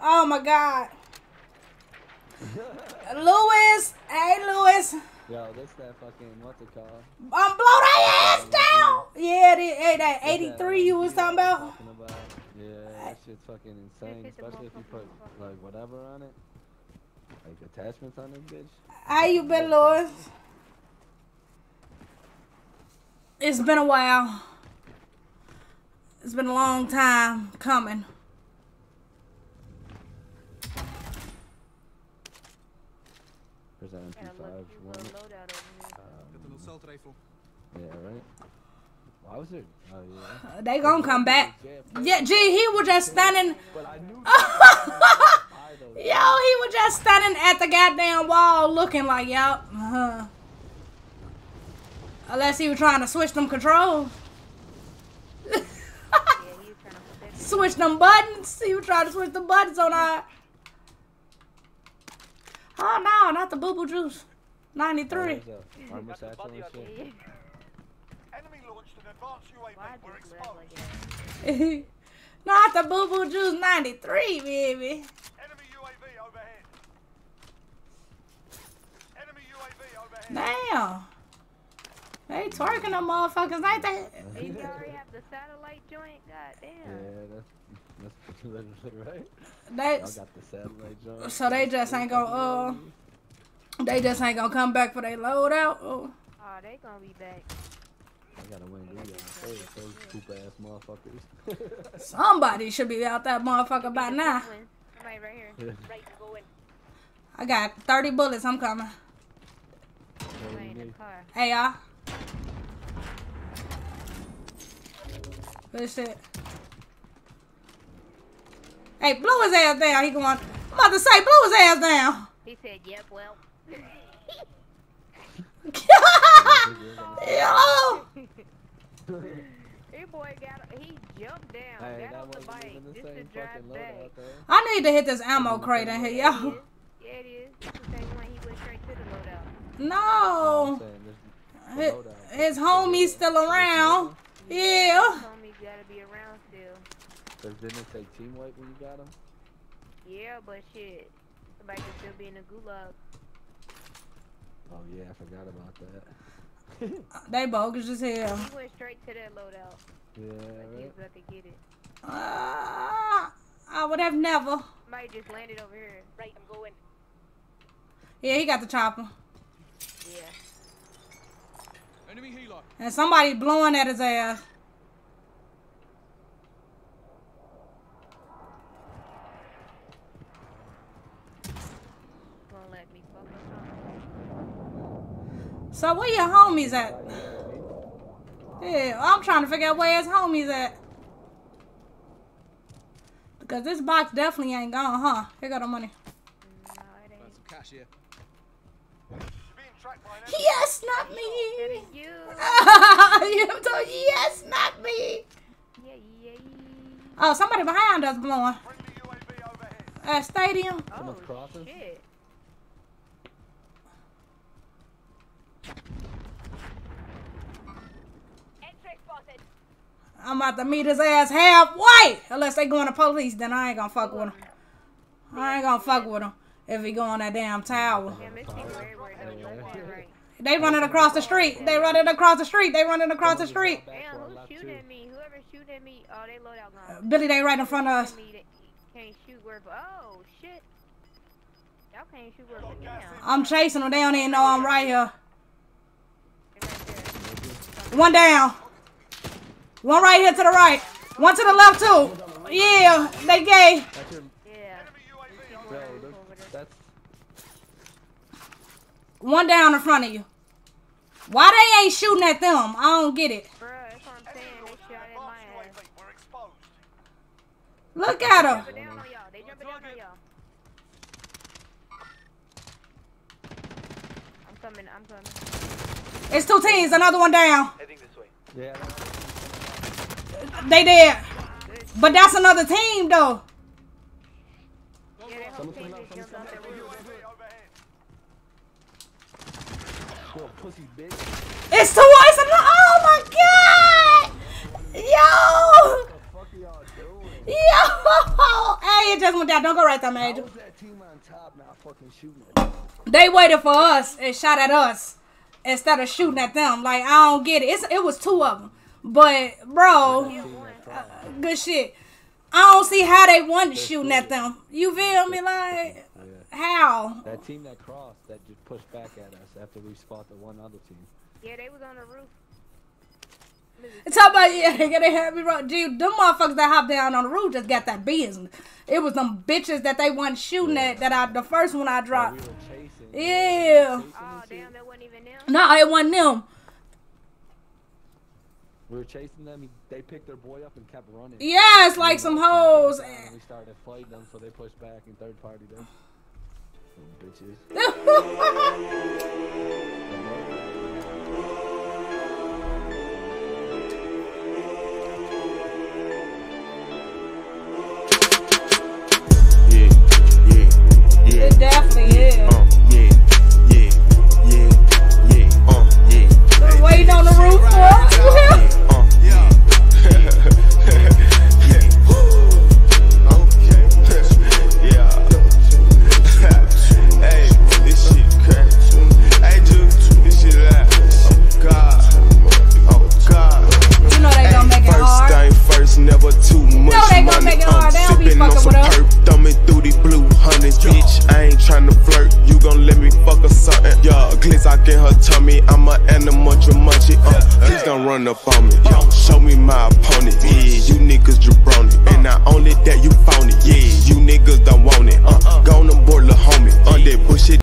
B: Oh my god. Lewis, hey Lewis,
C: Yo, this that fucking what's it called?
B: I'm blow that ass down. Yeah, it is. Hey, that
C: This
B: 83 you was talking about.
C: talking about. Yeah, that shit's fucking insane, especially if you put like whatever on it, like attachments on this bitch.
B: How you been, Lewis? It's been a while. It's been a long time coming.
C: There's that MP5
H: lucky
C: one.
H: little loadout over here.
E: Got the assault rifle.
C: Yeah, right. Why was it? Oh yeah.
B: They gonna come back. Yeah, gee, he was just standing.
C: But I knew.
B: Yo, he was just standing at the goddamn wall looking like, yup. Uh-huh. Unless he was trying to switch them controls.
H: Yeah, he was trying to protect me.
B: Switch them buttons. He was trying to switch the buttons on our. Oh no, not the boo boo juice. 93.
C: Armor satchel and shit.
D: Enemy launched an UAV.
H: Why
D: We're
H: just lag
D: exposed.
H: like that?
B: not the boo boo juice 93, baby.
D: Enemy UAV overhead. Enemy UAV overhead.
B: Damn. They twerking them motherfuckers, ain't they?
H: You already have the satellite joint? God damn.
C: Yeah, that's that's literally right.
B: They,
C: Y'all got the satellite joint.
B: so they just ain't gonna, uh, they just ain't gonna come back for their loadout. Oh.
H: Oh, they gonna be back.
C: I gotta win these guys first. Those poop ass motherfuckers.
B: Somebody should be out that motherfucker by now.
H: Somebody right here. Right, going.
B: I got 30 bullets. I'm coming.
H: Somebody in the car.
B: Hey, y'all. Good shit. Hey, blow his ass down. He going. I'm about to say, blow his ass down.
H: He said, yep, well.
B: Yo!
H: Hey boy got he jumped down,
C: Hey,
H: got
C: that
H: off the bike. This
C: same
H: should drive back.
B: I need to hit this ammo crate in here,
H: Yeah, it
B: yo.
H: is. Yeah, it is. It's the same one he went straight to the loadout.
C: I'm
B: No.
C: saying this- the
B: His, his homie's still around. Yeah.
H: Homie's gotta be around still.
C: Cause didn't it take team weight when you got him?
H: Yeah, but shit. Somebody could still be in the gulag.
C: Oh yeah, I forgot about that.
B: They bogus as hell.
H: He went straight to that loadout.
C: Yeah,
H: Like he
C: right.
H: was about to get it.
B: Uh, I would have never.
H: Might just landed over here. Right, I'm going.
B: Yeah, he got the chopper.
H: Yeah.
E: Enemy helo.
B: And somebody blowing at his ass.
H: Won't let me focus on.
B: So where your homies at? Yeah, I'm trying to figure out where his homies at. Because this box definitely ain't gone, huh? Here got the money.
H: No, it
E: Found
H: ain't.
E: some cash here.
D: You're being tracked by an enemy.
B: Yes, not me.
H: is you.
B: you told yes, not me.
H: Yeah, yeah.
B: Oh, somebody behind us blowing.
D: Friendly UAV overhead.
B: At stadium.
H: Oh, shit.
B: I'm about to meet his ass halfway. Unless they going to police, then I ain't gonna fuck with him. I ain't gonna fuck with him if he go on that damn tower. They running across the street. They running across the street. They running across the street.
H: Damn, who's shooting me? Whoever shooting me. Oh, they load out.
B: Billy, they right in front of us.
H: Can't shoot where. Oh shit. Y'all can't shoot where.
B: I'm chasing them. They don't even know I'm right here.
H: They right there.
B: One down. One right here to the right. One to the left too. Yeah, they gay.
C: That's your.
H: Yeah.
C: Yo, that's.
B: One down in front of you. Why they ain't shooting at them? I don't get it.
H: Bruh, that's what I'm saying. They shot at my
D: Advanced
H: ass.
D: UAV. We're exposed.
B: Look at them.
H: Jumping down on y'all. They jumping down on y'all. I'm coming. I'm coming.
B: It's two teams. Another one down.
D: Heading this way.
C: Yeah.
B: They dead. But that's another team though.
H: Yeah, that team out there. with you.
D: UAV overhead.
C: Yo, pussy.
B: It's two it's another. Oh my god. Yo.
C: What the fuck are y'all doing?
B: Yo. Hey, it just went down. Don't go right there,
C: How
B: Major.
C: was that team on top not fucking shooting at me?
B: They waited for us and shot at us instead of shooting at them. Like I don't get it. It's, it was two of them, but bro,
H: Kill one.
B: good shit. I don't see how they wasn't shooting at them. You feel me? Like how?
C: That team that crossed, that just pushed back at us after we fought the one other team.
H: Yeah, they was on the roof.
B: Talk about yeah, they gotta have me wrong. Dude, them motherfuckers that hopped down on the roof just got that business. It was them bitches that they wasn't shooting at that I the first one I
C: That
B: dropped.
C: we were chasing.
B: Yeah.
H: Oh damn, that wasn't even them.
B: No, it wasn't them.
C: We were chasing them. They picked their boy up and kept running.
B: Yeah, it's like some hoes.
C: We started fighting them, so they pushed back and third party them. Them bitches.
B: definitely is.
F: Uh, yeah, yeah, yeah, yeah, uh, yeah.
B: Waiting on the roof for it.
F: Too much
B: No, they gonna
F: money.
B: make it hard. They don't be
F: on
B: fucking
F: some
B: with us.
F: perp, thumbing through the blue hundreds, bitch. I ain't tryna flirt. You gon' let me fuck or something? Yeah, glitz out in her tummy. I'm a animal, Jumanji. Uh, please don't run up on me. Uh, show me my opponent. Yeah, you niggas jabroni. And not only that, you phony. Yeah, you niggas don't want it. Uh, go on board, little homie. On that bullshit.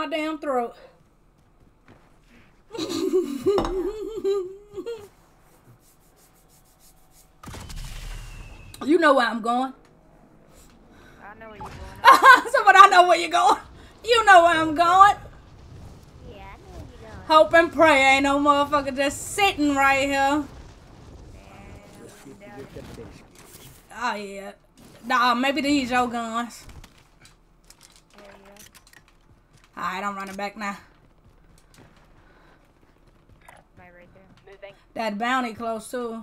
B: My damn throat. you know where I'm going.
H: I know where you're going.
B: Somebody, I know where you're going. You know where I'm going.
H: Yeah, I know where you're going.
B: Hope and pray ain't no motherfucker just sitting right here. Oh yeah. Nah, maybe these your guns.
H: Hell yeah.
B: Alright, I'm running back now.
H: Somebody right there.
I: Moving.
B: That bounty close too.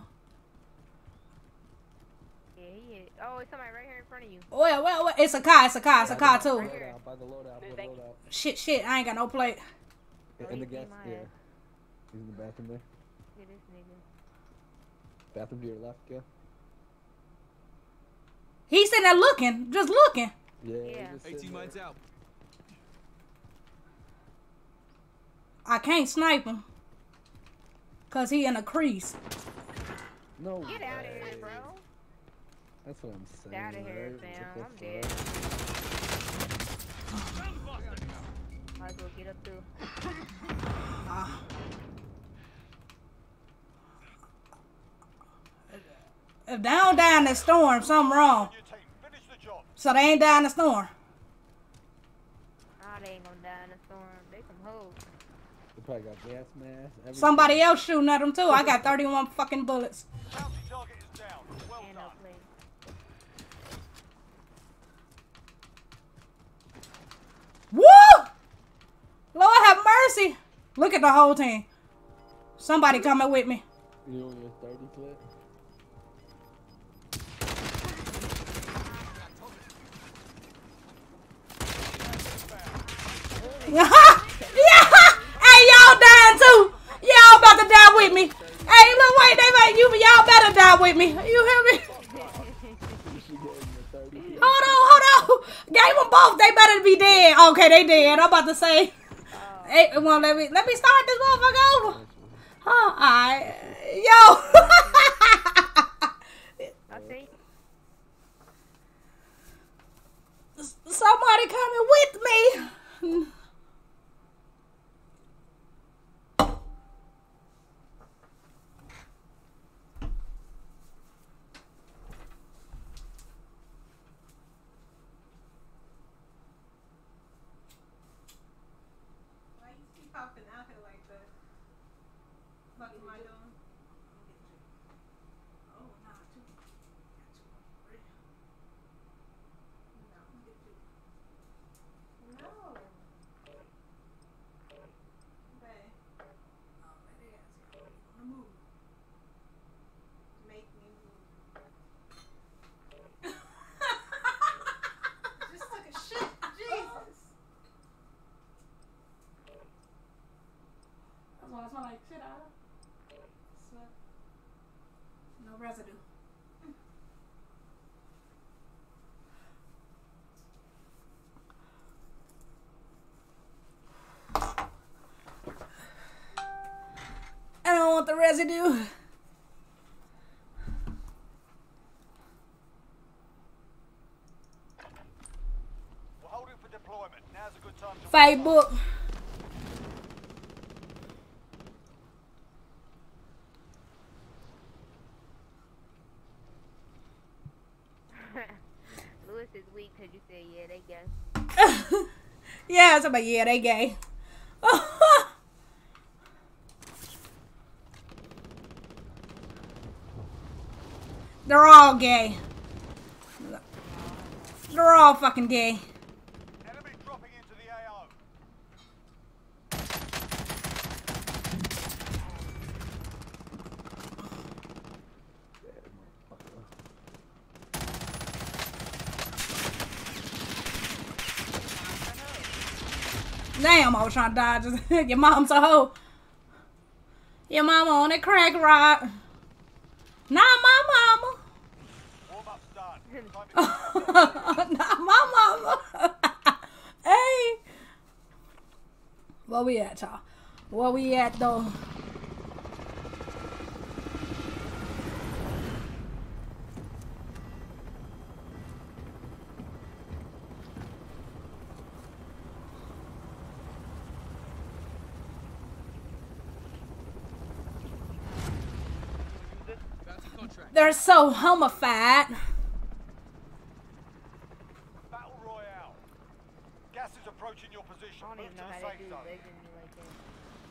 H: Yeah, he is. Oh, it's somebody right here in front of you.
B: Oh, well, well, well, it's a car, it's a car, it's a car too.
H: Right here.
C: Loadout, by the loadout, by the
I: Moving.
C: loadout.
B: Shit, shit, I ain't got no plate.
H: Oh,
C: In the
H: he
C: gas, yeah. He's in the bathroom there.
H: Look at this nigga.
C: Bathroom to your left, yeah.
B: He's sitting there looking, just looking.
C: Yeah. he's
H: Yeah.
E: 18
C: there.
E: out.
B: I can't snipe him. Cause he in a crease.
C: No.
H: Get out of here, bro.
C: That's what I'm saying.
H: Get out of here,
C: right?
H: fam. I'm dead.
C: fuck?
H: Might as well get up too.
B: Ah. If they don't die in the storm, something wrong.
D: Your team, finish the job.
B: So they ain't die in the storm.
H: Nah, they ain't gonna die in the storm. They some hoes.
C: They probably got gas masks.
B: Somebody else shooting at them too. I got 31 fucking bullets.
D: Bounty target is down. Well
H: And no
D: done.
H: play.
B: Woo! Lord have mercy. Look at the whole team. Somebody coming with me.
C: You on your 30 clip?
B: yeah! Hey, y'all dying too. Y'all about to die with me. Hey, look, wait, they might you, y'all better die with me. You hear me?
C: She getting the 30 clip.
B: Hold on, hold on. Gave them both. They better be dead. Okay, they dead. I'm about to say. Hey, well, let me let me start this motherfucker over. Oh, alright. Yo. Somebody coming with me.
A: Why you keep popping out here like that? What am I doing?
B: Oh, nah, two.
A: No. Babe, make me move. Just took a shit. Jesus.
B: That's why I smell like shit out of.
A: Sweat.
B: No residue. I don't want the residue.
D: We're holding for deployment. Now's a
H: Lewis is weak because you said, yeah, they gay.
B: yeah, somebody, yeah, they gay. They're all gay. They're all fucking gay.
D: Enemy dropping into the AO.
B: Damn, I was trying to dodge. Your mom's a hoe. Your mama on that crack rock. Not my mama. Not my mama. hey. Where we at, y'all? Where we at, though? They're so homified.
D: Battle Royale. Gas is approaching your position.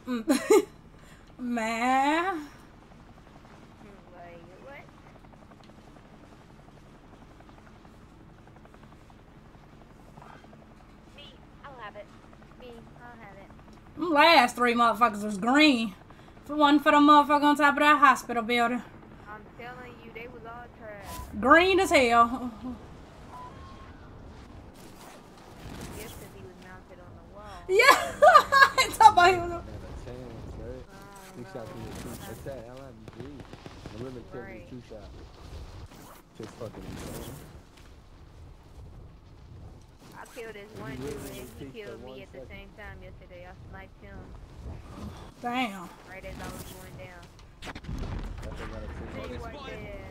B: Man. Last three motherfuckers was green. For one for the motherfucker on top of that hospital building. Green as hell.
H: Just 'cause he was mounted on the wall.
B: Yeah. Ain't talking about him.
C: They have a chance, right? Two shots in
H: no.
C: the two. It's that LMG. The limit killed
H: Right.
C: two shot. Just fucking insane.
H: I killed this one
C: You
H: dude and he killed me at the same time yesterday. I sniped him
B: Damn.
H: right as I was going down.
C: That thing got a two.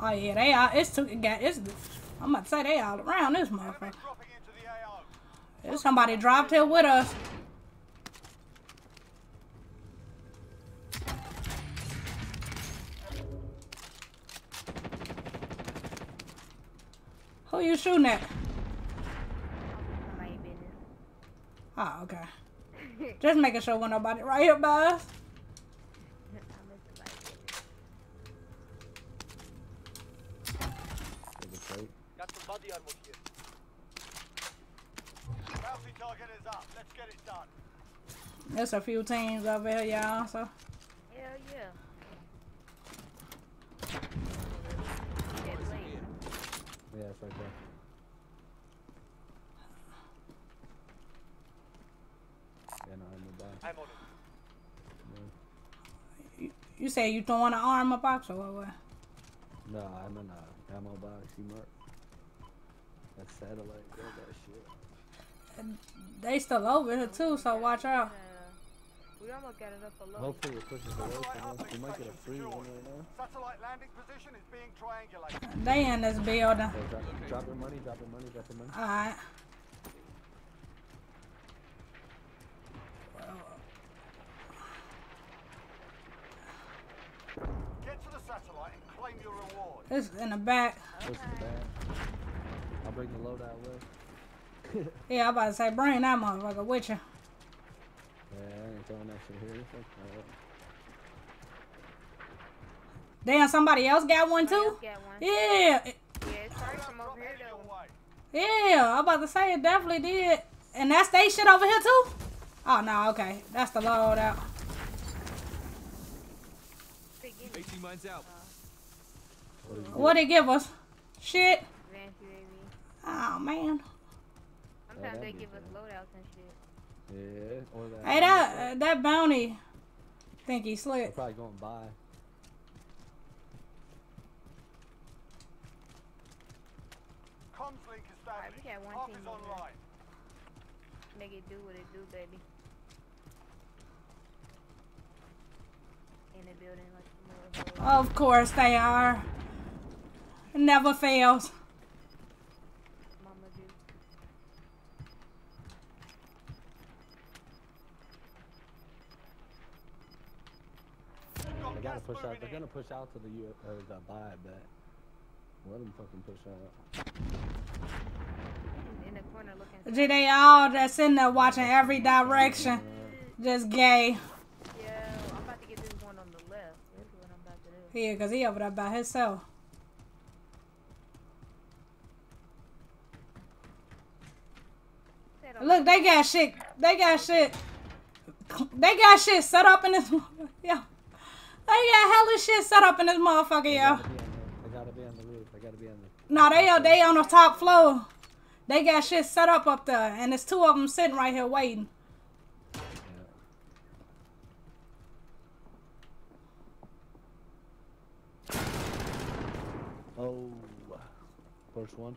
H: See what it
B: Oh yeah, they all. It's two. Got it's. I'm about to say they all around this motherfucker.
D: Enemy dropping into the AO.
B: There's somebody dropped here with us. Who you shooting at?
H: Somebody.
B: Oh, okay. Just making sure when nobody right here by us.
H: I'm in somebody's business.
C: Take a break.
D: Got some body armor here. Bounty target is up. Let's get it done.
B: There's a few teams over here, y'all. So
H: Hell yeah.
C: Yeah, it's right there. Yeah, no, I'm about.
D: I'm on it.
B: you, you say you throwing an armor box or what? what?
C: No, I'm in a ammo box. You mark. That satellite, grab that shit.
B: They still over here too, so watch out.
H: We almost got it up for low.
C: Hopefully it pushes away from us. We might get a free one right now.
D: Satellite landing position is being triangulated.
B: They in this building.
C: So drop, drop your money, drop your money, drop your money.
B: Alright.
D: Get to the satellite and claim your reward.
B: It's in the back.
C: Push the back. I'll bring the load out with.
B: Yeah, I'm about to say, bring that motherfucker with you.
C: Yeah, I ain't throwing that shit here. Fuck that.
B: Damn, somebody else got one
H: Somebody
B: too?
H: else got one.
B: Yeah,
H: Yeah, it's probably from over here though.
B: yeah, I'm about to say it definitely did. And that's they shit over here too? Oh, no, okay. That's the loadout.
E: 18 mines out.
C: What did you
B: What they give us? Shit.
H: Advanced
B: Oh, man.
H: Sometimes
C: that'd
H: they
C: be
H: give us loadouts and shit.
C: Yeah, or that.
B: Hey, that, uh, that bounty think he
C: They're
B: slick.
C: probably going by.
D: Comms link
H: Alright,
D: established.
H: we got one
D: Half
H: team
D: is online.
H: Make it do what it do, baby. In the building like some.
B: Of course they are. Never fails.
C: Push out. They're gonna push out to the U. Uh, the buy. I bet. Let them fucking push out.
H: In the corner looking.
B: Gee, they all just sitting there watching every direction. Just gay.
H: Yeah, I'm about to get this one on the left. This is what I'm about to do.
B: Yeah, because he over there by himself. Look, they got shit. They got shit. They got shit set up in this. Yeah. They got hella shit set up in this motherfucker,
C: They
B: yo.
C: gotta be on the- They gotta be on the roof. They gotta be on the.
B: No, they are they on the top floor. They got shit set up up there, and there's two of them sitting right here waiting.
C: Oh, first one.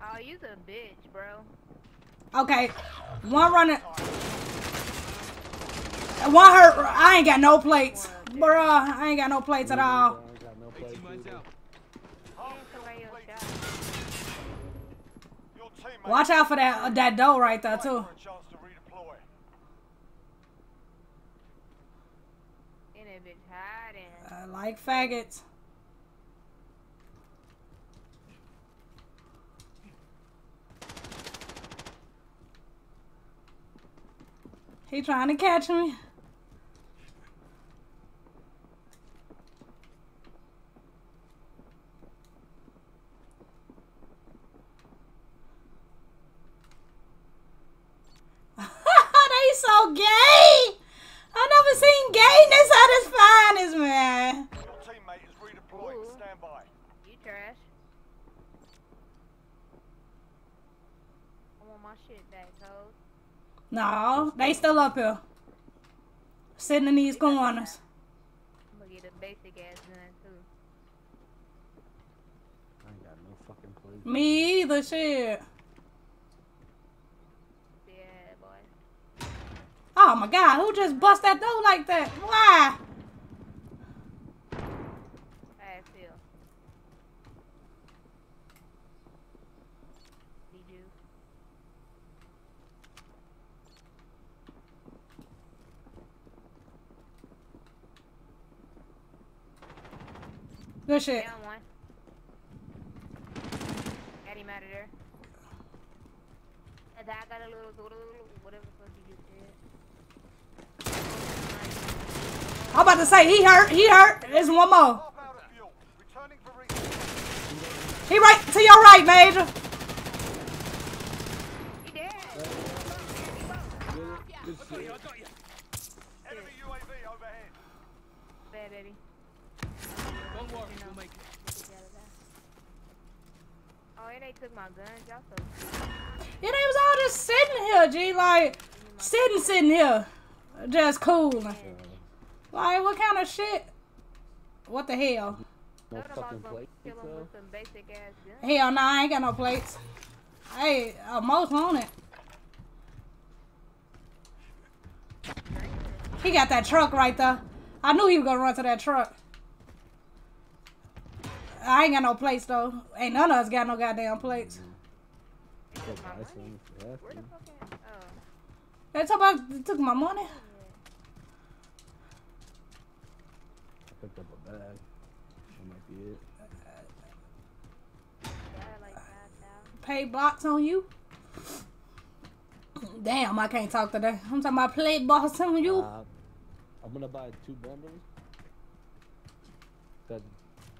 H: Oh, you's a bitch, bro.
B: Okay, one running. One hurt. I ain't got no plates, bruh. I ain't got no plates at all.
C: I ain't got no
E: 18
C: place
E: mines
C: either.
E: out.
D: for
H: that somebody else
D: complete.
H: shot.
D: Your teammate
B: Watch out for that uh, that door right
D: so gay. I never
H: seen gayness at its
B: finest, man. Your teammate is Stand by. You
H: trash.
B: No, they still up here. Sitting in these corners.
H: Look at the basic ass gun too.
C: I ain't got no fucking.
B: Me either, shit. Oh my god, who just bust that door like that? Why?
H: I feel. Did you?
B: Good shit.
H: Down one. Got him out of there. I got a little, little whatever the fuck you just said.
B: I'm about to say he hurt, he hurt. There's one more. He right to your right, Major.
H: Oh,
B: Yeah, they was all just sitting here, G, like sitting, sitting here, just cooling. Like what kind of shit? What the hell?
C: No
H: I
C: fucking
H: gonna
C: place.
H: kill 'em
C: though.
H: with some basic ass guns.
B: Hell no, I ain't got no plates. Hey, uh, most on it. He got that truck right there. I knew he was gonna run to that truck. I ain't got no plates though. Ain't none of us got no goddamn plates.
H: They
C: Go
H: took my money.
C: some if you have
H: Where the fuck at?
B: They talk about they took my money.
C: I picked up a bag. That might be it.
H: Yeah, like five thousand.
B: Pay box on you. Damn, I can't talk today. I'm talking about plate box on you.
C: Uh, I'm gonna buy two bundles. That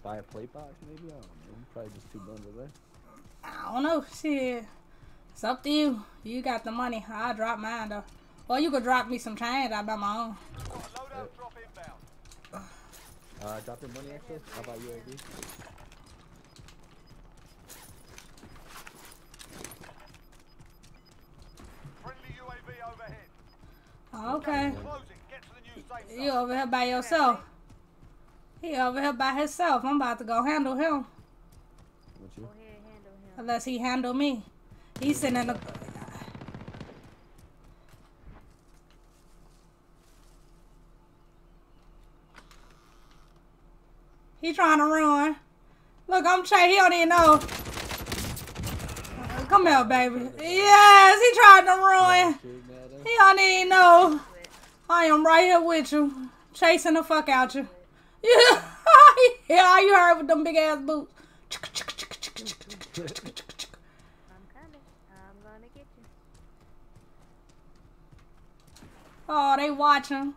C: buy a plate box maybe. I don't know. Probably just two bundles, eh?
B: I don't know. Shit. It's up to you. You got the money. I'll drop mine though. Or you could drop me some change. I buy my own.
D: Loadout drop inbound.
C: Uh, drop your money extra. How about UAV?
D: Friendly UAV overhead.
B: Okay.
D: Closing. Get to the new safe zone.
B: You over here by yourself. He over here by himself. I'm about to go handle him.
C: What you?
H: Go ahead and handle him.
B: Unless he handle me. He's sitting in the. He trying to run. Look, I'm Che. He don't even know. Come here, baby. Yes, he trying to run. He don't even know. I am right here with you, chasing the fuck out you. Yeah, yeah, you heard with them big ass boots.
H: I'm coming. I'm gonna get you.
B: Oh, they watching.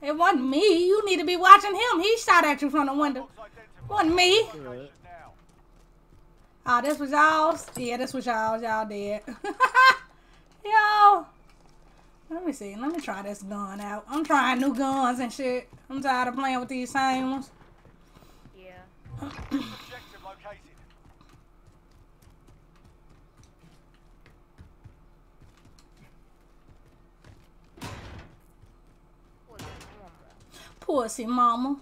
B: It wasn't me. You need to be watching him. He shot at you from the window. Wasn't me. Oh, this was y'all's? Yeah, this was y'all's. Y'all did. Yo. Let me see. Let me try this gun out. I'm trying new guns and shit. I'm tired of playing with these same ones.
H: Yeah.
D: Objective located.
H: What is normal?
B: Pussy mama.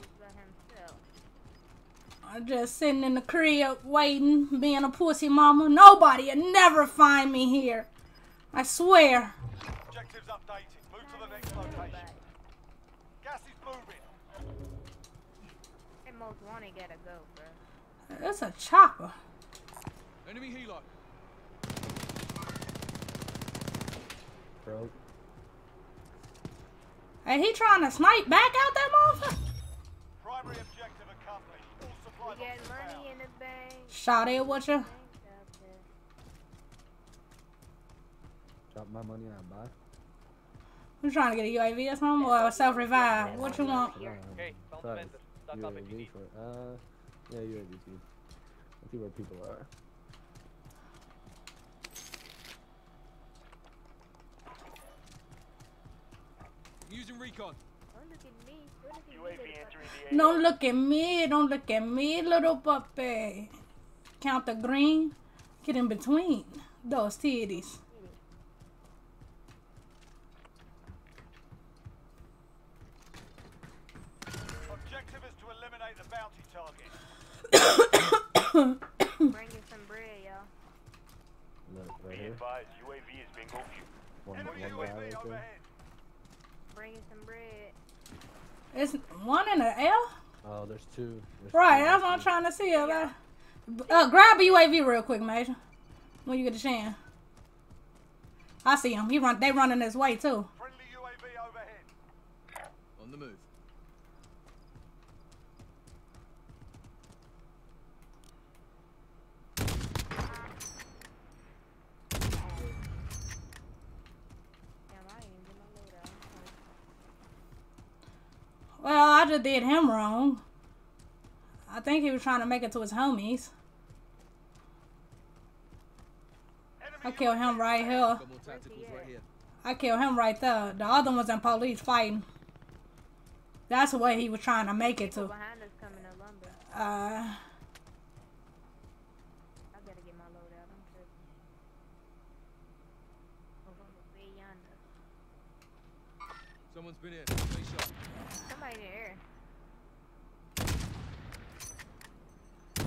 B: I'm just sitting in the crib waiting, being a pussy mama. Nobody will never find me here. I swear.
D: Objectives updated. Move to the next location. Gas is moving.
H: And most wanted gotta go, bro.
B: That's a chopper.
E: Enemy helo.
C: Bro,
B: Hey, he trying to snipe back out that motherfucker?
D: Primary objective accomplished. All supply
H: We got
D: boxes
H: money in the bank.
B: Shot it with you.
H: Bank
C: drop my money and buy.
B: I'm trying to get a UAV or something or self revive. What you want?
C: Okay, sorry. UAV for uh, yeah, UAV too. Let's see where people are.
E: Using recon.
H: Don't look at me. Don't look at me.
B: Don't look at me. Don't look at me, little puppy. Count the green. Get in between those titties.
D: Objective is to eliminate the bounty target.
H: fucker. Bring in some bread, y'all.
C: Look, right
D: Be
C: here.
D: advised, UAV is bingo fuel.
C: One,
D: Enemy
C: one guy
D: UAV
C: right there.
D: overhead.
H: Bring in some bread.
B: It's one in the L.
C: There's
B: Right, that's what I'm
C: there's
B: trying to see. Uh, uh, grab a UAV real quick, Major. When you get a chance. I see him. He run. They running this way too.
D: Friendly UAV overhead.
E: On the move.
H: Damn, I ain't even get my load out.
B: Well, I just did him wrong. I think he was trying to make it to his homies. I killed him right here.
E: Got more tacticals right here.
B: I killed him right there. The other one's in police fighting. That's the way he was trying to make it to.
H: Behind us coming to lumber.
B: Uh,
H: I better get my load out. I'm tripping. Over on the way yonder.
E: Someone's been here. Stay sharp.
H: Somebody in the air.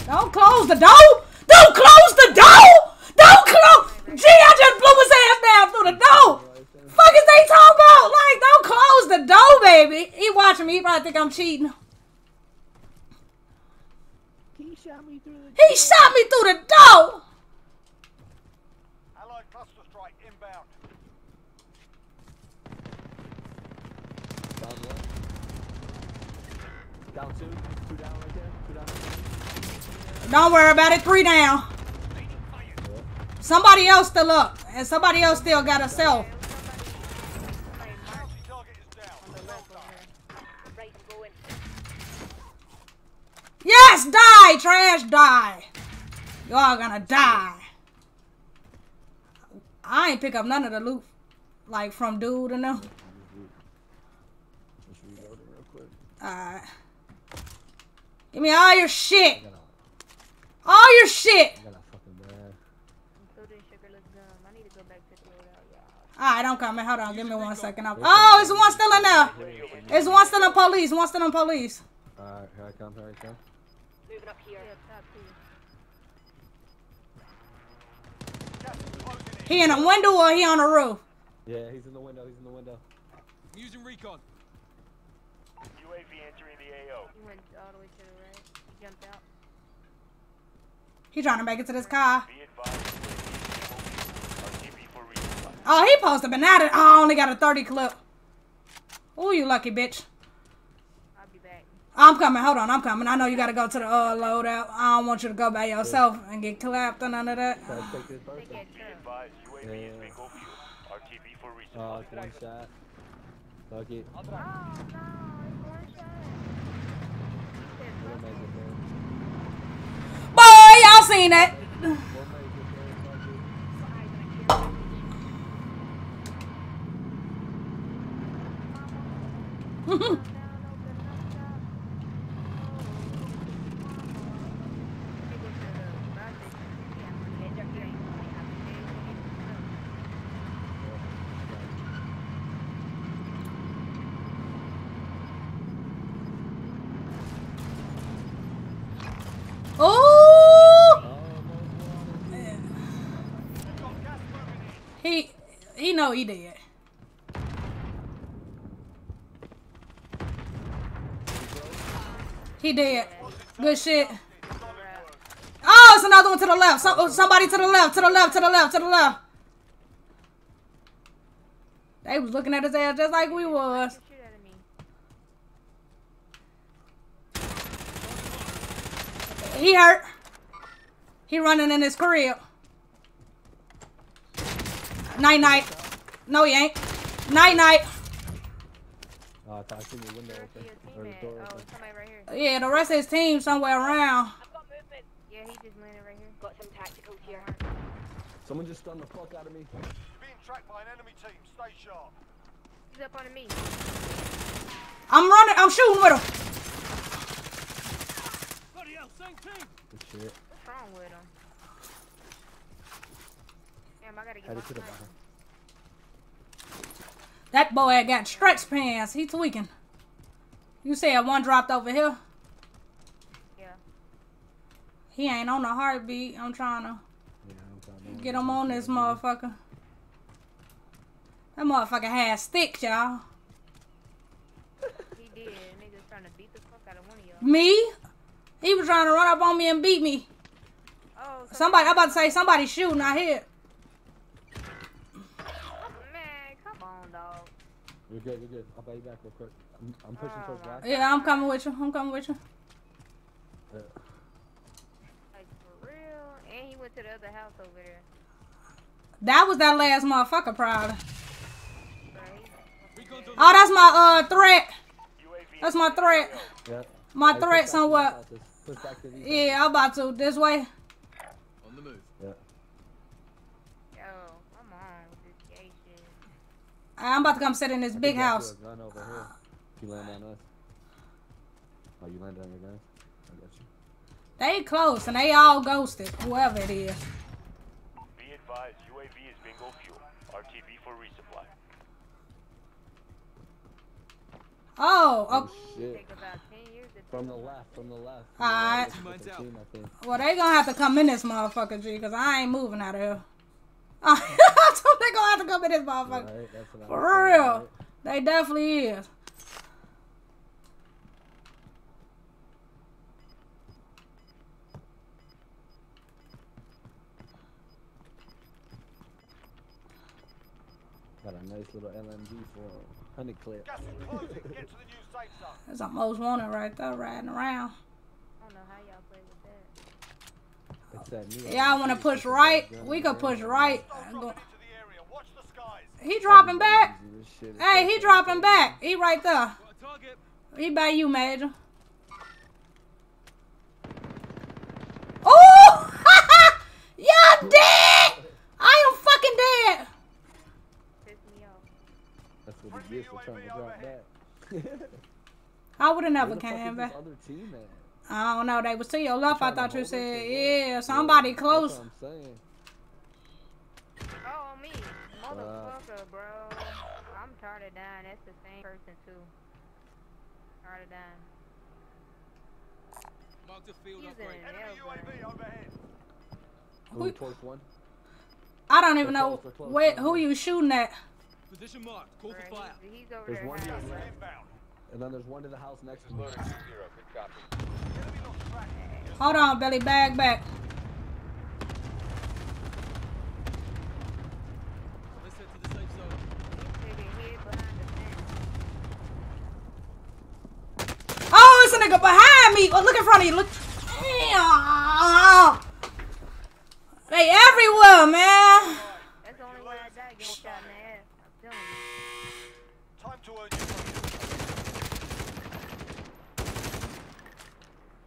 B: Don't close the door. Don't close the door. Don't close. Gee, I just blew his ass down through the door. Fuck is they talking about? Like, don't close the door, baby. He watching me. He probably think I'm cheating.
C: He shot me through the.
B: He shot me through the door.
D: Allied cluster strike inbound.
C: Down one. Down two. Two down right there. Two down.
B: Don't worry about it. Three down. Somebody else still up, and somebody else still got a self.
H: Somebody marked
D: Bounty target is down. Well done.
H: right and going.
B: Yes, die, trash, die. Y'all gonna die. I ain't pick up none of the loot, like from dude and them. Alright. Give me all your shit.
C: I
B: All your shit.
C: I got a fucking bag.
H: Including. I need to go back to the load out, y'all.
B: Alright, don't come in. Hold on. Give me one second. Up. Oh, it's one still in there. It's one still in police. One still in police.
C: Alright, here I come. Here I come.
H: Moving up here. Yeah, top two.
D: Gas is closing in.
B: He in a window or he on a roof?
C: Yeah, he's in the window. He's in the window.
E: I'm using recon.
D: UAV entering the AO.
H: He went all the way to the right. He jumped out.
B: He trying to make it to this car.
D: Be advised, UAV is bingo fuel. RTB for resupply.
B: Oh, he supposed to been at it. Oh, I only got a 30 clip. Oh, you lucky bitch.
H: I'll be back.
B: I'm coming. Hold on. I'm coming. I know you gotta go to the uh, loadout. I don't want you to go by yourself and get clapped or none of that.
C: Try to take this
H: Take
C: person.
H: that
D: Be
H: truck.
D: advised, UAV is
C: Yeah.
D: bingo fuel. RTB for
C: Oh, it's one shot. Fuck it.
H: Oh, no. It's one shot. He said,
C: We'll
H: fuck
C: make
H: it.
C: it there.
B: Boy, y'all seen that.
C: We'll make it there. Fuck it.
B: Ooh.
C: Oh, no, no.
D: Got gas moving in.
B: He he know he did. He did. Good shit. Oh, it's another one to the left. So, oh, somebody to the left, to the left, to the left, to the left. They was looking at his ass just like we was. He hurt. He running in his crib. Night night. No, he ain't. Night night.
C: Oh, I thought I seen the window open.
H: your
C: Or the
H: teammate?
C: door
H: Oh,
C: open.
H: somebody right here.
B: Yeah, the rest of his team somewhere around.
H: Yeah, he just landed right here. Got some tacticals here.
C: Someone just stunned the fuck out of me.
D: You're Being tracked by an enemy team. Stay sharp.
H: He's up on me.
B: I'm running. I'm shooting with him.
E: Bloody hell, same team!
C: Good shit.
H: What's wrong with him? Damn, I gotta get
C: Headed
H: my
C: to the bottom.
B: That boy got stretch pants. He tweaking. You said one dropped over here.
H: Yeah.
B: He ain't on the heartbeat. I'm trying to
C: Yeah, I'm trying to
B: get him on this motherfucker. That motherfucker had sticks, y'all.
H: He did. Niggas trying to beat the fuck out of one of y'all.
B: Me? He was trying to run up on me and beat me.
H: Oh, so
B: Somebody, I'm about to say somebody shooting. I hear.
H: Man, come on, dog.
C: You're good, you're good. I'll buy you back real quick. I'm, I'm pushing
H: Oh,
C: towards
H: my
C: black.
B: Yeah, I'm coming with you. I'm coming with you.
C: Yeah.
H: Like, for real? And he went to the other house over there.
B: That was that last motherfucker, probably.
H: Right?
B: Oh, that's my uh threat. That's my threat.
C: Yeah.
B: My
C: Hey,
B: threat
C: to
B: somewhat.
C: these houses. Push back to these
B: Yeah, I'm about to. This way.
E: on the move.
C: houses. Yeah.
H: Yo, come on with this gay shit.
B: I'm about to come sit in this
C: I
B: big
C: think you have
B: house.
C: to over here. You land on us. Oh, you landed on your guys? I got you.
B: They close and they all ghosted. Whoever it is.
D: Be advised, UAV is bingo fuel. RTB for resupply.
B: Oh,
C: Oh,
B: okay.
C: shit.
H: Take about 10 years to
C: From the left, from the left.
B: Alright.
C: The left,
E: Mine's out.
C: team, I think.
B: Well, they gonna have to come in this motherfucker, G, because I ain't moving out of here. so they gonna have to come in this motherfucker.
C: Right, that's I
B: For
C: was saying,
B: real.
C: right?
B: They definitely is.
C: Got a nice little LMG for honey clip.
D: Gas is closing. The new safe zone.
B: That's a most wanted right there, riding around.
H: I don't know how y'all play with that.
C: It's that new
B: Y'all wanna push right? We could push right.
D: Stop
B: and go-
D: dropping into the area. Watch the skies.
B: He dropping back.
C: Easy, this shit is
B: Hey, he dropping back. He right there.
E: Got a target.
B: He by you, Major. Oh! Y'all dead! I am fucking dead!
H: Piss me off.
C: That's what he gets for trying to drop back.
B: I would have never came back.
C: This other team at?
B: I don't know. They was to your left. I thought you
C: hold us or
B: said, yeah, somebody
C: That's
B: close.
C: I'm saying.
H: Oh, me. Motherfucker, bro. I'm tired of dying. That's the same person, too. Tired of dying.
E: Marked a field
H: He's
E: upgrade.
H: in
D: Enemy
H: L
D: UAV overhead.
C: Moving towards one.
B: I don't even know
C: They're close, they're
B: where, who you shooting at.
E: Position marked. Call for fire.
H: he's, he's over
C: There's
H: there.
C: one
H: hiding,
C: here.
H: bro.
D: Inbound.
C: And then there's one to the house next to me.
D: Enemy lost track.
B: Hold on, Billy. Bag back.
E: Let's head to the safe zone.
H: Nigga hid behind the fence.
B: Oh, it's a nigga behind me. Oh, look in front of you. Look. Damn. They everywhere, man.
H: That's the only way I die, getting shot in the ass. I'm telling you.
D: Time to earn your money.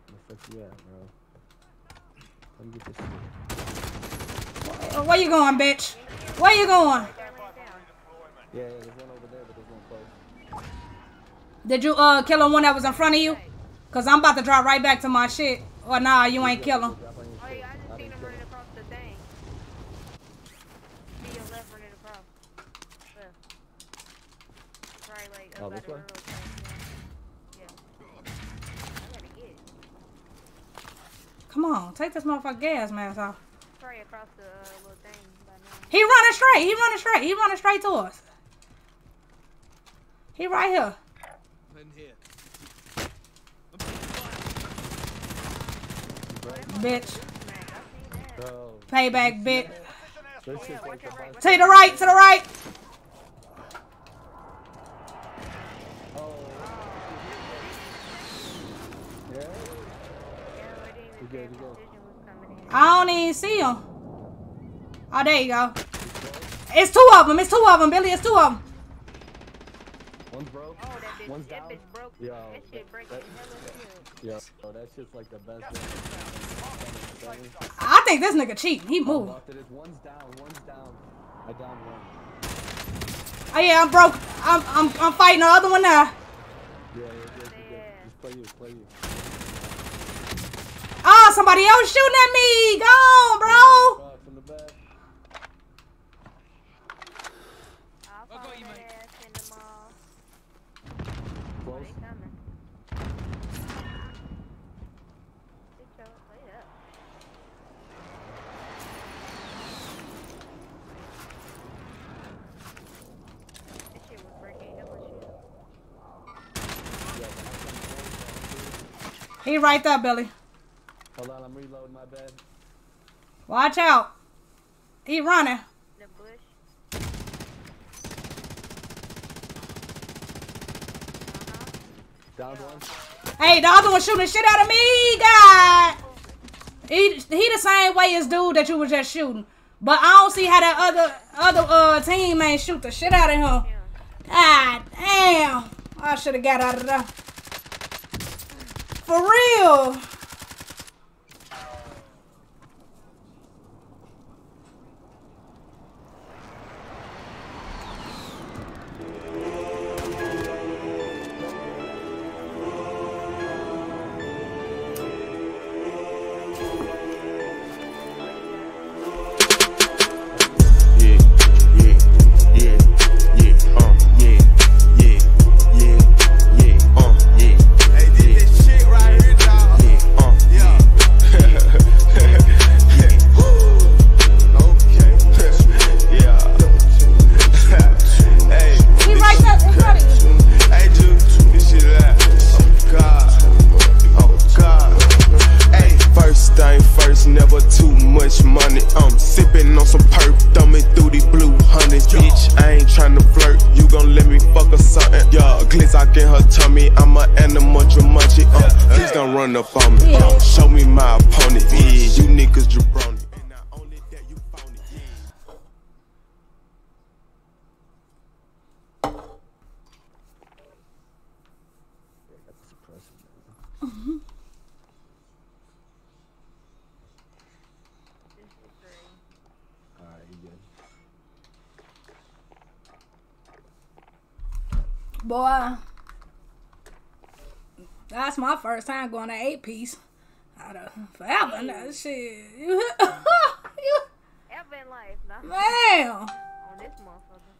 C: Where the fuck you at, bro? Come get this shit.
B: Where you going, bitch? Where you going?
H: There, lay it down.
D: Deployment.
C: Yeah, yeah, there's one over there, but there's one close.
B: Did you uh kill the one that was in front of you? Cause I'm about to drop right back to my shit. Or nah, you ain't kill him.
C: Drop on your
H: Oh,
C: shit.
H: yeah, I just
C: I
H: seen
C: didn't
H: him
C: kill
H: running across the thing. See your left running across. Left. Probably like
C: Oh,
H: up by
C: this
H: the
C: way?
H: railroad track. Yeah. yeah. I gotta get.
B: Come on, take this motherfucker gas mask off.
H: Probably across the uh, little thing by now.
B: He running straight. He running straight. He running straight to us. He right here.
E: Men here. I'm taking fire.
B: Bitch.
H: Smack, I seen that.
C: Bro,
B: Payback, bitch.
D: Position
C: this
D: airstrike.
C: shit's like the best.
B: To the right, to the right.
C: Oh. Yeah?
H: Yeah, I didn't even
C: You
H: see
C: good,
H: if
C: you good.
H: precision was coming in.
B: I don't even see him. Oh, there you go. It's two of them. It's two of them, Billy. It's two of them.
C: One's broke.
H: Oh, that bitch,
C: One's
H: that
C: down.
H: bitch broke.
C: Yo,
H: that shit breaking
C: that-
H: hella shit.
C: Yo, bro, that shit's like the best one.
B: I think this nigga cheating. He moved.
C: locked it. It's One's down, one's down. I down one.
B: Oh yeah, I'm broke. I'm I'm I'm fighting the other one now.
C: Yeah, yeah, yeah, yeah, yeah.
H: Yeah.
C: Just play you, play you.
B: Somebody else shooting at me. Go on, bro.
C: From the back.
H: I'll
E: I'll go
H: follow
E: you,
H: that
E: mate.
H: ass in the mall.
C: Close.
H: they coming. Get your wait up. This shit was breaking hella shit.
C: Yeah, the XM4
B: He right there, Billy.
C: Hold on, I'm reloading my bed.
B: Watch out. He running.
H: The bush. Uh-huh.
C: Down one.
B: Hey, the other one shooting the shit out of me, God. He he the same way as dude that you was just shooting, but I don't see how that other other uh teammate shoot the shit out of him.
H: Yeah.
B: God damn! I should have got out of there. For real. That's my first time going to eight piece. Out of forever. Now, shit. You, you,
H: Ever in life, nah.
B: man.
H: On this motherfucker.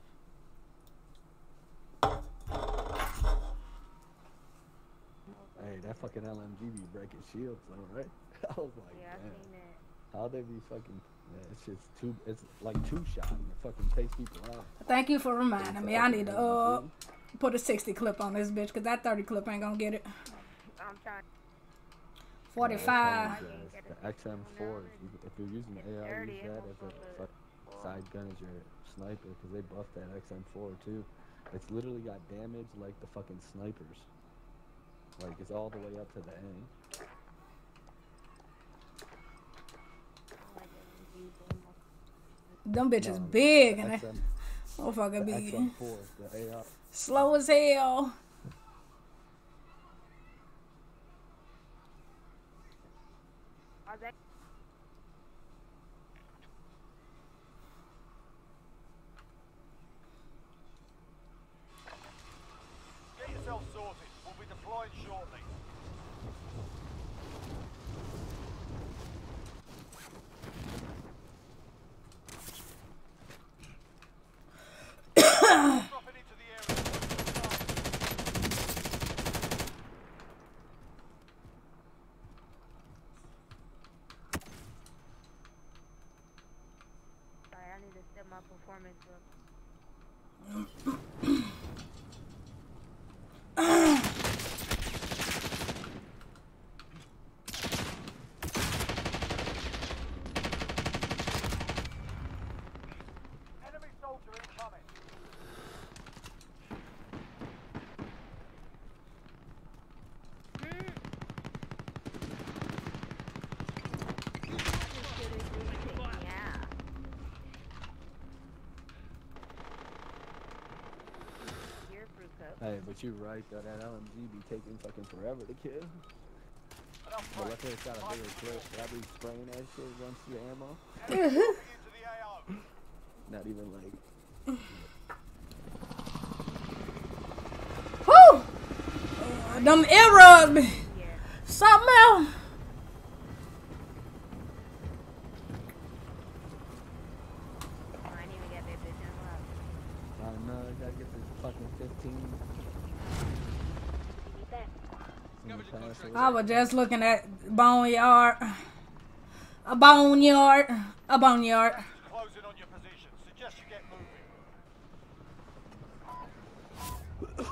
C: Hey, that fucking LMG be breaking shields though, right? I was like,
H: Yeah, I
C: damn.
H: seen that.
C: How they be fucking? Yeah, it's just two. It's like two shot and it fucking takes people out.
B: Thank you for reminding me. I need to uh, put a 60 clip on this bitch because that 30 clip ain't gonna get it.
H: I'm trying.
B: 45.
C: The, the XM4, if, you, if you're using the AR, use that as a fuck side gun as your sniper because they buffed that XM4 too. It's literally got damage like the fucking snipers. Like it's all the way up to the end.
B: Them bitches
C: No,
B: big
C: the
B: and that
C: XM,
B: motherfucker
C: the
B: be
C: XM4, the AR.
B: slow as hell.
H: Are they?
D: Get yourself sorted. We'll be deploying shortly. Dropping into the area.
H: Sorry, I need to step my performance up.
D: Enemy soldier incoming.
H: Yeah. Your fruit cup.
C: Hey, but you're right though. That LMG be taking fucking forever to kill.
D: Enough
C: But
D: pressure.
C: luckily it's got a bigger clip. I be spraying that shit once the ammo.
D: Enemy dropping into the AO.
C: Not even like.
B: Whew! Uh, them earrugs, be-
H: Yeah.
B: something else.
H: I ain't even got that bitch unlocked.
C: I know, I gotta get this fucking 15. in the past.
B: I was just looking at boneyard. A boneyard. A boneyard.
D: Closing on your position. Suggest you get moving.
H: Boom,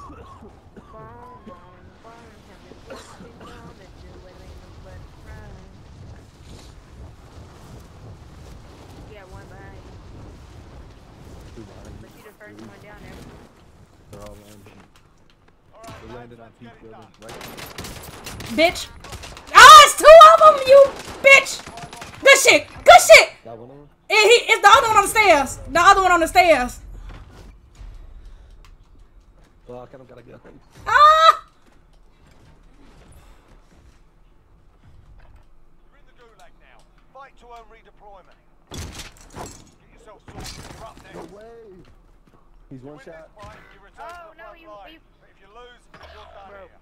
H: boom, boom. Tell me what you gonna do. It ain't no but run. Yeah, one behind you.
C: Two behind
H: But
C: you.
H: you the first one down there.
C: They're all landing.
D: All right,
C: They
D: lads,
C: landed on
D: let's
C: peak
D: get it
C: building.
D: done.
C: Right
B: Bitch. Oh, it's two of them, you bitch. Good shit. Good shit.
C: Got one of?
B: It, he, it's the other one on the stairs. The other one on the stairs.
C: Well, I kind of got a gun.
B: Ah!
D: You're in the gulag now. Fight to earn redeployment. Get yourself sorted. You're up next.
C: way! He's one shot.
D: fight, you return
H: Oh,
D: to the
H: no,
D: front
H: you-
D: line.
H: you-
D: But if you lose, you're done
H: Bro.
D: here.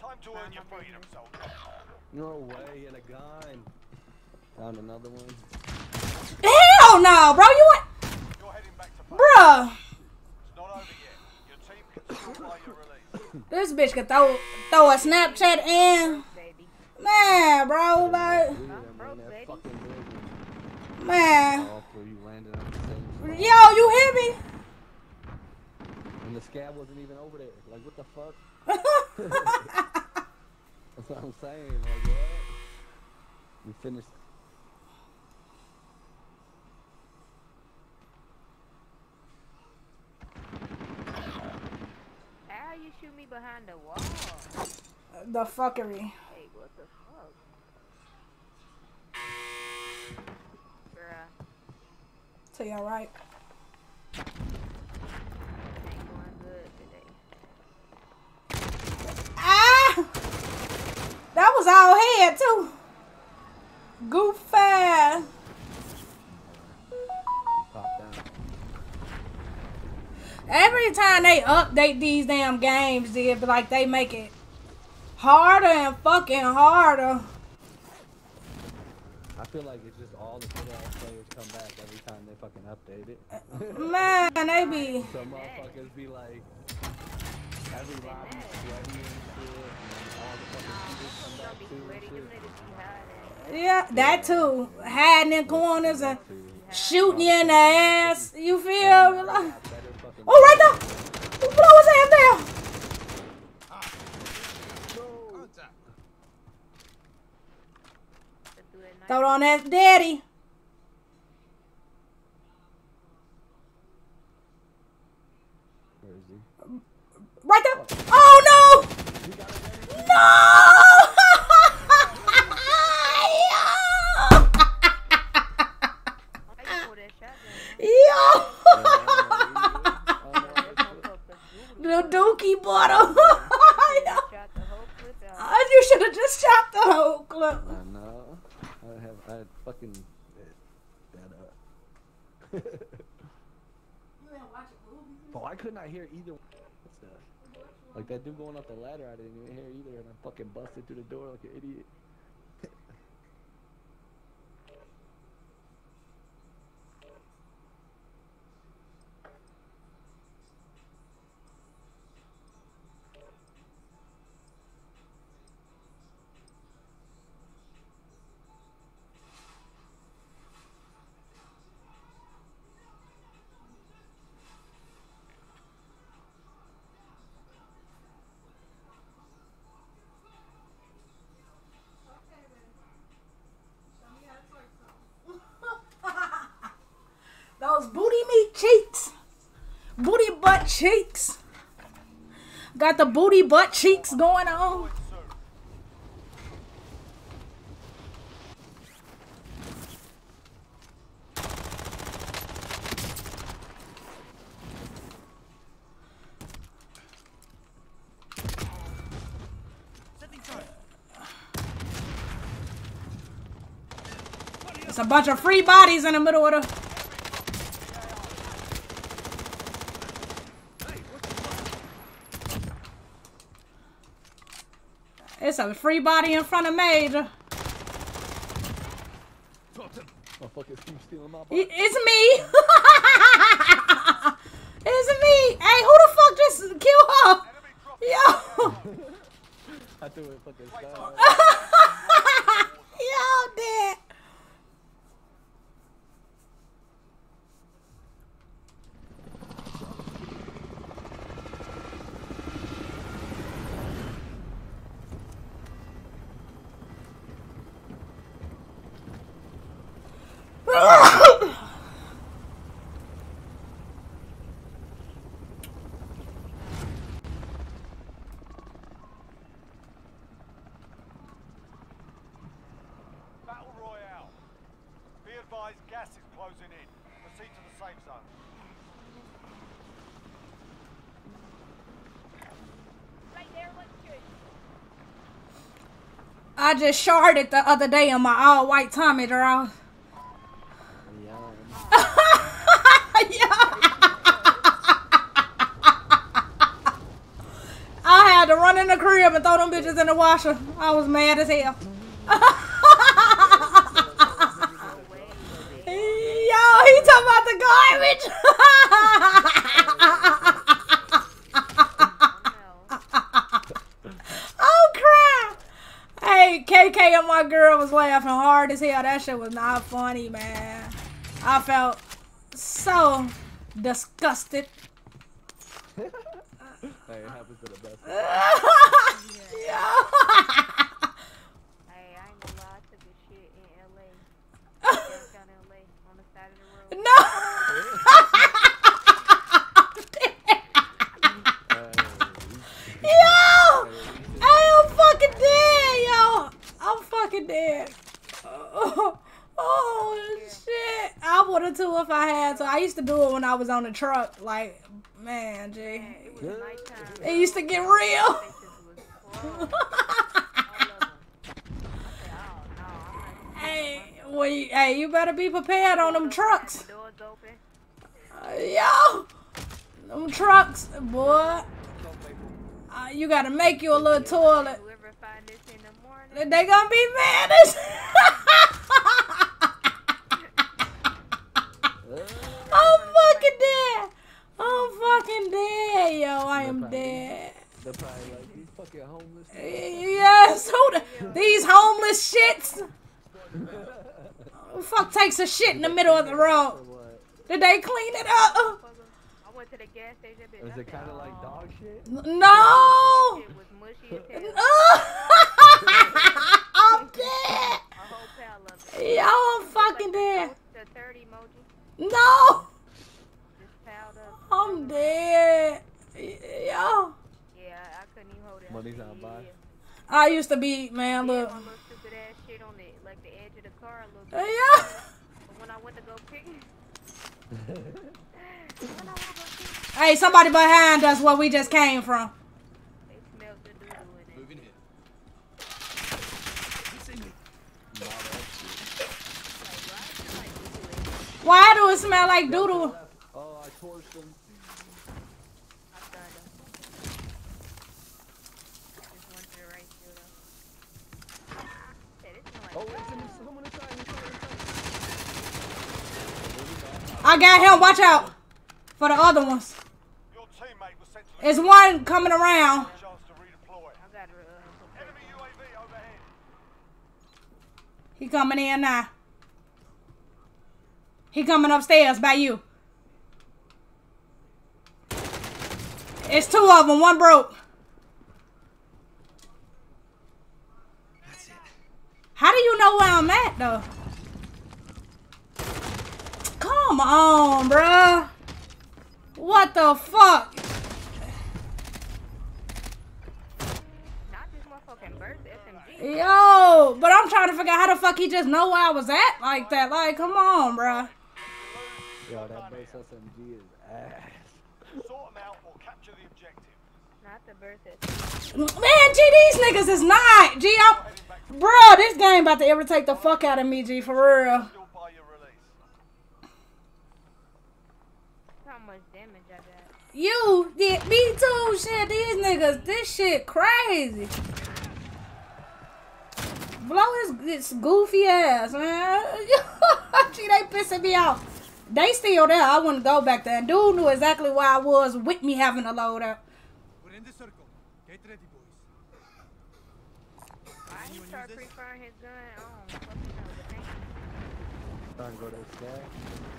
D: Time to earn your freedom, soldier.
C: No way, and a gun. Found another one.
B: Hell no, bro. You went.
D: You're heading back to base.
B: Bruh.
D: It's not over yet. Your team can still buy your.
B: This bitch could throw, throw a Snapchat in.
H: Baby.
B: Man, bro. Like,
C: Dude, man,
H: baby.
B: man.
C: All three landed on the same spot.
B: Yo, you hear me?
C: And the scab wasn't even over there. Like, what the fuck? That's what I'm saying. Like, what? We finished.
H: How you shoot me behind the wall?
B: the fuckery.
H: Hey, what the fuck? Bruh,
B: To your right.
H: it ain't going good today.
B: Ah! That was all head, too. Goofy.
C: Top down.
B: Every time they update these damn games, they be like they make it harder and fucking harder.
C: I feel like it's just all the players come back every time they fucking update it.
B: Man, they be.
C: Some motherfuckers be like, every lobby
B: Yeah, that too. Hiding in corners and shooting you in the ass. You feel me? Oh, right there. Blow his ass down? Throw it on that daddy. Right there. Oh, no. No. Yo. The dookie bottom. You should have just shot the whole clip.
C: I know. I have. I fucking. That up. Oh, I could not hear either. Like that dude going up the ladder, I didn't even hear either, and I fucking busted through the door like an idiot.
B: Got the booty butt cheeks going on. It's a bunch of free bodies in the middle of the. It's a free body in front of Major.
C: Motherfuckers keep stealing my
B: It's me. it's me. Hey, who the fuck just killed her? Yo.
C: I threw it fucking style.
B: Yo, dead.
D: Battle Royale. Be advised, gas is closing in. Proceed to the safe zone.
H: Right there.
B: I just sharded the other day on my all white Tommy draw.
C: Yeah.
B: I had to run in the crib and throw them bitches in the washer. I was mad as hell. Yo, he talking about the garbage. oh crap! Hey, KK and my girl was laughing hard as hell. That shit was not funny, man. I felt so disgusted.
C: Hey, it happens to the best.
B: yeah.
H: Hey, I ain't gonna lie, I took a shit in LA. Downtown LA, on the side of the road.
B: No. yo, I am fucking dead, yo. I'm fucking dead. Oh, oh shit! I would have too if I had to. I used to do it when I was on the truck. Like, man, G,
H: It was
B: it used to get real.
H: Faces was closed. All of them. I said, no, I'm not
B: hey, well, you, hey, you better be prepared on them trucks.
H: The doors open.
B: Uh, yo, them trucks, boy. Uh, you gotta make you a little toilet.
H: Whoever find this in the morning,
B: They gonna be mad as. I'm oh fucking dead. I'm fucking dead, yo. I am dead.
C: They're probably like, these fucking homeless.
B: Yes, who the, these homeless shits? Who fuck takes a shit in the middle of the road? Did they clean it up?
H: I went to the gas station.
C: Is it kind of like
H: oh,
C: dog shit?
B: No.
H: It was mushy as hell.
B: I'm dead.
H: A whole pile of it.
B: Yo, I'm fucking dead.
H: The third emoji
B: No,
H: just piled up.
B: I'm dead. Yo,
H: Yeah, I couldn't even hold it. I
C: Money's on by.
B: I used to be man. Look,
H: my little stupid ass shit on it, like the edge of the car a little bit.
B: yeah.
H: But when I went to go pick when I went to go pick
B: Hey, somebody behind us where we just came from.
H: they smelled the doo doo in it.
E: Moving in.
B: Why do it smell like doodle?
C: Oh, I.
H: I
C: it's
B: got him. Watch out for the other ones. There's one coming around. He coming in now. He coming upstairs by you. It's two of them. One broke.
E: That's it.
B: How do you know where I'm at though? Come on, bruh. What the fuck? Yo, but I'm trying to figure out how the fuck he just know where I was at like that. Like, come on, bruh.
C: Yo, that base SMG is ass.
D: Sort them out or capture the objective.
H: Not the burst SMG.
B: Man, G, these niggas is not. G, I'm, bruh, this game about to irritate the fuck out of me, G, for real.
D: Still by your release.
H: How much damage I got?
B: You, yeah, me too. Shit, these niggas, this shit crazy. Blow his, his goofy ass, man. Gee, they pissing me off. They still there. I wouldn't go back there. And dude knew exactly where I was with me having a load up.
E: We're in the circle. Get ready, boys.
H: Why he start preferring his gun on? Fuck you know, but thank you.
C: Trying to go to the sky.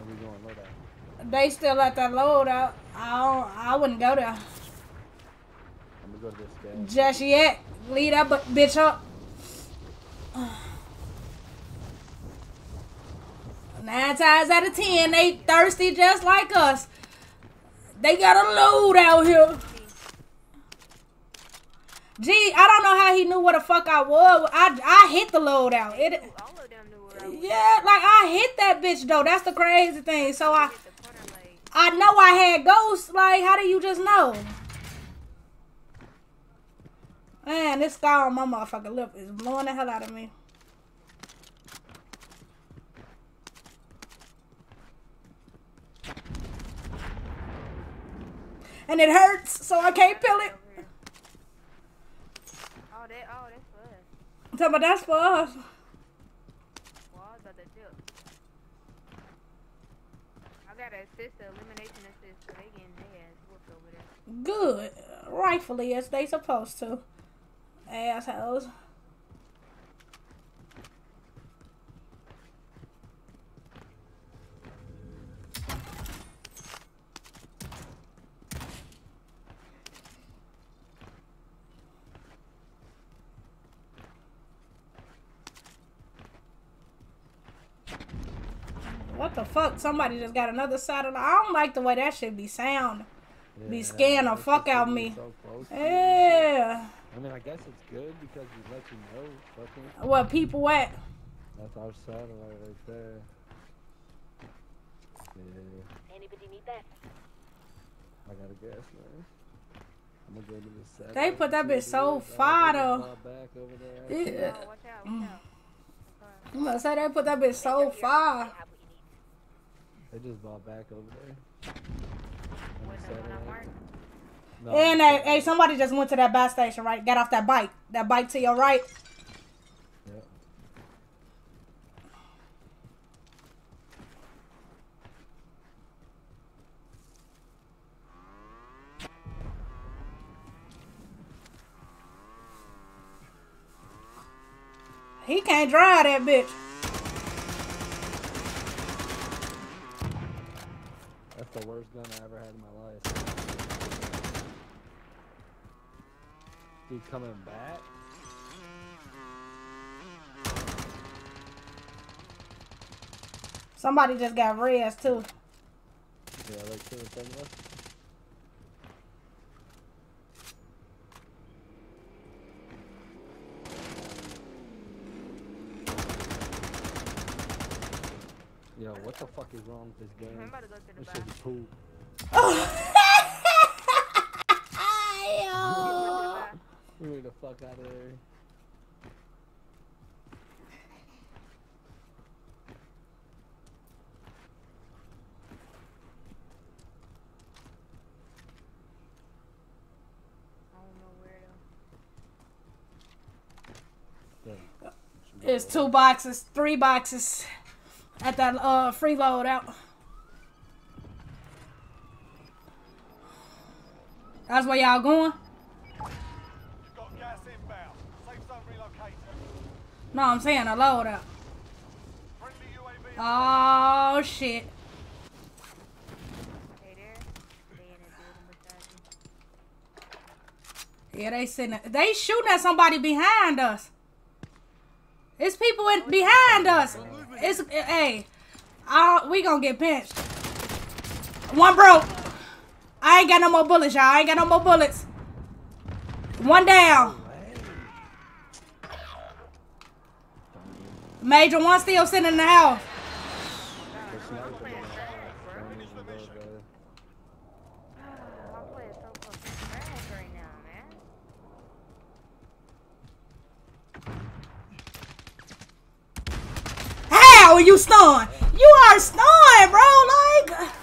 C: We going low down?
B: They still at that load out. I don't, I wouldn't go there
C: I'm gonna go to the sky.
B: just yet. Lead that bitch up. Nine times out of ten, they thirsty just like us. They got a load out here. Gee, I don't know how he knew what the fuck I was. I, I hit the load out. It, yeah, like I hit that bitch though. That's the crazy thing. So I. I know I had ghosts. Like, how do you just know? Man, this scar on my motherfucking lip is blowing the hell out of me. And it hurts, so I can't peel it.
H: Oh, that, oh, that's for us.
B: I'm talking about that's for us.
H: Well, I was about to dip. I got to assist elimination assist, so they getting their ass whooped over there.
B: Good. Rightfully, as they supposed to. Assholes. What the fuck? Somebody just got another satellite. I don't like the way that shit be sound. Be scaring the fuck out
C: being
B: me.
C: So close to you.
B: Yeah.
C: I mean, I guess it's good because we let you know. Fucking,
B: Where people at?
C: that's our satellite right there. Yeah,
H: Anybody need that?
C: I gotta guess, man. I'm gonna go to the satellite.
B: They put that
C: see
B: bitch
C: it
B: so
C: is. They
B: far,
C: just
B: though.
C: bought Back over there.
B: Yeah.
H: Oh, watch out, watch out.
B: You mm. must say they put that bitch so far.
C: They just bought back over there. On the
H: What's the one I
C: satellite.
H: marked?
C: No,
B: And
C: the
B: hey, hey, somebody just went to that bus station, right? Got off that bike. That bike to your right.
C: Yeah.
B: He can't drive that bitch.
C: That's the worst gun I ever had in my life. Dude, coming back?
B: Somebody just got res too.
C: Yeah, like two or seven of us. Yo, what the fuck is wrong with this
H: I'm
C: game?
H: about to go to the
C: This
H: bathroom.
C: shit is poop.
B: Ayo.
C: We need the fuck out of there.
H: I don't know where though.
B: It's two boxes, three boxes at that uh free load out. That's where y'all going? No, I'm saying a load out. Oh shit. Yeah, they sitting. They shooting at somebody behind us. It's people in behind us. It's hey, I, we gonna get pinched. One broke. I ain't got no more bullets, y'all. I ain't got no more bullets. One down. Major one still sitting in the house.
H: I'm playing so fucking trash right now, man.
B: Are you are stunned, bro. Like,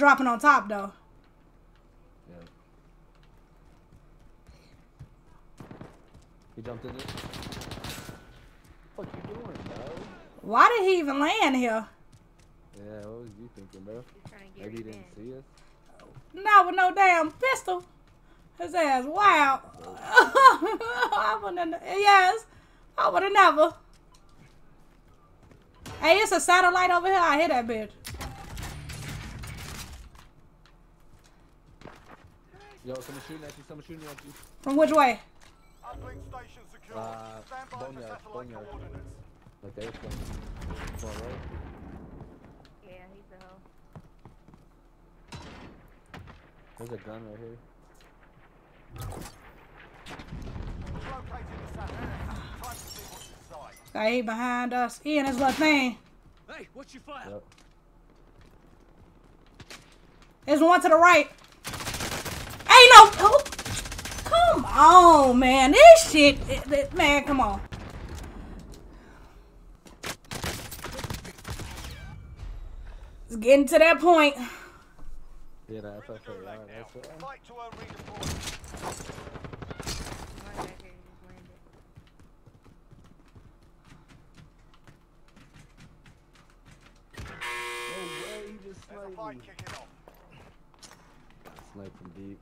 B: dropping on top though.
C: Yeah. He jumped in it. What you doing, bro?
B: Why did he even land here?
C: Yeah, what was you thinking, bro? Maybe he didn't see us.
B: Not with no damn pistol. His ass wow. I wouldn't. Yes, I would have never. Hey, it's a satellite over here. I hear that bitch.
C: Yo, shooting at you, shooting at you.
B: From which way?
D: Uplink station.
C: Uh,
D: Stand by for coordinates.
C: It's.
H: Yeah, he's a.
C: There's a gun right here.
B: Guy behind us. Ian is left hand.
E: Hey, what you fire?
C: Yep.
B: There's one to the right. Ain't no oh, Come on, man. This shit, man, come on. It's getting to that point.
D: Fight kicking off
C: snipe from deep.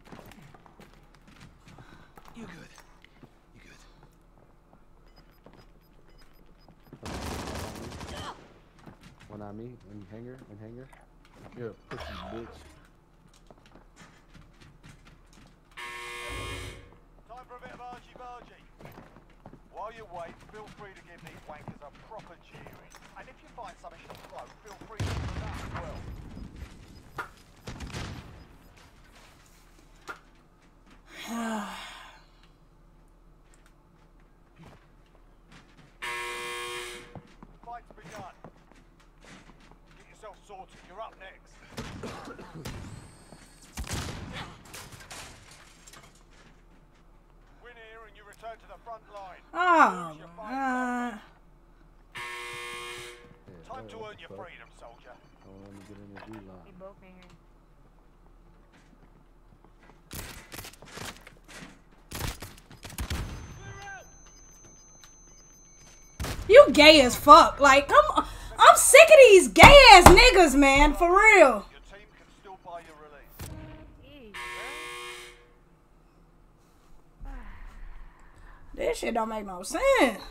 E: You good.
C: You good. One on me, one hanger, one hanger. You're a pussy bitch.
D: Time for a bit of argy bargy. While you wait, feel free to give these wankers a proper cheering. And if you find something here. You
F: gay as fuck. Like, come on. I'm sick of these gay ass niggas, man. For real. This shit don't make no sense.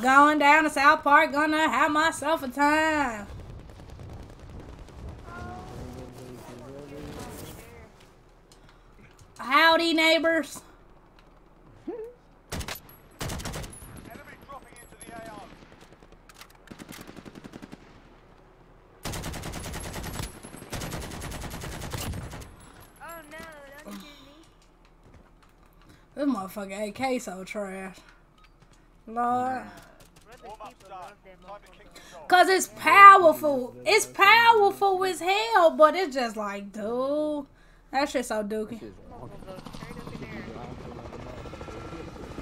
B: Ah, going down to South Park, gonna have myself a time. Howdy, neighbors. This motherfucker AK so trash. Lord. Cause it's powerful. It's powerful as hell, but it's just like, dude. That shit so dookie.
C: Shit's
H: I'm gonna go straight up in there.
C: wrong for like a motherfucker.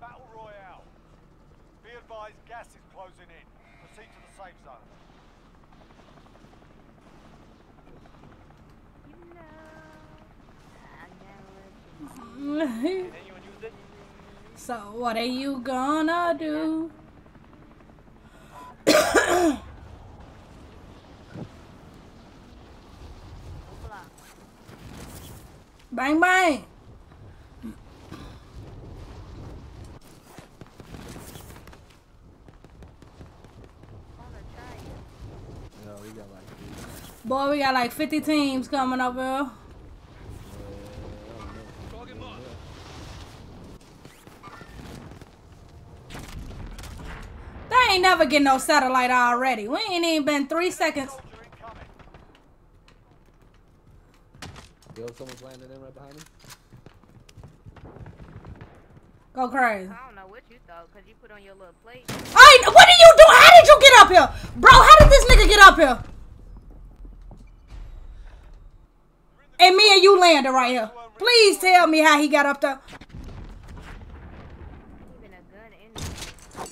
D: Battle Royale. Be advised, gas is closing in. Proceed to the safe zone.
H: You know, I never let you
B: so what are you gonna do? Bang bang.
H: Wanna try it.
C: No, we got like three.
B: Boy, we got like 50 teams coming up here.
E: Target marked.
B: They ain't never get no satellite already. We ain't even been three seconds.
C: Yo, someone's landing in right behind him.
B: Go crazy.
H: I don't know what you thought, cause you put on your little plate.
B: Hey, what are you doing? How did you get up here? Bro, how did this nigga get up here? And me and you landed right here. Please tell me how he got up there.
H: Even a gun in there.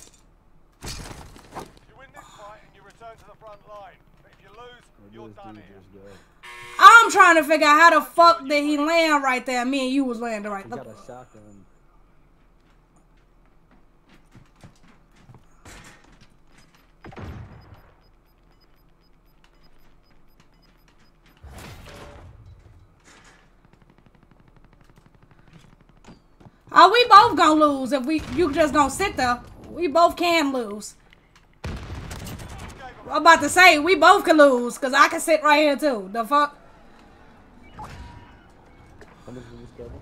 D: You win this fight and you return to the front line. But if you lose,
C: Or
D: you're
C: this
D: done
C: dude
D: here.
C: just go.
B: I'm trying to figure out how the fuck did he land right there. Me and you was landing right
C: He
B: there.
C: got a shotgun.
B: Oh, we both gonna lose if we you just gonna sit there. We both can lose. I'm about to say we both can lose because I can sit right here too. The fuck.
C: Someone's in this cover.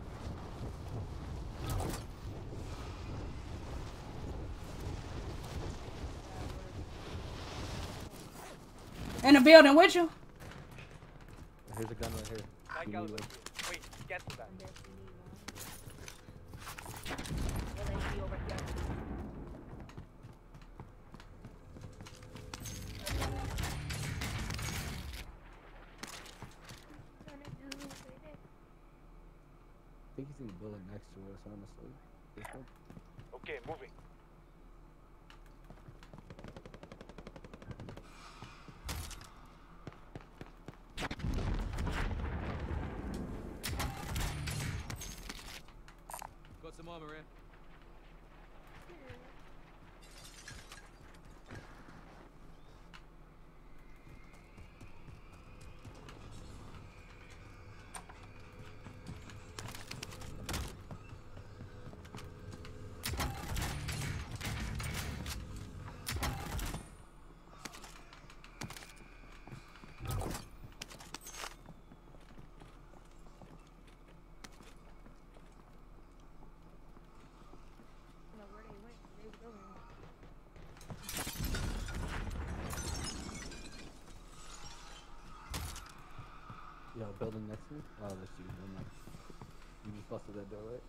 B: In the building with you.
C: Here's a gun right here. You need one.
H: Unless you need one. LSD over here. Gonna do with it.
C: I think he's in the building next to us, honestly.
D: Okay, moving.
E: Got some armor here.
C: Building next to me? Oh, that's you. Never mind. You just busted that door, right?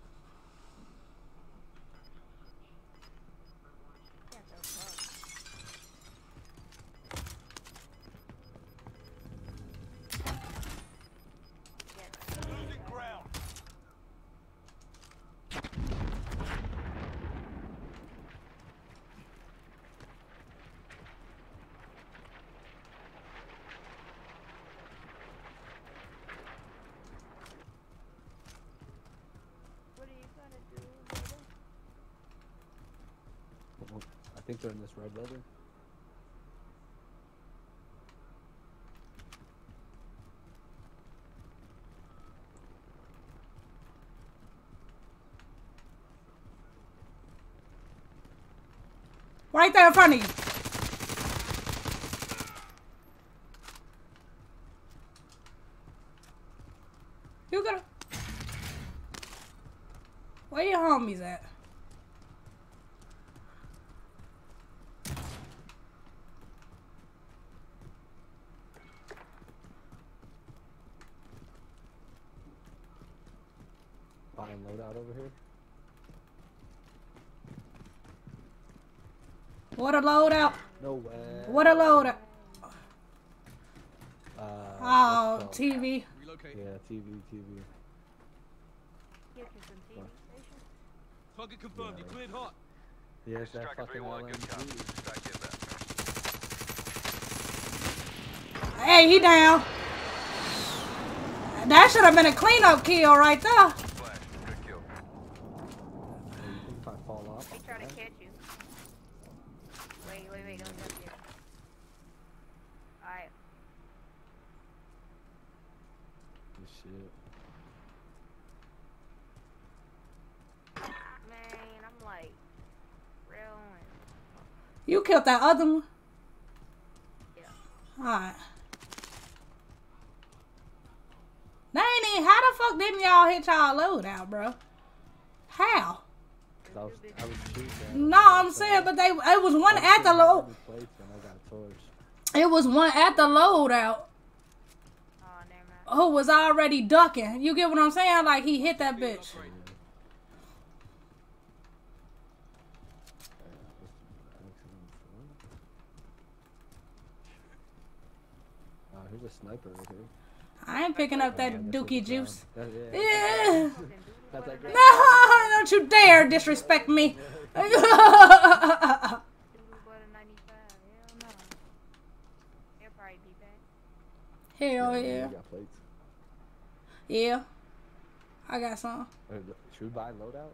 H: What the fuck? Yeah.
D: Losing ground.
H: What are you gonna do, brother?
C: Well, I think they're in this red building.
B: Right there in front of. You gotta. Where your homies at?
C: Buying loadout over here.
B: What a loadout.
C: No way.
B: What a loadout.
C: Uh,
B: Oh,
C: what's it called?
B: TV.
C: Yeah, TV, TV.
H: Get you some TV
C: What?
H: station?
E: Target confirmed.
C: Yeah.
E: You cleared hot.
C: Yeah, it's that fucking
G: 3-1, good copy.
C: LMG.
G: Strike.
B: Hey, he down. That should have been a cleanup kill right there.
G: Flash. Good kill.
C: Hey, you think if I fall off?
H: They
C: I'll
H: try to
C: die?
H: catch you. Wait, wait, wait, don't jump yet. Alright,
C: Good shit.
H: man, I'm like, real one.
B: You killed that other one.
H: Yeah.
B: Alright. That ain't even, how the fuck didn't y'all hit y'all loadout, bro? How?
C: I was, I was shooting at him,
B: No, I'm saying, but they, it was one
C: was
B: at the load.
C: many plates and I got torched.
B: It was one at the loadout
H: Oh,
B: who was already ducking. You get what I'm saying? Like he hit that bitch.
E: Upgrade.
C: Uh, here's a sniper right here.
B: I ain't picking up that
C: guess
B: dookie juice.
C: ground. That-
B: Yeah.
C: That's like
B: No, don't you dare disrespect me.
H: Doodle butter 95. Hell no. They'll probably be back.
B: Hell
C: you
B: yeah. Yeah. I got some.
C: Should we buy loadout?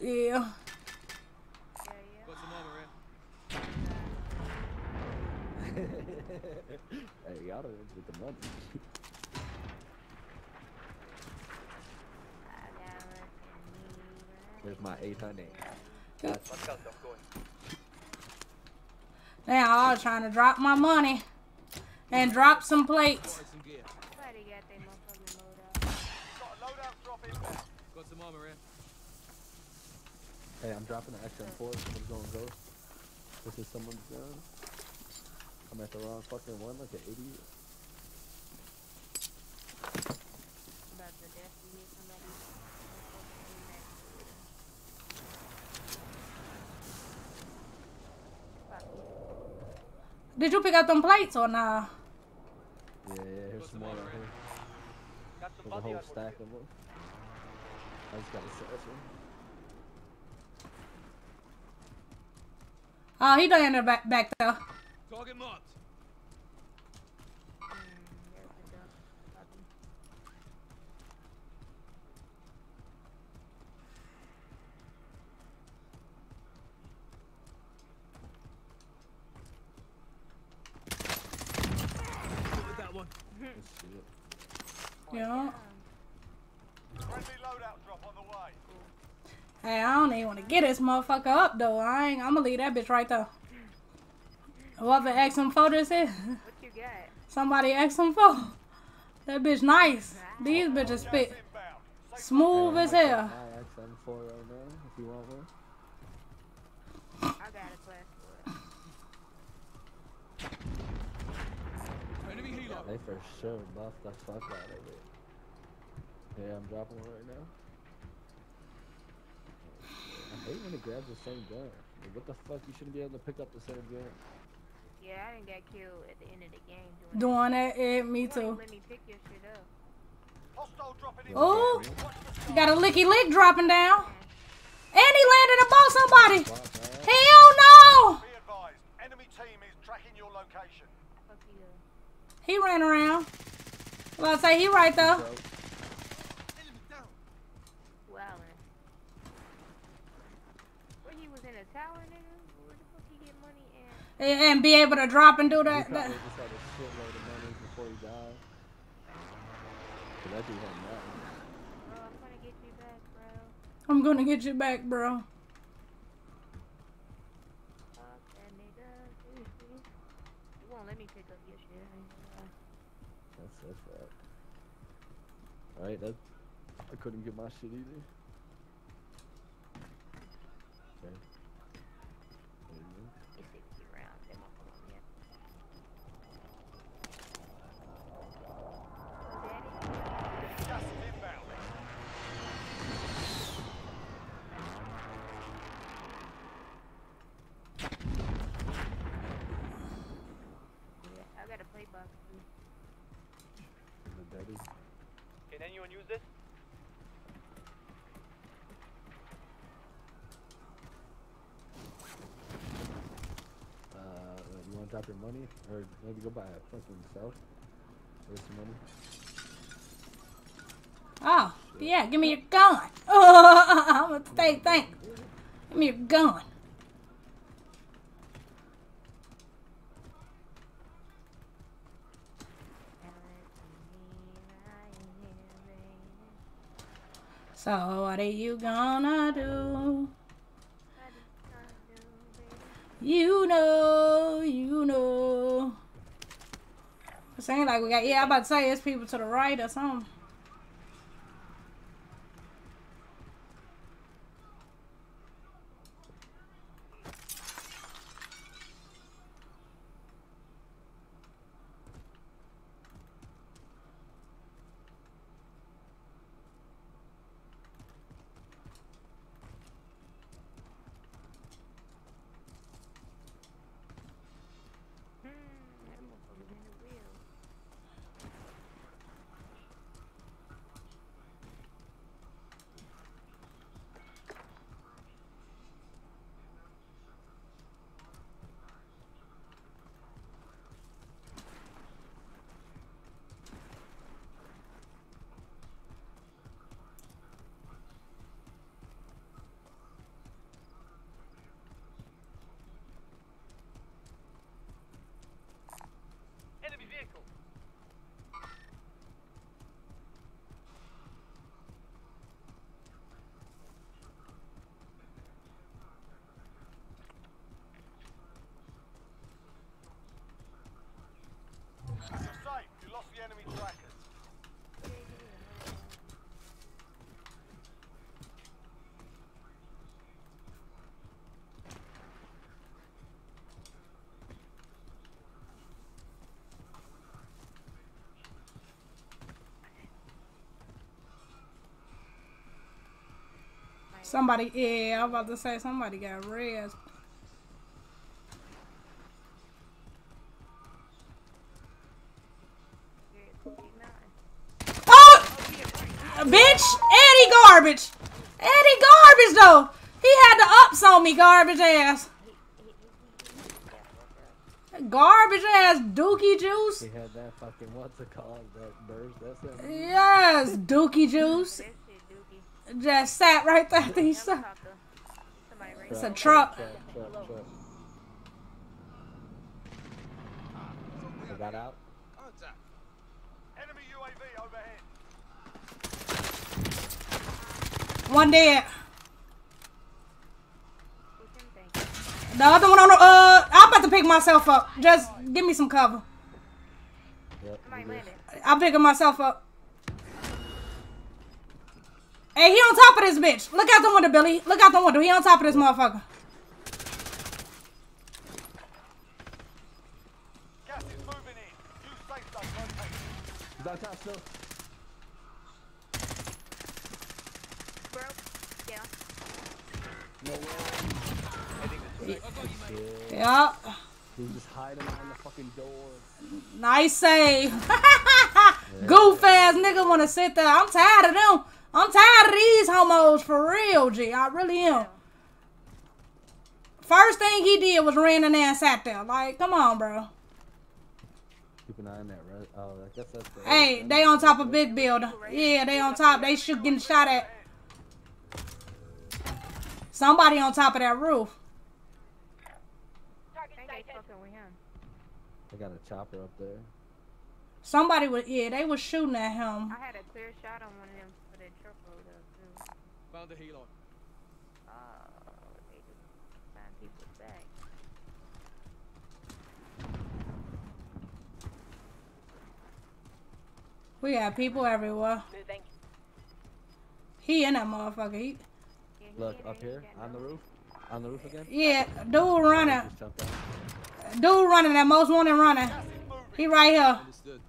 B: Yeah.
H: Yeah, yeah.
E: Got some armor here.
C: Hey, with the money.
H: I got what you need.
C: There's my 800.
G: Let's go. I'm going.
B: Now I was trying to drop my money and drop some plates.
E: Spotted some gear.
H: Somebody got their motherfucking load out.
D: Got a loadout drop inbound.
E: Got some armor here.
C: Hey, I'm dropping the XM4. Someone's going ghost. This is someone's gun. I'm at the wrong fucking one, like an idiot.
H: About to definitely hit somebody.
B: Did you pick up them plates or nah?
C: Yeah, yeah, here's some
E: some
C: more
E: armor
C: right
E: here.
C: here.
D: Got some
C: There's a whole stack of them. I just got a cell
B: Oh, uh, he done in the back, back there.
E: Target marked.
B: Yeah. Hey, I don't even want to get this motherfucker up though. I ain't. I'm gonna leave that bitch right there. Whoever XM4 this is,
H: What you got?
B: somebody XM4. That bitch nice. These bitches spit smooth as hell.
C: got My XM4 right now, if you want one.
H: I got a class for it.
E: Enemy helo.
C: They for sure buffed the fuck out of it. Yeah, I'm dropping one right now. I hate when it grabs the same gun. Like, what the fuck? You shouldn't be able to pick up the same gun.
H: Yeah, I didn't get killed at the end of the game doing
B: Doing that, yeah, me too.
H: Let me pick your shit up.
D: Hostile dropping in.
B: Oh,
D: Watch
B: got a licky lick dropping down. And he landed above somebody. Hell no!
D: Be advised, enemy team is tracking your location.
B: He ran around. Well, I say he right though.
C: So,
H: Wildin'. He was in a tower, nigga? Where the fuck he get money at?
B: And and be able to drop and do that. that.
C: just had a shitload of money before he died. Cause that dude had nothing.
H: Bro, I'm gonna get you back, bro.
B: I'm gonna get you back, bro.
H: Fuck that nigga. Ooh, ooh. You won't let me pick up your shit. I ain't gonna lie.
C: That's that's right. Right, that I couldn't get my shit either.
G: Can anyone use this?
C: Uh, you want to drop your money, or maybe go buy a fucking self with some money?
B: Oh, yeah, give me your gun. Oh, I'm gonna say thanks. Give me your gun. So what are you gonna do? You know, you know. It ain't like we got. Yeah, I'm about to say it's people to the right or something.
G: Enemy vehicle.
D: You're safe. You lost the enemy trackers.
B: Somebody, yeah, I'm about to say somebody got res. Oh, bitch, Eddie garbage, Eddie garbage though. He had the ups on me, garbage ass. Garbage ass dookie juice.
C: He had that fucking what's it called? That burst. That's it.
B: Yes, dookie juice.
H: That shit, Dookie.
B: Just sat right there. He
H: Never
B: sat.
H: talked to somebody right
B: It's a truck.
C: Truck, truck, truck. Got out.
D: Enemy UAV overhead.
B: One dead.
H: Push him, thank you.
B: The other one on the uh I'm about to pick myself up. Just give me some cover.
C: Yep.
H: Somebody
C: we good.
H: landed.
B: I'm picking myself up. Hey, he on top of this bitch. Look out the window, Billy. Look out the window. He on top of this motherfucker.
D: Gas is moving in. Use safe zone location.
C: downtown still.
H: Bro, yeah.
C: No way. Shit.
B: Yep.
C: He's just hiding behind the fucking door.
B: Nice save. Goof ass nigga wanna sit there. I'm tired of them. I'm tired of these homos for real, G. I really am. First thing he did was ran in there and sat there. Like, come on, bro.
C: Keep an eye on that, right? Oh, I guess that's the.
B: Hey, they on top of big building. Yeah, they on top. They shoot getting shot at. Somebody on top of that roof.
H: They fucking with him.
C: I got a chopper up there.
B: Somebody was yeah, they was shooting at him.
H: I had a clear shot on one of them for that truck rolled up too.
E: Found a helo.
H: Oh, they just find people back.
B: We got people everywhere.
G: Moving.
B: He in that motherfucker. He,
H: Yeah, he
C: Look up here on the roof. On the roof again.
B: yeah, dude running.
C: Just.
B: Dude running. That most wanted running. He right here.
E: Understood.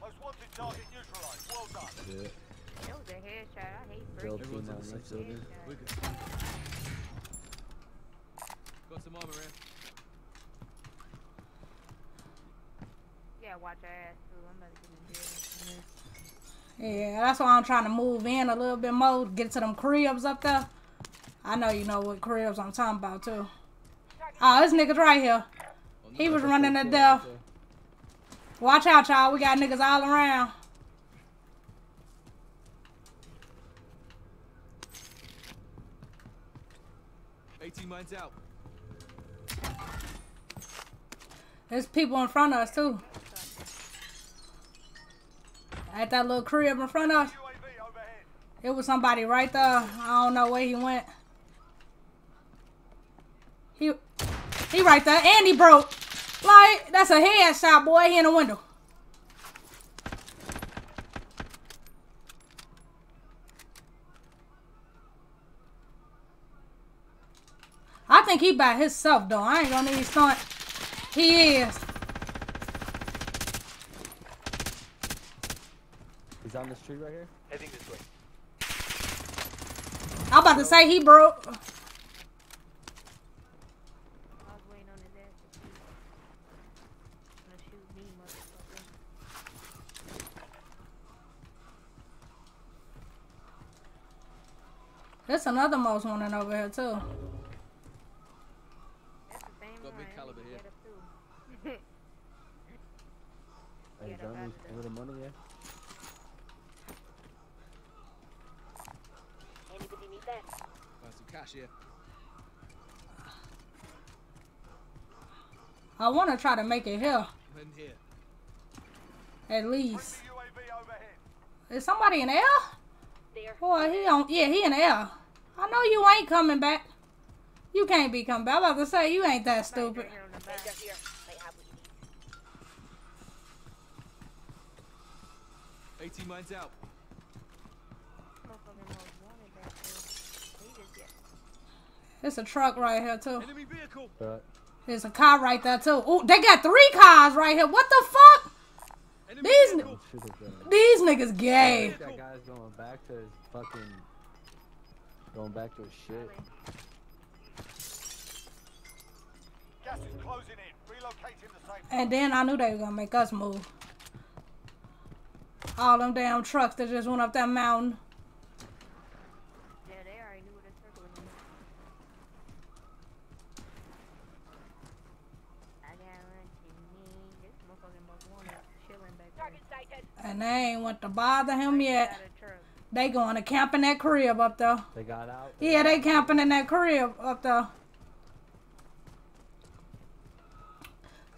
D: Most wanted target neutralized. Well done.
C: Shit.
H: That was a headshot. I hate breaking
C: team
E: Everyone's in the
C: next
E: safe zone.
C: building.
E: We're good. Got some armor here.
H: Yeah, watch your ass too. I'm about to get in the building.
B: Yeah, that's why I'm trying to move in a little bit more. Get to them cribs up there. I know you know what cribs I'm talking about too. Oh, this nigga's right here. He was running to
C: Yeah,
B: death. Watch out, y'all. We got niggas all around.
E: Eighteen mines out.
B: There's people in front of us too. At that little crib in front of us, it was somebody right there. I don't know where he went. He, he right there, and he broke. Like that's a headshot, boy. He in the window. Think he by himself though. I ain't gonna need stunt. He is.
C: He's on this tree right here.
G: Heading this way.
B: I'm about to say he broke.
H: I was waiting on his ass to shoot. Gonna shoot me, motherfucker.
B: There's another most wanted over here too.
H: That's the same
E: Got
H: one.
E: big
H: I
E: caliber here.
H: get up too.
C: Hey,
H: Yeah,
C: Johnny,
H: that's the-
C: where the money at?
G: Anybody need that?
E: Found some cash here.
B: I want to try to make it here
E: I'm here.
B: at least.
D: Friendly
B: Is somebody in the air?
G: There.
B: Boy, he on. Yeah, he in the air. I know you ain't coming back. You can't be coming back. I'm about to say you ain't that stupid.
H: right here on the back.
G: They're here. They have what you need.
E: Eighteen mines out.
H: Motherfucking most wanted back there. He just get
B: It's a truck right here too.
E: Enemy vehicle.
B: There's a car right there too. Oh, they got three cars right here. What the fuck?
E: Enemy
B: These
E: vehicle.
C: shoot it down.
B: These niggas gay.
C: That guy's going back to his fucking. Going back to his shit.
D: Gas is closing in. Relocating the safe.
B: And then I knew they were gonna make us move. All them damn trucks that just went up that mountain.
H: Yeah, they already knew where the circle was. I got what you need. This motherfucking most wanted chilling back there.
G: Target sighted.
B: And they ain't want to bother him yet.
H: beside the truck.
B: They going to camp in that crib up there.
C: They got out.
B: Yeah, they camping in that crib up there.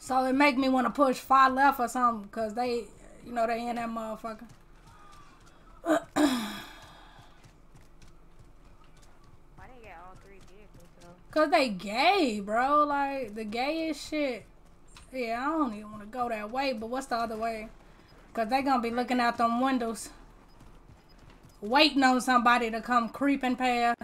B: So it make me want to push far left or something, cause they, you know, they in that motherfucker.
H: Why they got all three vehicles?
B: Cause they gay, bro. Like the gayest shit. Yeah, I don't even want to go that way. But what's the other way? Cause they gonna be looking out them windows, waiting on somebody to come creeping past.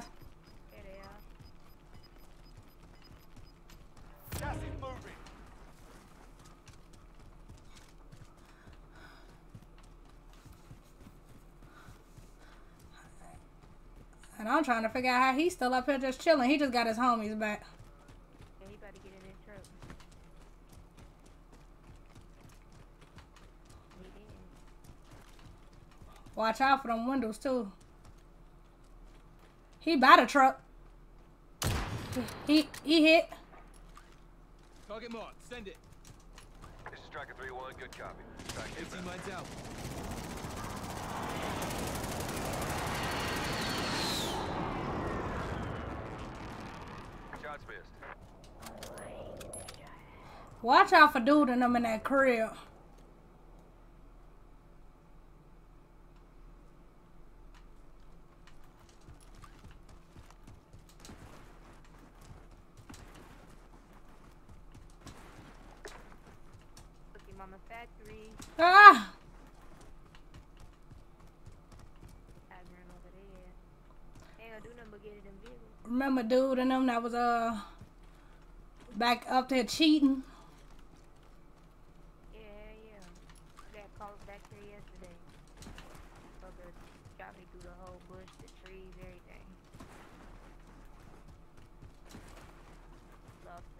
B: And I'm trying to figure out how he's still up here just chilling. He just got his homies back.
H: Yeah, he about to get in his truck.
B: Watch out for them windows too. He by the truck. He he hit.
E: Target mark. Send it.
D: This is Striker 3-1, good copy. Strike
E: 18 mines out.
B: Watch out for dude and them in that crib.
H: Cookie Mama Factory.
B: Ah!
H: I ran over there. Ain't gonna do nothing but get it in vehicles.
B: Remember dude and them that was uh back up there cheating?
H: Yeah, yeah. I got called back here yesterday. Fucker shot me through the whole bush, the trees, everything.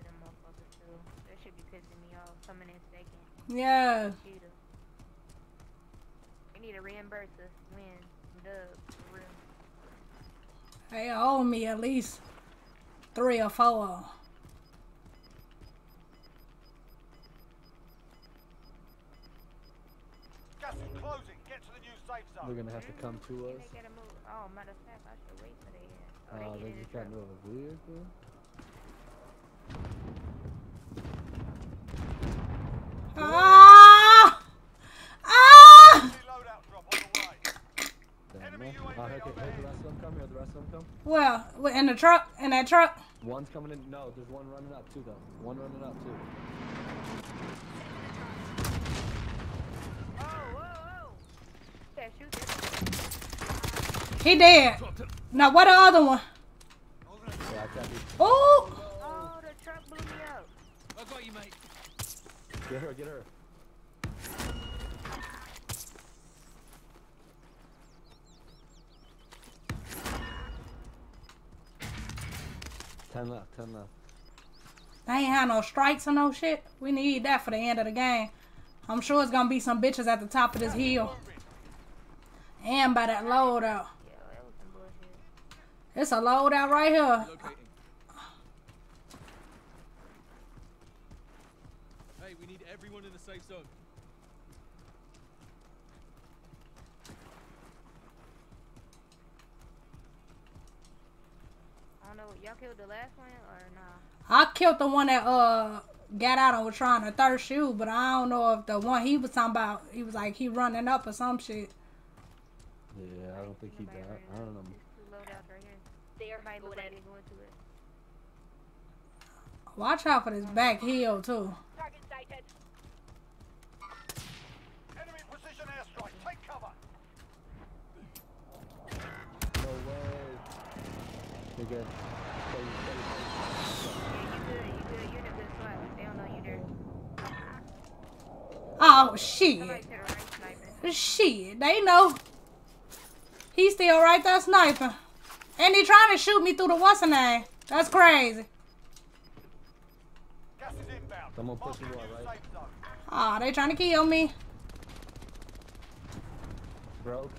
H: Them motherfuckers too. That should be pissing me off. Coming in second.
B: Yeah.
H: Cheetah. They need to reimburse us. Win. Dub. For real.
B: They owe me at least three or four.
D: Gas is closing. Get to the new safe
C: They're gonna have to come to us.
H: they gotta move. Oh, matter of fact, I should wait for they. Oh,
C: Uh,
H: they
C: they
H: get in
C: just got
H: truck.
C: into a vehicle.
B: Ah! Ah!
D: New loadout drop on the way.
C: Damn,
D: Enemy
C: no.
D: UAV
C: Uh, okay, hey,
D: overhead.
C: the rest of them come here. The rest of them come.
B: Well, in the truck, in that truck.
C: One's coming in. No, there's one running up too, though. One running up too.
H: Oh, whoa, whoa. Yeah, shoot.
B: He dead. Now what the other one?
C: Yeah, I can't be.
B: Oh!
H: Oh, the truck blew me up.
E: I got you, mate.
C: Get her, get her. Ten left, ten left.
B: They ain't had no strikes or no shit. We need that for the end of the game. I'm sure it's gonna be some bitches at the top of this hill. And by that loadout.
H: Yeah, that was some bullshit.
B: It's a loadout right here.
E: Hey, we need everyone in the safe zone.
H: Know. Y'all killed the last one or nah?
B: I killed the one that uh got out and was trying to third shoe, but I don't know if the one he was talking about he was like he running up or some shit.
C: Yeah, I don't think he
H: Nobody
C: died.
H: running
C: I don't know.
H: There's two loadouts right here.
G: They're
H: Everybody look
G: going
H: like
G: in.
H: they going to it.
B: Watch out for this back hill too.
G: Target sighted.
D: Enemy precision airstrike. Take cover.
C: No way. They good. Stay, stay,
H: Yeah, you good. You good. You're in a good. They don't know you there.
B: Oh shit.
H: Somebody to the right.
B: Shit, they know. He's still right there sniping. And he trying to shoot me through the what's name. That's crazy.
D: Gas is inbound.
C: Someone pushing you out, right?
D: safe zone.
B: Aw, they trying to kill me.
C: Broke.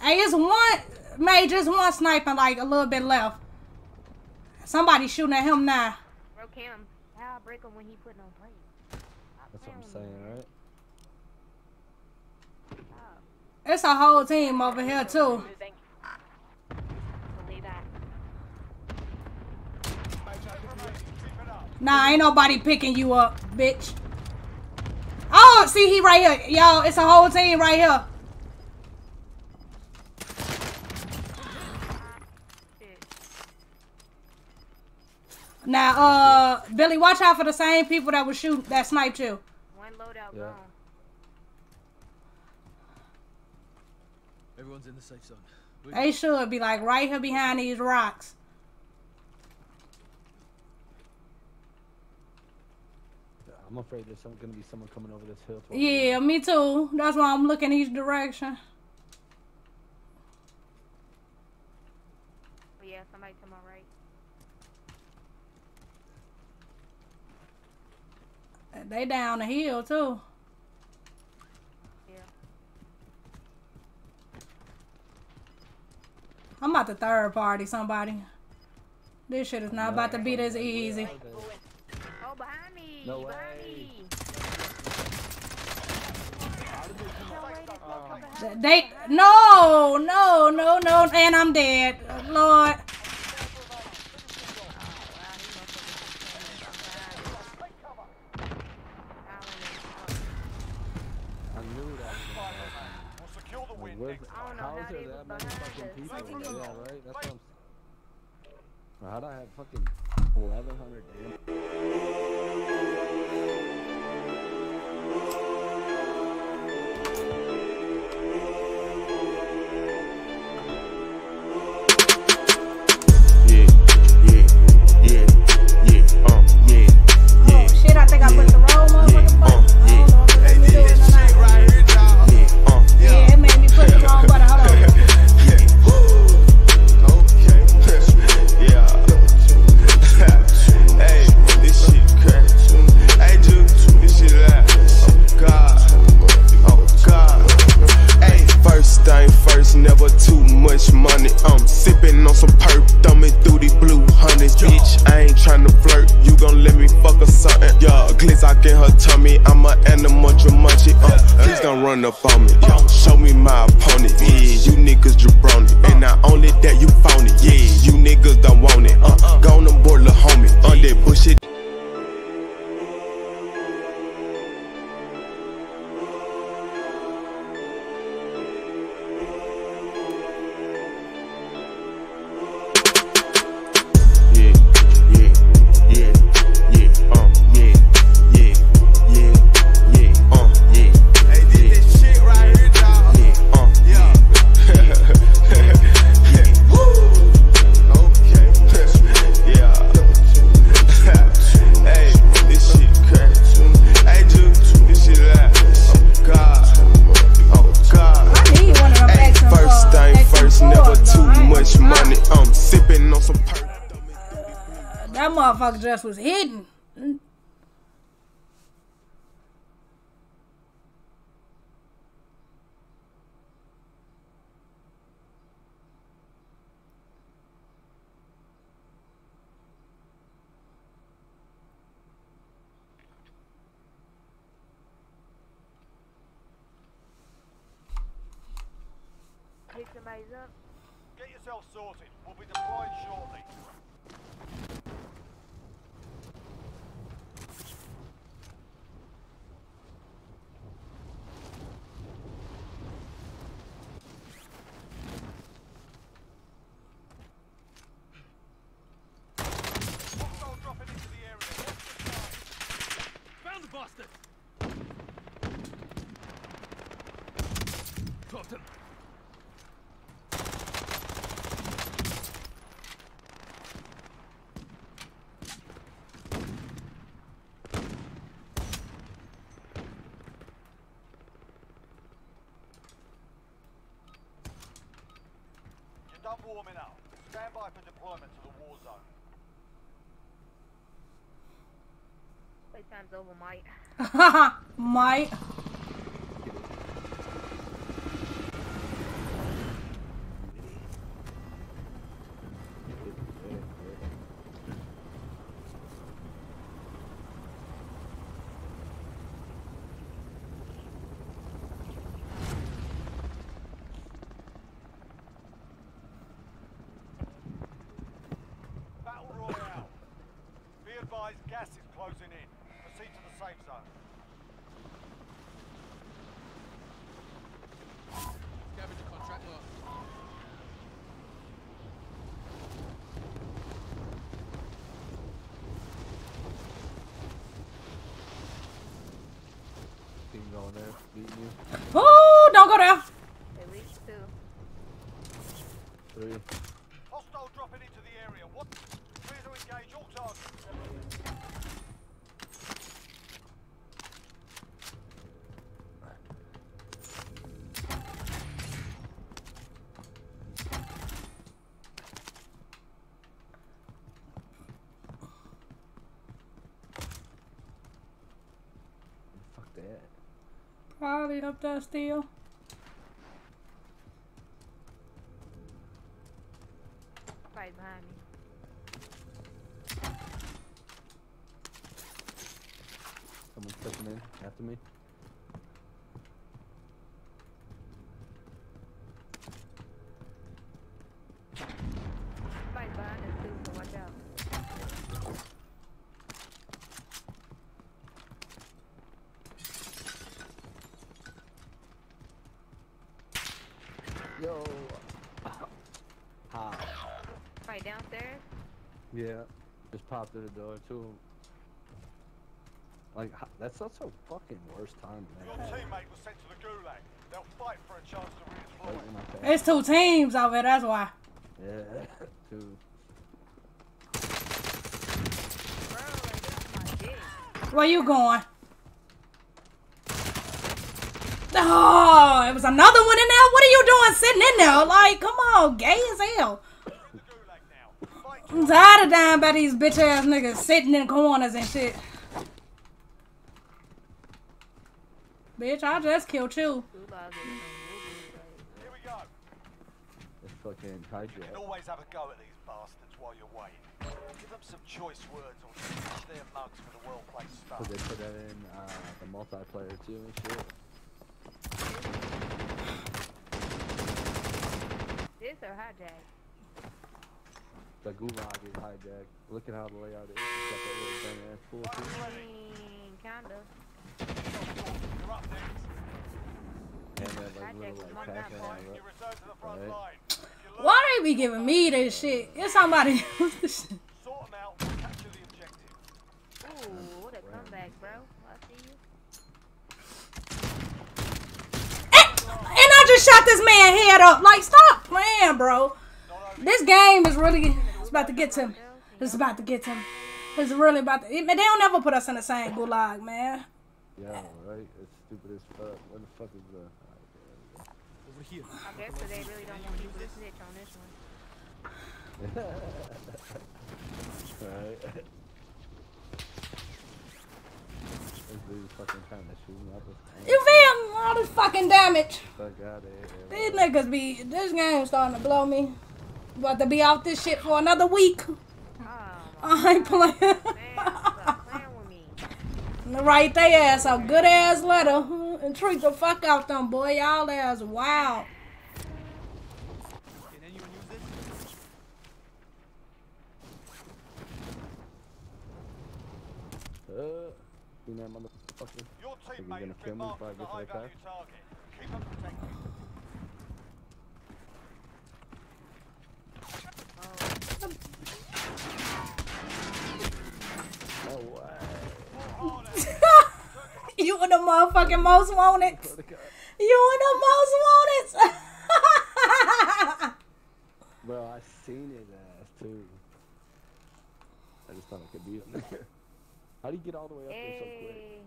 B: Hey, it's one, May, just one sniping like a little bit left. Somebody shooting at him now.
H: Broke him. I'll break him when he putting on brakes. Stop
C: That's what I'm saying,
H: me,
C: right?
H: Stop.
B: It's a whole team over here too.
G: Moving. Believe that.
D: Keep it up.
B: Nah, ain't nobody picking you up, bitch. Oh, see, he right here. Yo, it's a whole team right here.
H: Shit.
B: Now, uh, Billy, watch out for the same people that was shooting, that sniped you.
H: One loadout
C: Yeah.
H: gone.
E: Everyone's in the safe zone. We're
B: They should be like right here behind these rocks.
C: Yeah, I'm afraid there's some, gonna be someone coming over this hill. towards
B: Yeah, me too. That's why I'm looking each direction.
H: But yeah, somebody to my right.
B: They down the hill too.
H: Yeah.
B: I'm about to third party somebody. This shit is not about to be this easy.
H: Oh, behind me!
C: No
H: behind
C: way.
H: me!
C: How did they come
H: No
C: out?
H: way, this guy come behind
B: They no no no no and I'm dead. Lord.
H: Oh, wow, he must have been behind me.
C: I knew that. was gonna happen.
D: We'll secure the
C: Like, where's
D: next
C: the-
H: I don't know
C: how is there that many fucking people? Yeah, right. That's what I'm. s- How'd I have fucking 1100 damage?
F: Much money. I'm sipping on some perp, thumbing through these blue hundreds. Bitch, I ain't tryna flirt. You gon' let me fuck or something. Yeah, glizzock in her tummy. I'm a animal, Jumanji. Uh, please don't run up on me. Yeah, show me my opponent. Yeah, you niggas jabroni. And not only that, you phony. Yeah, you niggas don't want it. Uh, go on board, lil' homie. On that bullshit.
D: You're done warming up. Stand by for deployment to the war zone.
H: Playtime's over, Mike.
B: Mike.
D: Battle Royale. Be advised, gas is closing in. Proceed to the safe zone.
E: Scavenger contract lost.
C: Team going there, beating you.
B: Oh, don't go there.
H: At least two.
C: Three.
D: Hostile dropping into the area. What? Clear to engage all targets.
B: Probably up there still.
H: Right behind me.
C: Someone's stepping in after me.
H: Right behind us too, so watch out.
C: Yo. How?
H: Right downstairs.
C: Yeah. Just through the door too. Like that's such a fucking worst time man. Your
D: teammate was sent to the gulag. They'll fight for a chance to redeploy.
C: Right in my face.
B: It's two teams over there, that's why.
C: Yeah. Two.
H: Bro, like get off my dick.
B: Where you going? Oh, it was another one in there. What are you doing sitting in there? Like, come on, gay as hell.
D: You're in the gulag now. Fight
B: I'm tired of dying by these bitch ass niggas sitting in corners and shit. Bitch, I just killed you.
H: Gulag is some woo-woo, like.
D: Here we go.
C: It's fucking
D: You can always have a go at these bastards while you're waiting. Give them some choice words or smash their mugs with a well-placed
C: Cause
D: stuff.
C: they put that in uh, the multiplayer too and shit.
H: This or hijack?
C: The gulag is hijacked. Look at how the layout is. It's got that little dumb ass pool
H: I mean, kinda.
D: You're up next.
C: And that like little like
H: one
C: pack
H: that
C: on
D: You return to the front
C: Right.
D: line. If you lose,
B: Why they be giving me this shit? It's somebody else this shit.
D: sort them out and capture the objective.
H: Ooh, what a comeback, bro. I see you. Eh!
B: And I just shot this man head up. Like, stop playing, bro. This game is really it's about to get to me. It's about to get to me. It's really about to. It, they don't ever put us in the same gulag, man.
C: Yeah, right? It's stupid as fuck. What the fuck is the alright,
E: Over here.
H: I guess so they really don't want people to snitch on this one.
C: there we go. Alright. This dude's fucking trying to shoot me up with
B: You feel me? All this fucking damage.
C: fuck out of here.
B: These niggas be. This game starting to blow me. About to be off this shit for another week.
H: Oh,
B: I ain't playing.
H: man, stop playing.
B: Write they ass a good ass letter and treat the fuck out them boy. Y'all ass wow.
E: Can anyone use this?
C: Uh, you that motherfucker?
D: Your
C: you
D: teammate
C: gonna kill me if I
D: as a
C: get to that
D: high-value target. Keep them protected.
C: No way.
B: you and the motherfucking most wanted. You and the most wanted.
C: Bro, I seen his ass too. I just thought I could beat him there. How do you get all the way up there so quick?
H: Hey.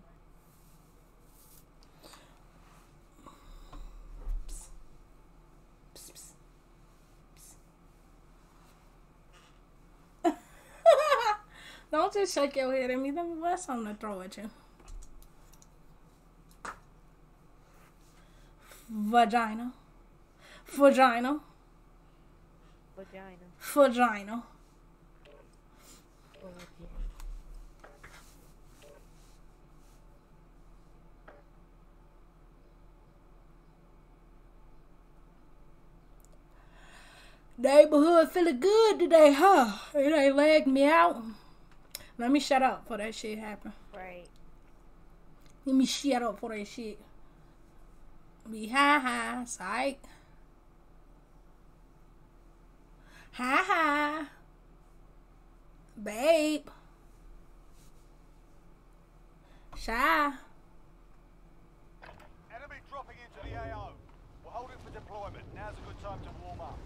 B: Don't just shake your head at me. Let me find something to throw at you. Vagina. Vagina.
H: Vagina.
B: Vagina.
H: Oh, yeah.
B: Neighborhood feeling good today, huh? It ain't lagged me out. Let me shut up for that shit happen.
H: Right.
B: Let me shut up for that shit. Be high high, psych. Hi hi. Babe. Shy.
D: Enemy dropping into the AO. We're holding for deployment. Now's a good time to warm up.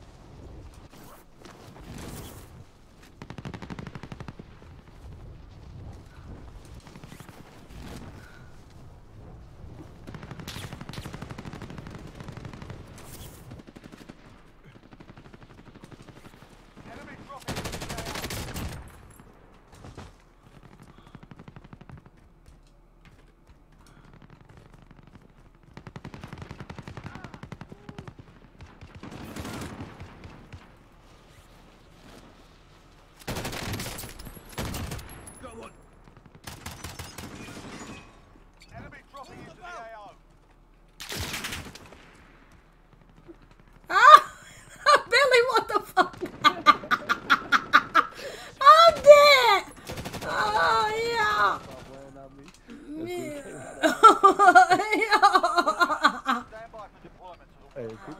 D: Enemy dropping into the AO.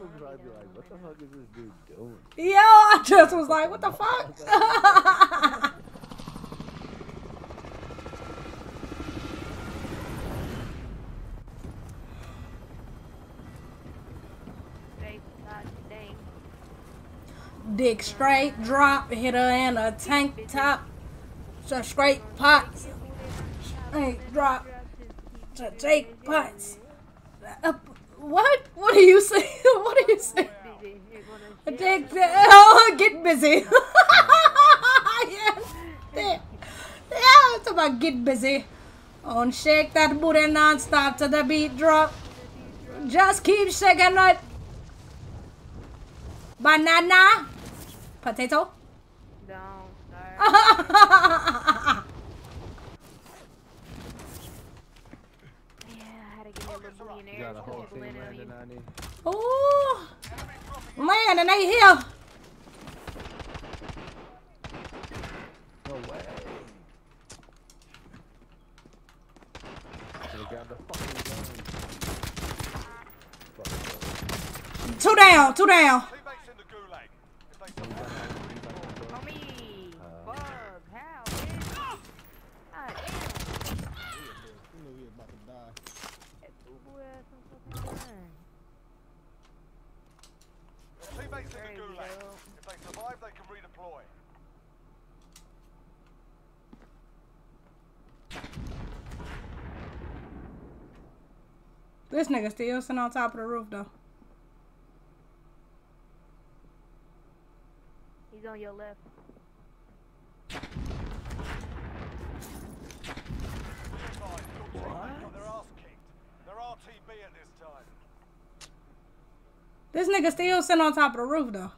C: probably be like, what the fuck is this dude doing?
B: Yo, I just was like, what the fuck? Dick straight drop, hit her in a tank top. So straight pots, straight drop, to take pots. Uh, what? What are you saying? What are you saying? Take the oh, get busy. yes. Yeah. yeah, it's about get busy. On shake that booty non-stop to the beat drop. Just keep shaking it. Banana. Potato.
H: Don't. Yeah, I had to get little
C: a
H: you.
B: Oh, man, and they here.
C: No way. Should've grabbed the fucking gun. Fuck.
B: Two down, two down.
D: Teammates in the gulag. If they survive,
H: Homie!
C: Uh,
H: Fuck! How, bitch? God damn!
I: You know we about to die.
H: That boo-boo ass some fucking gun.
D: teammates in
H: There
D: the
H: you
D: gulag.
H: go.
D: If they survive, they.
B: This nigga still sitting on top of the roof though.
H: He's on your left.
D: Be advised, your teammates got their ass kicked. They're RTB at this time.
B: This nigga still sitting on top of the roof though.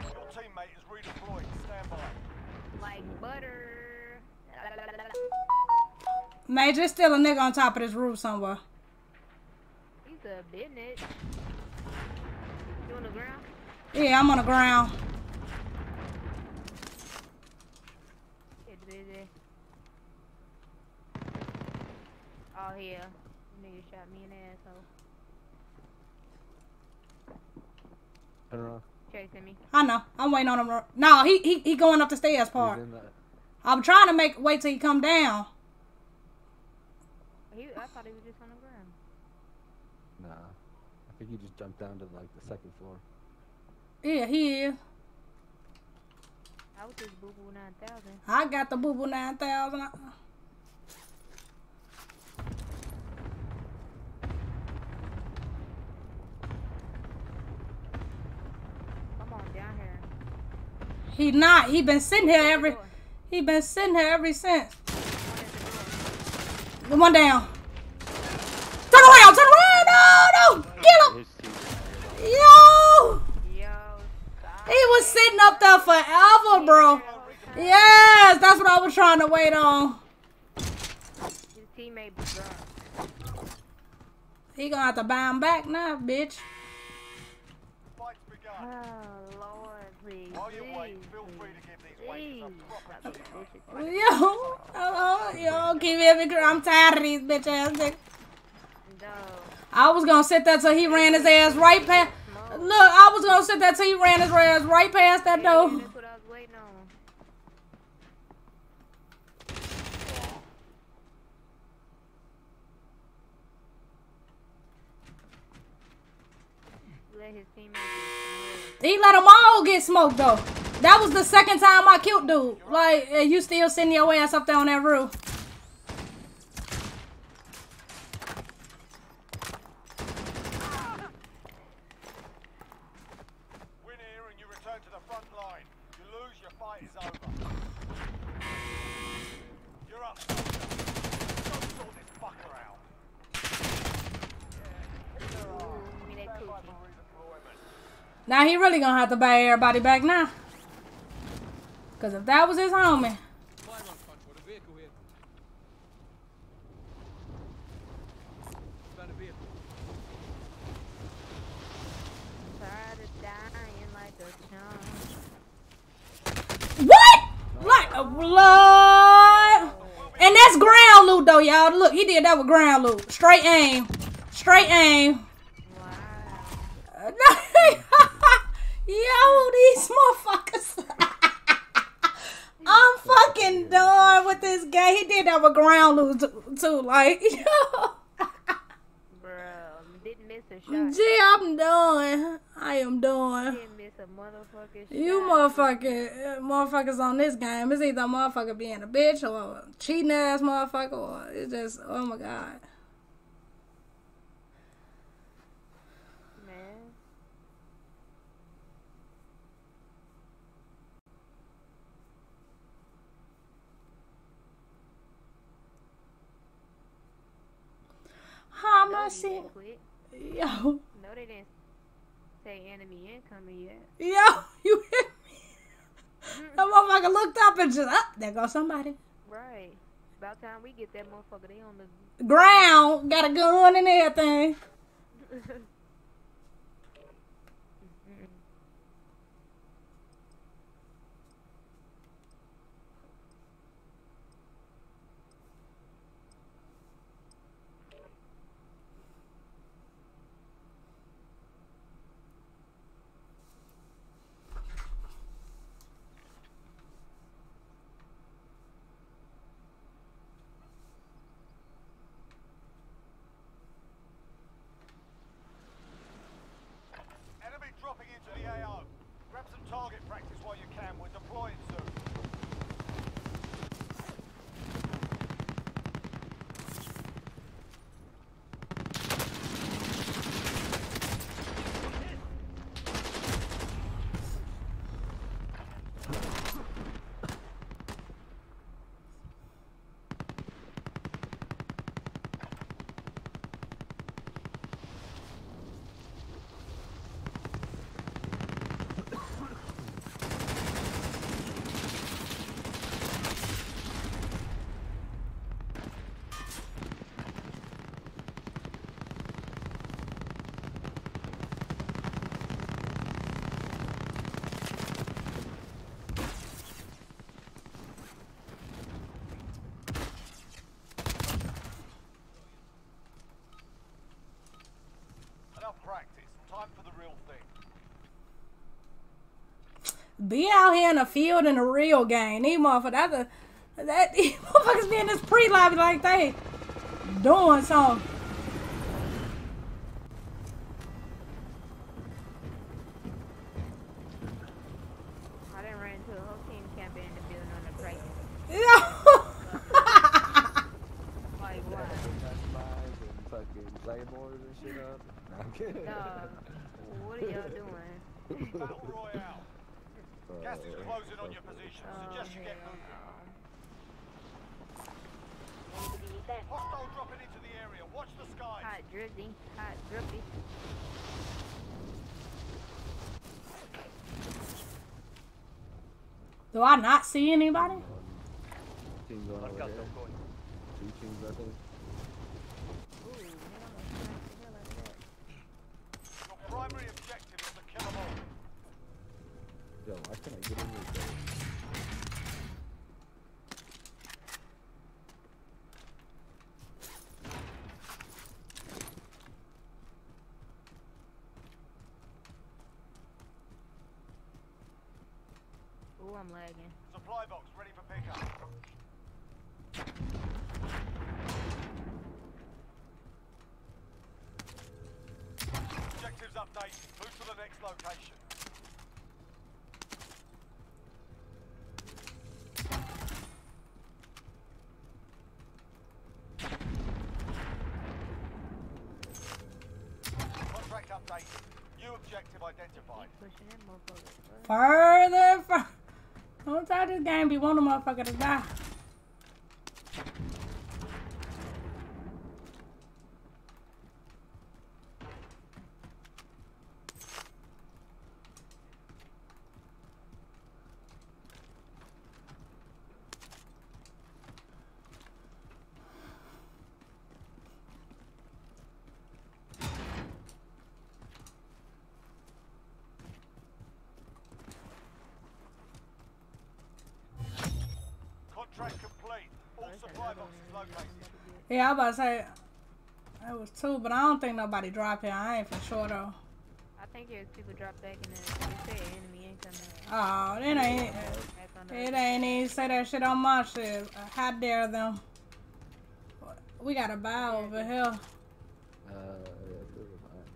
D: Your teammate is redeployed. Stand by.
H: Like butter.
B: Major still a nigga on top of this roof somewhere.
H: He's a business. You on the ground?
B: Yeah, I'm on the ground.
H: Get busy. Oh, yeah. Nigga shot me in the asshole.
C: Turn around.
H: Chasing me.
B: I know. I'm waiting on him. No, he he he going up the stairs
C: He's
B: part.
C: in that.
B: I'm trying to make wait till he come down.
H: He, I thought he was just on the ground.
C: Nah. I think he just jumped down to like the second floor.
B: Yeah, he is.
H: I was just boo boo 9000.
B: I got the boo boo nine thousand.
H: Come on down here.
B: He not. He been sitting here every.
H: Door.
B: He been sitting here ever since.
H: One at the
B: one down. Turn around. Turn around. No, no. Get him. Yo.
H: Yo.
B: He was sitting up there forever, bro. Yes, that's what I was trying to wait on.
H: His teammate was.
B: He gonna have to buy him back now, bitch.
D: Fight's begun.
H: Oh, Lord, please.
D: While you wait,
H: please,
D: feel free to give these wankers
H: please.
D: a proper
H: Stop this bullshit.
B: Yo, hello, yo, keep me cr- I'm tired of these bitch ass niggas.
H: No.
B: I was gonna sit there till he ran his ass right past. Look, I was gonna sit there till he ran his ass right past that
H: Yeah,
B: door.
H: That's what I was waiting on. Let his teammates
B: He let them all get smoked though. That was the second time I killed dude. Like, and you still sitting your ass up there on that roof.
D: Win here and you return to the front line. You lose, your fight is over. You're up, soldier. Go sort this fucker out.
H: Ooh, give me that coochie.
D: Redeployment.
B: Now he really gonna have to buy everybody back now. Cause if that was his homie, what? Like a blood. And that's ground loot though, y'all. Look, he did that with ground loot. Straight aim. Straight aim.
H: Wow.
B: Yo, these motherfuckers. I'm fucking done with this guy. He did have a ground loose too, too. Like, yo.
H: Bro, didn't miss a shot.
B: Gee, I'm done. I am done.
H: Didn't miss a motherfucking.
B: You motherfucker, uh, motherfuckers on this game. It's either a motherfucker being a bitch or a cheating ass motherfucker, or it's just, oh my god.
H: Man.
B: How
H: No,
B: much
H: you
B: shit?
H: didn't quit.
B: Yo,
H: No, they didn't say enemy incoming yet.
B: yo, you hit me. That motherfucker looked up and just, up, there goes somebody.
H: Right. About time we get that motherfucker. They on the
B: Ground, got a gun and everything.
D: Enemy dropping into the AO. Grab some target practice while you can. We're deploying soon. Enough practice. Time for the real thing.
B: Be out here in the field in a real game. These motherfuckers, that's a, that, these motherfuckers be in this pre-lobby like they doing something.
H: I done ran into a whole team camping in the building on the break.
B: Yo.
H: Like, what?
C: Customize and fucking claymores and shit up. Nah, I'm kidding.
H: Dog, what are y'all doing?
D: Battle Royale. Gas is
C: Uh,
D: closing on your position.
H: Oh,
D: Suggest you get
H: hell
D: moving.
H: no.
D: Hostile dropping into the area. Watch the skies.
H: Hot drippy, hot drippy.
B: Do I not see anybody?
C: There. Two teams, I think.
H: Ooh, hell no, smack the hell out of that.
D: Your primary objective is to kill them all.
C: Yo, why can't I get in here? bro?
H: Ooh, I'm lagging.
D: Supply box ready for pickup. Objectives updated. Move to the next location. Contract updated. New objective
B: Further, fur- Don't try this game be one of motherfucker to die.
D: Contract complete. All supply boxes located.
B: Yeah, I about to say. That was two, but I don't think nobody dropped here. I ain't for sure though.
H: I think there's people drop back in the. They say enemy incoming.
B: Oh, it ain't.
H: Back on the
B: It ain't even say that shit on my shit. How dare them? We got a bow over here.
C: Uh, yeah, it's really fine.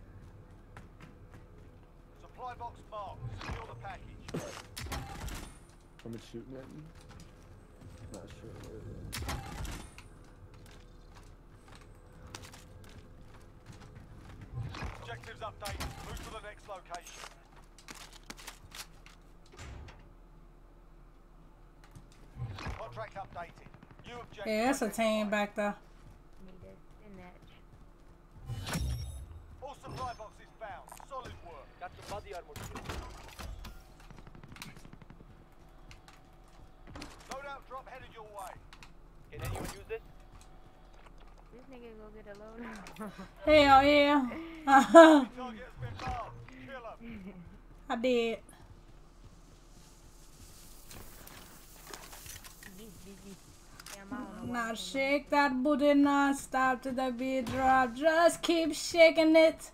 D: Supply box marked. Secure the package.
C: Someone shooting at me? Not sure where it is.
D: Objectives updated. Move to the next location. Contract updated. New objective.
B: Yeah, it's a team back there.
H: Need to send that.
D: All supply boxes found. Solid work.
J: Got some body armor.
D: Loadout drop headed your way.
J: Can anyone use this?
H: This nigga go get a load.
B: Hell yeah.
D: Target has been marked. Kill 'em.
B: I did.
H: He's busy. Damn, I don't know why
B: Now shake that booty non-stop to the beat drop. Just keep shaking it.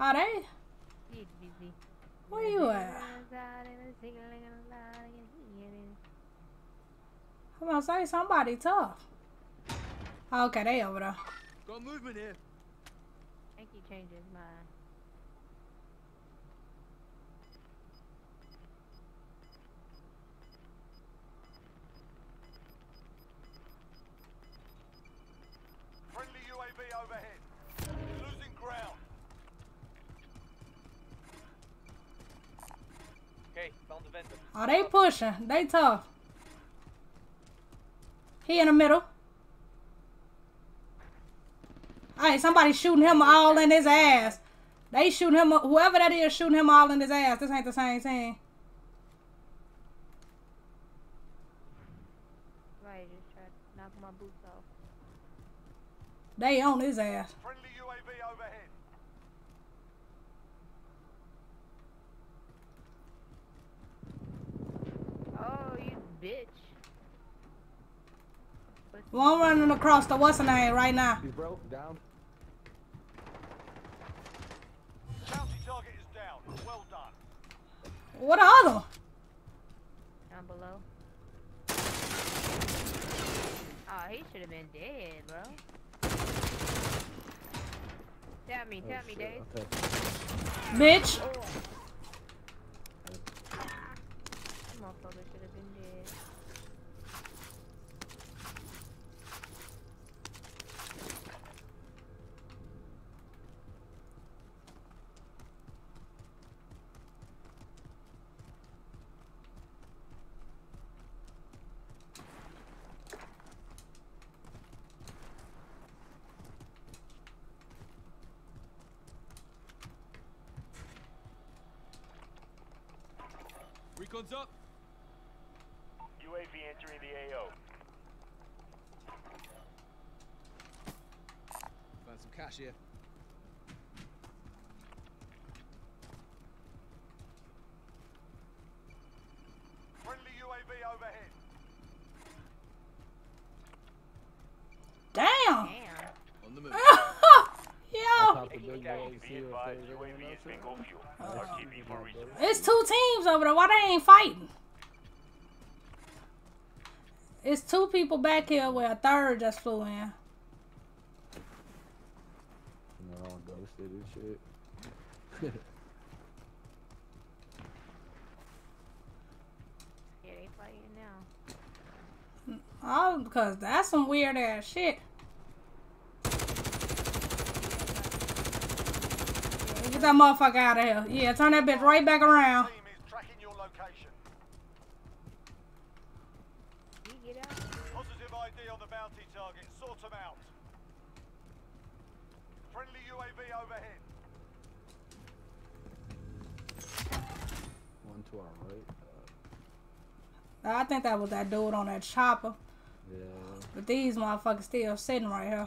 B: Alright? they?
H: He's busy.
B: Where you at? I'm gonna say somebody tough. Okay, they over there.
E: Got movement here.
H: I think he changed his mind.
D: Friendly UAV overhead. Losing ground.
J: Okay, found the vendor.
B: Oh, they pushing. They tough. He in the middle. Hey, somebody shooting him all in his ass. They shooting him. Whoever that is shooting him all in his ass. This ain't the same thing.
H: Right, just tried to knock my boots off.
B: They on his ass.
D: Friendly UAV overhead.
H: Oh, you bitch. Pussy.
B: One running across the what's the name right now.
C: He's broke down.
D: Bounty target is down. Well done.
B: What the other? one?
H: Down below. Oh, he should have been dead, bro. Tap me,
C: Oh,
H: tap me,
C: shit,
H: Dave.
C: okay.
B: Bitch.
H: Motherfucker should have been dead.
E: Recon's up.
D: UAV entering the AO.
E: Found some cash here.
D: Friendly UAV overhead.
B: Damn.
H: Damn.
E: On the move.
B: Yo.
C: Pop the big boy, see if there's anyone else around.
B: It's two teams over there. Why they ain't fighting? It's two people back here where a third just flew in.
C: And they're ghosted and shit.
H: Yeah, they fighting now.
B: Oh, because that's some weird ass shit. Yeah, Get that motherfucker out of here. Yeah, turn that bitch right back around.
D: Team is tracking your location.
H: You get out.
D: Positive ID on the bounty target. Sort them out. Friendly UAV overhead.
C: One to our right. Uh,
B: I think that was that dude on that chopper.
C: yeah.
B: But these motherfuckers still sitting right here.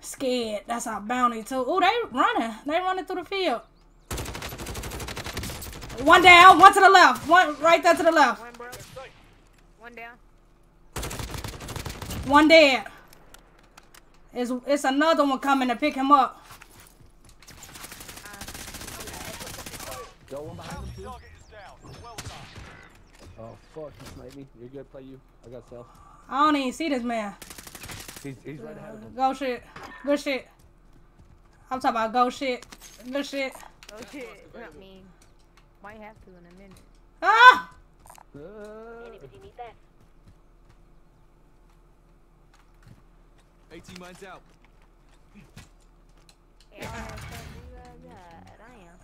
B: Scared. That's our bounty too. Oh, they running. They running through the field. One down, one to the left. One right there to the left.
H: One bro. One down.
B: One dead. It's it's another one coming to pick him up.
C: Go one behind him too.
D: Target is down. Well done.
C: Oh fuck, he sniped me. You're good, play you. I got self.
B: I don't even see this man.
C: He's he's right ahead of him.
B: Go shit. Good shit. I'm talking about go shit. Good shit.
H: Oh shit. I mean, might have to in a minute.
B: Ah!
C: Uh,
G: Anybody need that?
E: 18 miles out.
H: Yeah, I have to do that. God, I am.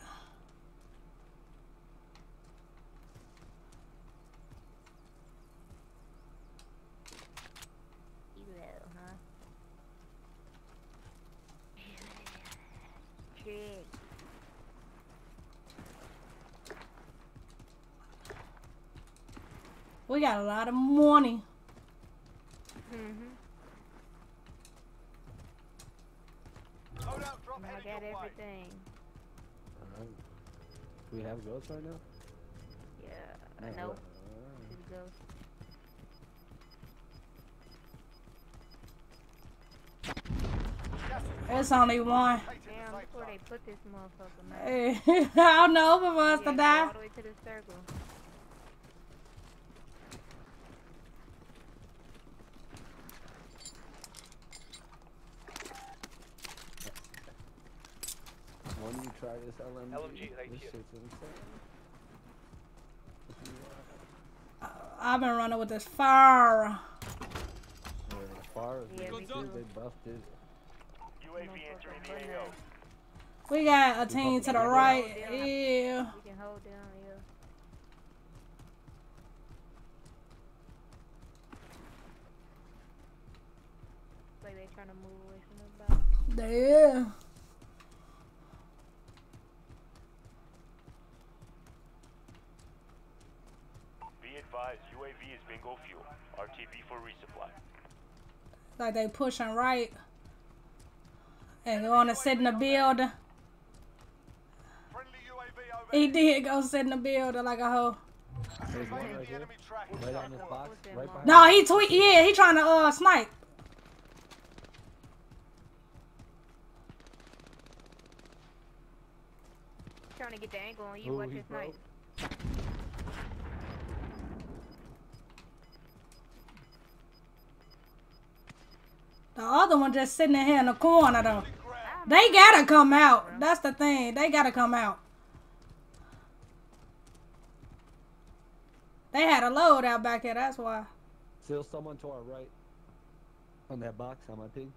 H: Elo, huh? Trick.
B: We got a lot of money.
H: Mm-hmm.
D: Loadout drop
H: I got everything.
C: Alright. Do we have ghosts right now?
H: Yeah, I
C: No,
H: know.
C: uh,
H: Just go.
B: It's only one.
D: Take to the
H: Damn,
D: safe
H: look where they put this motherfucker, man.
B: Hey, I don't know for us
H: Yeah,
B: to die.
H: All the way to the circle.
C: When you try this LMG,
J: LMG right
C: this
J: here.
C: shit's insane.
B: I've been running with this fire.
C: Yeah, as far as
H: Yeah,
C: we
H: me
C: they buffed it.
D: UAV entering the AO.
B: We got a team to the right. Yeah.
H: We can hold down, yeah. Like they trying to move away from the box.
B: Yeah.
D: Be advised, UAV is bingo fuel. RTB for resupply.
B: Like they pushing right. And going to sit in the building.
D: Friendly UAV over
B: He did go sit in the building like a hoe.
C: There's one
D: Evading
C: right
D: the
C: here.
D: enemy track.
C: Right box. Right
B: No, he tweet. Yeah, he trying to uh snipe.
H: Trying to get the angle on you.
C: Ooh,
H: Watch
C: he
H: this
B: The other one just sitting in here in the corner though. They gotta come out. That's the thing. They gotta come out. They had a load out back here. That's why.
C: Still someone to our right. On that box on my ping.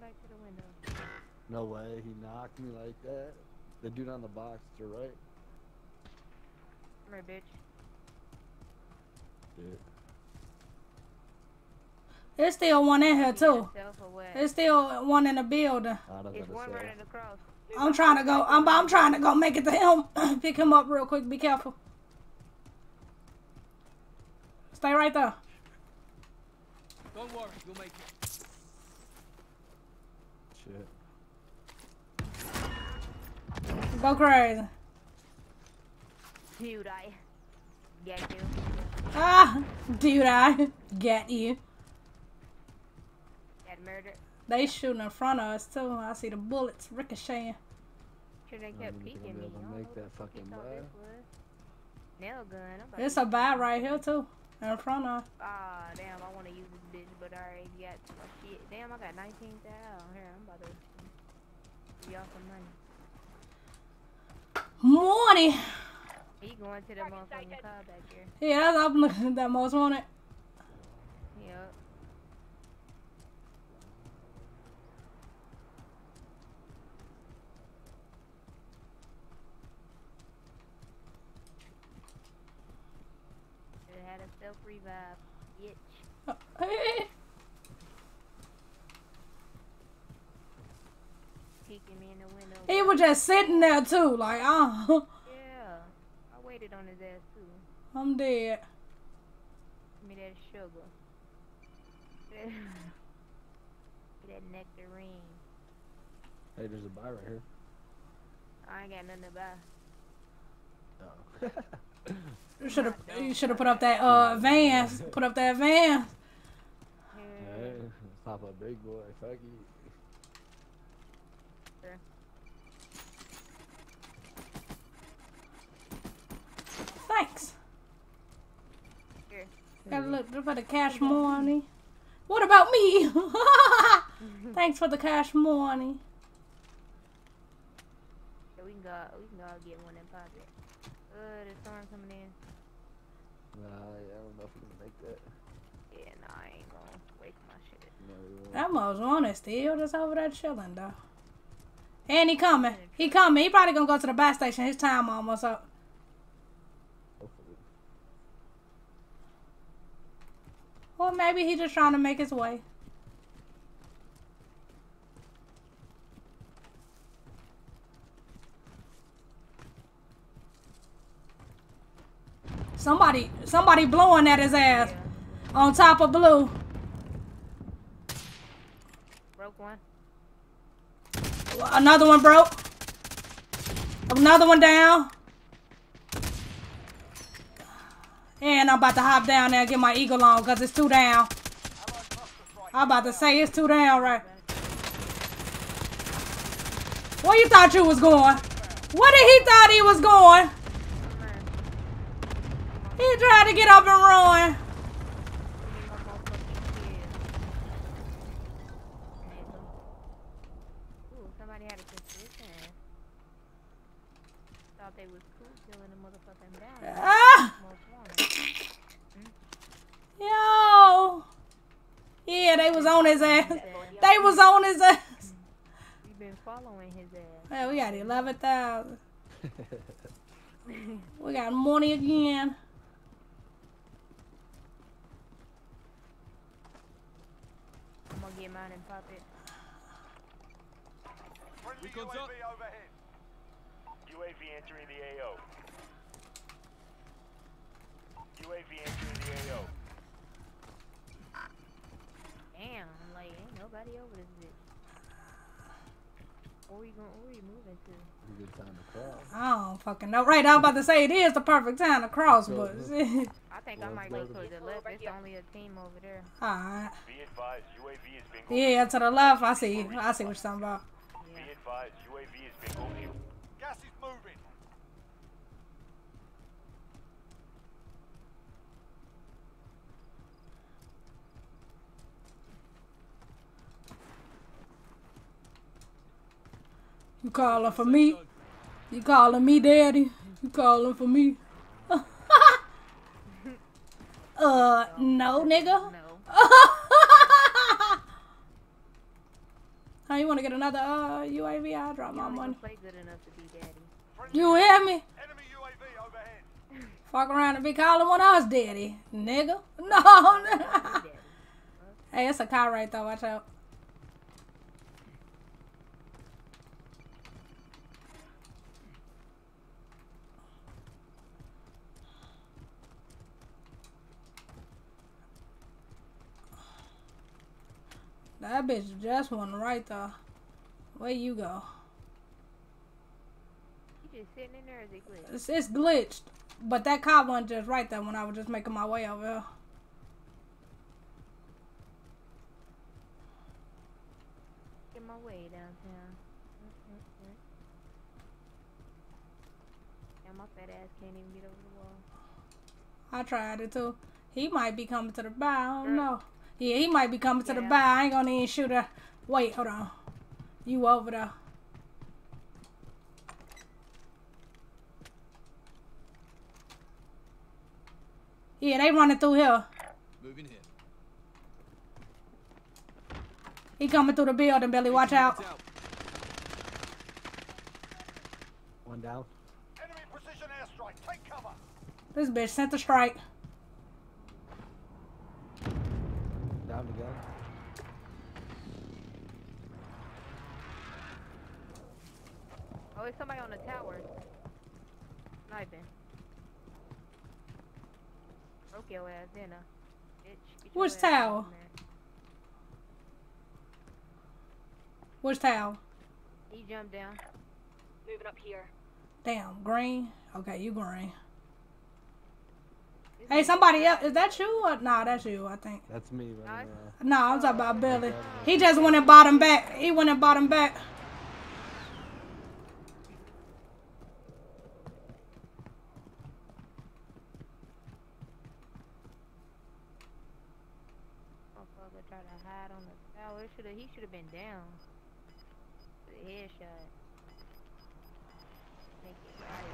H: Back to the window.
C: No way, he knocked me like that. The dude on the box to your right.
H: Come here, bitch.
C: Dude.
B: There's still one in here too.
H: Yourself or what?
B: There's still one in the building.
C: I don't
H: It's
C: gotta
H: one
C: say.
H: running across.
B: I'm trying to go. I'm, I'm trying to go make it to him. Pick him up real quick. Be careful. Stay right there.
E: Don't worry, you'll make it.
C: Shit.
B: Go crazy.
H: Dude, I get you.
B: Ah, dude, I get you.
H: Got murdered.
B: They shooting in front of us too. I see the bullets ricocheting.
H: Sure they
C: I don't
H: kept peeking me.
C: able to
H: I don't
C: make that
H: fuck
C: fucking
H: this was. Nail gun.
B: It's a buy right here too. In front of.
H: Ah, damn, I want to use this bitch, but I already got my shit. Damn, I got 19,000. Here, I'm about to give y'all some money.
B: Morning.
H: He going to the motherfucking car back here.
B: Yeah, that's, I'm looking at that most wanted.
H: Yup. It had a self revive, bitch. Oh, Peeking me in the window.
B: he was just sitting there too, like, oh,
H: Yeah, I waited on his ass too.
B: I'm dead.
H: Give me that sugar. that nectarine.
C: Hey, there's a buy right here.
H: I ain't got nothing to buy.
C: though.
B: You should have you should have put up that uh van. Put up that van.
C: hey, pop a big boy. Fuck you.
B: Thanks.
H: Here.
B: Gotta look for the cash money. What about me? Thanks for the cash money.
H: Yeah, we can go. We can go get one and pop it. Uh, the storm coming in.
C: Nah, yeah, I don't know if we can make that.
H: Yeah, nah, I ain't gonna waste my shit.
C: No.
B: That most one is still just over there chilling though. And he coming. He coming. He probably gonna go to the bus station. His time almost up.
C: Hopefully.
B: Or maybe he's just trying to make his way. Somebody, somebody blowing at his ass on top of blue.
H: Broke one.
B: Another one broke. Another one down. And I'm about to hop down there and get my eagle on because it's two down. I'm about to say it's two down right. Where you thought you was going? Where did he thought he was going? He tried to get up and run.
H: Ooh, somebody had a suspicion. Thought they was cool killing the motherfucking down.
B: Ah!
H: Most wanted.
B: Yo. Yeah, they was on his ass. They was on his ass.
H: We've been following his ass.
B: Hey, we got 11,000. We got money again.
H: I'm gonna get mine and pop it.
D: Friendly
E: Recon's
D: UAV
E: up.
D: overhead. UAV entering the AO. UAV entering the AO.
H: Damn, I'm like, ain't nobody over this bitch. Where we going? Where we moving to?
C: A good time to cross.
B: I don't fucking know. Right, I'm about to say it is the perfect time to cross, but
H: I think I might go
C: it's
H: to the left. It's only a team over there.
B: alright.
D: Advised, UAV is bingo.
B: Yeah, to the left. I see. I see what you're talking about.
D: Be advised, UAV is bingo fuel. Gas is moving.
B: You calling for me? You calling me daddy? You calling for me? uh, no, nigga.
H: No.
B: How you want to get another uh UAV? I'll drop my money. You hear me? Fuck around and be calling one us daddy, nigga. No. Hey, it's a car right there. Watch out. That bitch just went right there. Where you go?
H: You just sitting in there as a glitch.
B: It's, it's glitched. But that car wasn't just right there when I was just making my way over here.
H: Get my way downtown. Yeah, my fat ass can't even get over the wall.
B: I tried it too. He might be coming to the bar. I don't
H: Girl.
B: know. Yeah, he might be coming to the
H: Yeah.
B: bar. I ain't gonna even shoot her. Wait, hold on. You over there. Yeah, they running through here.
E: Moving here.
B: He coming through the building, Billy. Watch out.
C: One down.
D: Enemy precision airstrike. Take cover.
B: This bitch sent the strike.
C: Down again.
H: Oh, there's somebody on the tower. Sniping. Broke your ass, didn't I? Bitch. Get your
B: Which
H: ass
B: tower?
H: down there.
B: Which tower?
H: He jumped down.
G: Moving up here.
B: Damn, green. Okay, you green. Hey, somebody else. Is that you? Or, nah, that's you. I think.
C: That's me running around.
B: No, I'm talking about Billy. He just went and bought him back. He went and bought him back.
H: Motherfucker tried to hide on the tower. Should have. He should have been down. The headshot. Make it right.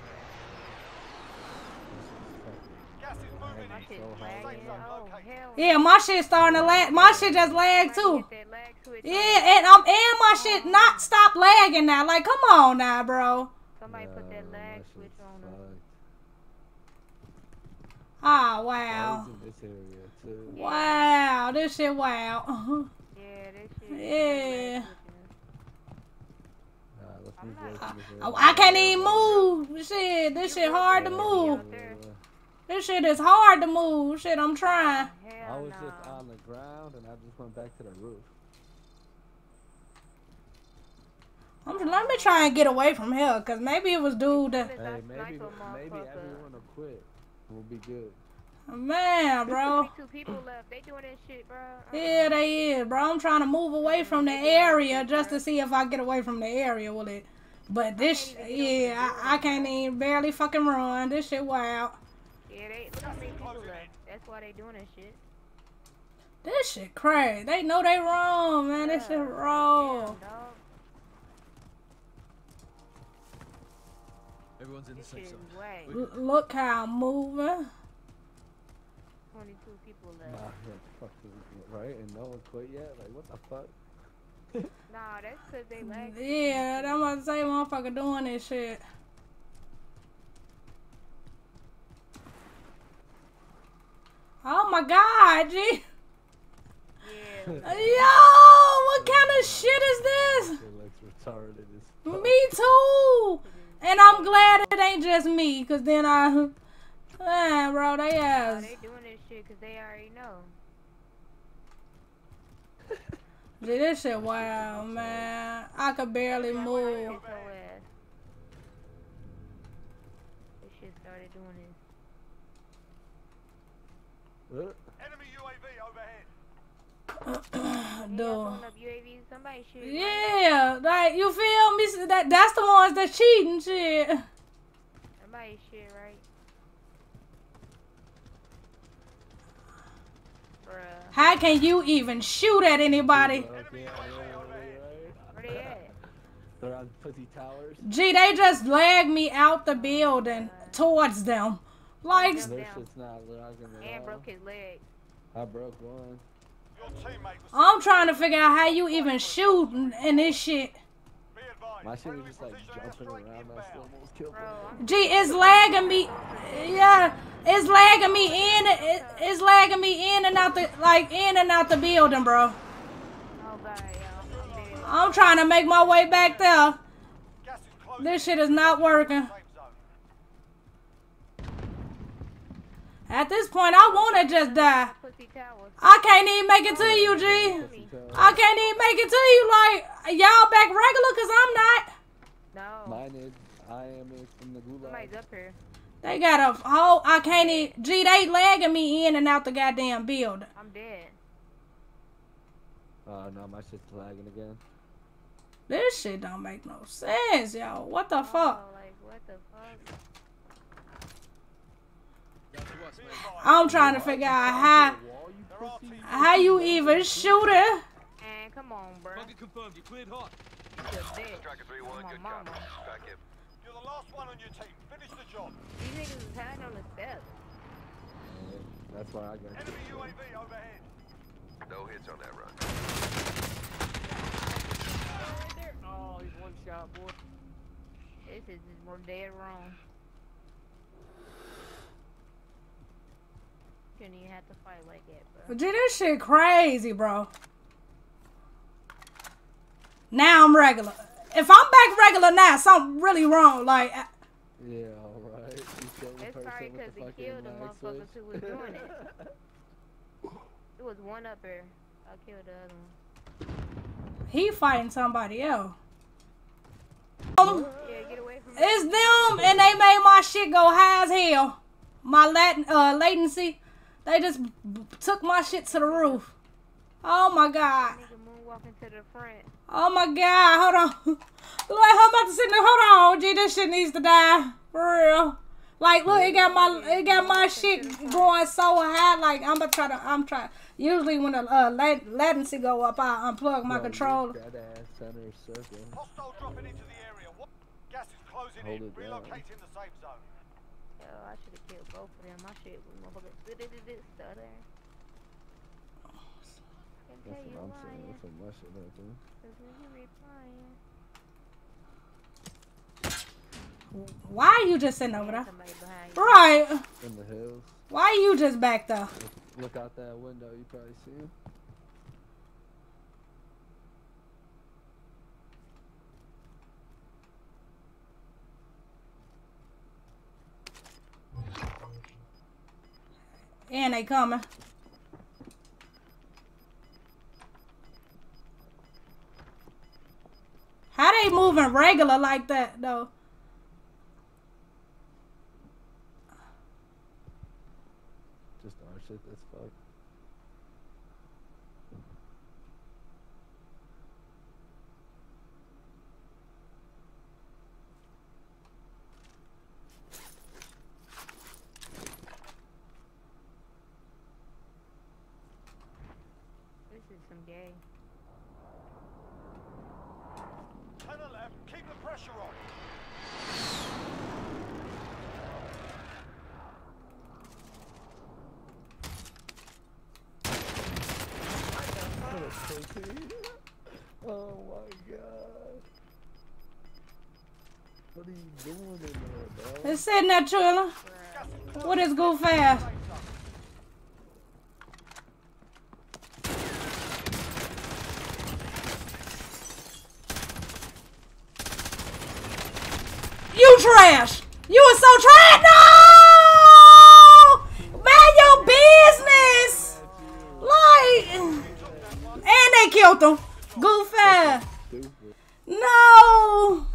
D: Gas is moving
H: My
D: in.
H: Shit
C: so hard,
H: lagging.
C: man.
H: Oh.
B: Yeah, my shit starting to lag. My shit just lag too.
H: Get that lag switch.
B: Yeah, and um, and my shit not stop lagging now. Like, come on now, bro.
H: Somebody put that
C: Yeah,
H: lag switch on him.
C: fucked.
B: Oh
C: I
B: wow,
C: this area too.
B: wow, this shit wow.
H: Yeah, that shit.
B: Yeah.
H: I'm
C: move
H: not-
C: away from this
B: I,
C: area.
B: I can't even move. Shit, this shit hard to move.
C: Yeah, yeah.
B: This shit is hard to move. Shit, I'm trying.
C: I was
H: no.
C: just on the ground and I just went back to the roof.
B: I'm just, let me try and get away from here, cause maybe it was dude that.
C: Hey, maybe maybe everyone will quit. We'll be good.
B: Man, bro.
H: Two people left. They doing that shit, bro.
B: Yeah, they is, bro. I'm trying to move away from the area just to see if I get away from the area Will it. But this, yeah, I, I can't even barely fucking run. This shit wild.
H: Yeah, they look how many people left. That's why they doing that shit.
B: This shit crazy. They know they wrong, man. This shit wrong.
H: Damn.
E: Everyone's in the
H: This
E: safe
H: shit
E: zone.
H: is whack.
E: We're
B: L- look how I'm moving.
H: 22 people left.
C: yeah, fuck right? And no one quit yet? Like, what the fuck?
H: Nah, that's cause they lag.
B: Yeah, I'm about to say motherfucker doing this shit. Oh my god, G.
H: Yeah.
B: Yo, what kind of shit is this?
C: It looks retarded as fuck.
B: Me too. And I'm glad it ain't just me, cause then I, man, bro, they ass.
H: they doing this shit cause they already know.
B: Gee, this shit wild, man. I could barely move.
H: It's your ass. This shit started doing this.
C: Uh,
D: Enemy UAV overhead.
H: Yeah,
B: Dude.
H: blowing up UAVs. Somebody shoot. it, right?
B: Yeah, like you feel me? That that's the ones that cheating shit.
H: Somebody shit, right? Bruh.
B: How can you even shoot at anybody?
C: fuck, yeah, yeah, right?
H: Where they at?
C: They're on Pussy Towers.
B: Gee, they just lagged me out the building towards them. Like,
H: Them
C: Their shit's not logging at
H: And
C: all.
H: broke his leg.
C: I broke one.
D: Your teammate was
B: I'm trying to figure out how you even shoot in, in this shit.
D: Be.
C: My shit
D: friendly
C: was just like jumping around. I
D: inbound.
C: still almost killed
H: Bro,
C: them.
B: Gee, it's lagging me. Yeah, it's lagging me in. It, it's lagging me in and out the like in and out the building, bro.
H: oh god, y'all. I'm
B: trying to make my way back there.
D: Gas is closing.
B: This shit is not working. At this point, I wanna just die. I can't even make it to you, G.
C: Pussy Towers.
B: I can't even make it to you. Like y'all back regular, cause I'm not.
H: No.
C: Mine is. I am from the gulag.
H: Somebody's up here.
B: They got a whole. I can't even. G, they lagging me in and out the goddamn building.
H: I'm dead.
C: Oh no, my shit's lagging again.
B: This shit don't make no sense, yo. What the oh, fuck?
H: Oh, like, what the fuck?
E: Down to us, man.
B: I'm trying to figure out how
C: you
D: There are
C: pussy.
D: teams
B: how you even shoot it.
H: And come on, bro.
E: Target confirmed. You cleared hot.
H: You a bitch.
D: Striker 3-1, good
H: my mama.
D: copy. Back in. You're the last one on your team. Finish the job.
H: These niggas is hiding on the steps.
C: Yeah, That's why I got.
D: Enemy UAV overhead.
K: No hits on that run.
H: Right there. Oh, he's one shot, boy. This is just more dead wrong. Shouldn't even have to fight like that, bro.
B: Gee, this shit crazy, bro. Now I'm regular. If I'm back regular now, something really wrong. Like, I-
C: Yeah, alright. You killed the
H: It's
C: sorry
H: because
C: the
H: he killed the motherfuckers who was doing it. It was one up here. I killed the other one.
B: he fighting somebody else.
F: Um, it's them, and they made my shit go high as hell. My lat uh, latency, they just b- b- took my shit to the roof. Oh my god.
H: Nigga moonwalking to the front.
F: Oh my god, hold on. Look, I'm about to sit there. Hold on, G, this shit needs to die. For real. Like, look, it got my it got my shit going so high. Like, I'm about to try to, I'm trying. Usually when the uh, lat- latency go up, I unplug my
C: Bro,
F: controller.
C: That ass center circle.
D: Hostile dropping into the area. What? Gas is closing
C: Hold
D: in. Relocating the safe zone.
H: Yo, I should have killed both of them. My shit was motherfucking stutter. Can
C: That's
H: tell you
C: what I'm saying.
H: lying.
C: That's what my shit up, dude.
H: Cause when you replying,
F: Why are you just sitting over there?
H: somebody behind you.
F: Right.
C: In the hills.
F: Why are you just back there?
C: Look out that window. You probably see him.
F: And they coming. How they moving regular like that though?
C: Just our shit. That's fucked.
H: This is some gay.
D: Ten and left. Keep the pressure on.
C: Oh my god. What are you doing in there, bro?
F: It's sitting there chilling. What is go fast? You trash! You are so trash! No! Mind your business! Like, and they killed him. Go fast. No!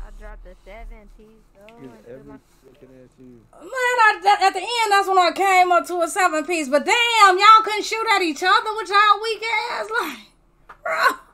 F: Man, I, at the end, that's when I came up to a seven piece. But damn, y'all couldn't shoot at each other with y'all weak ass. Like, bro.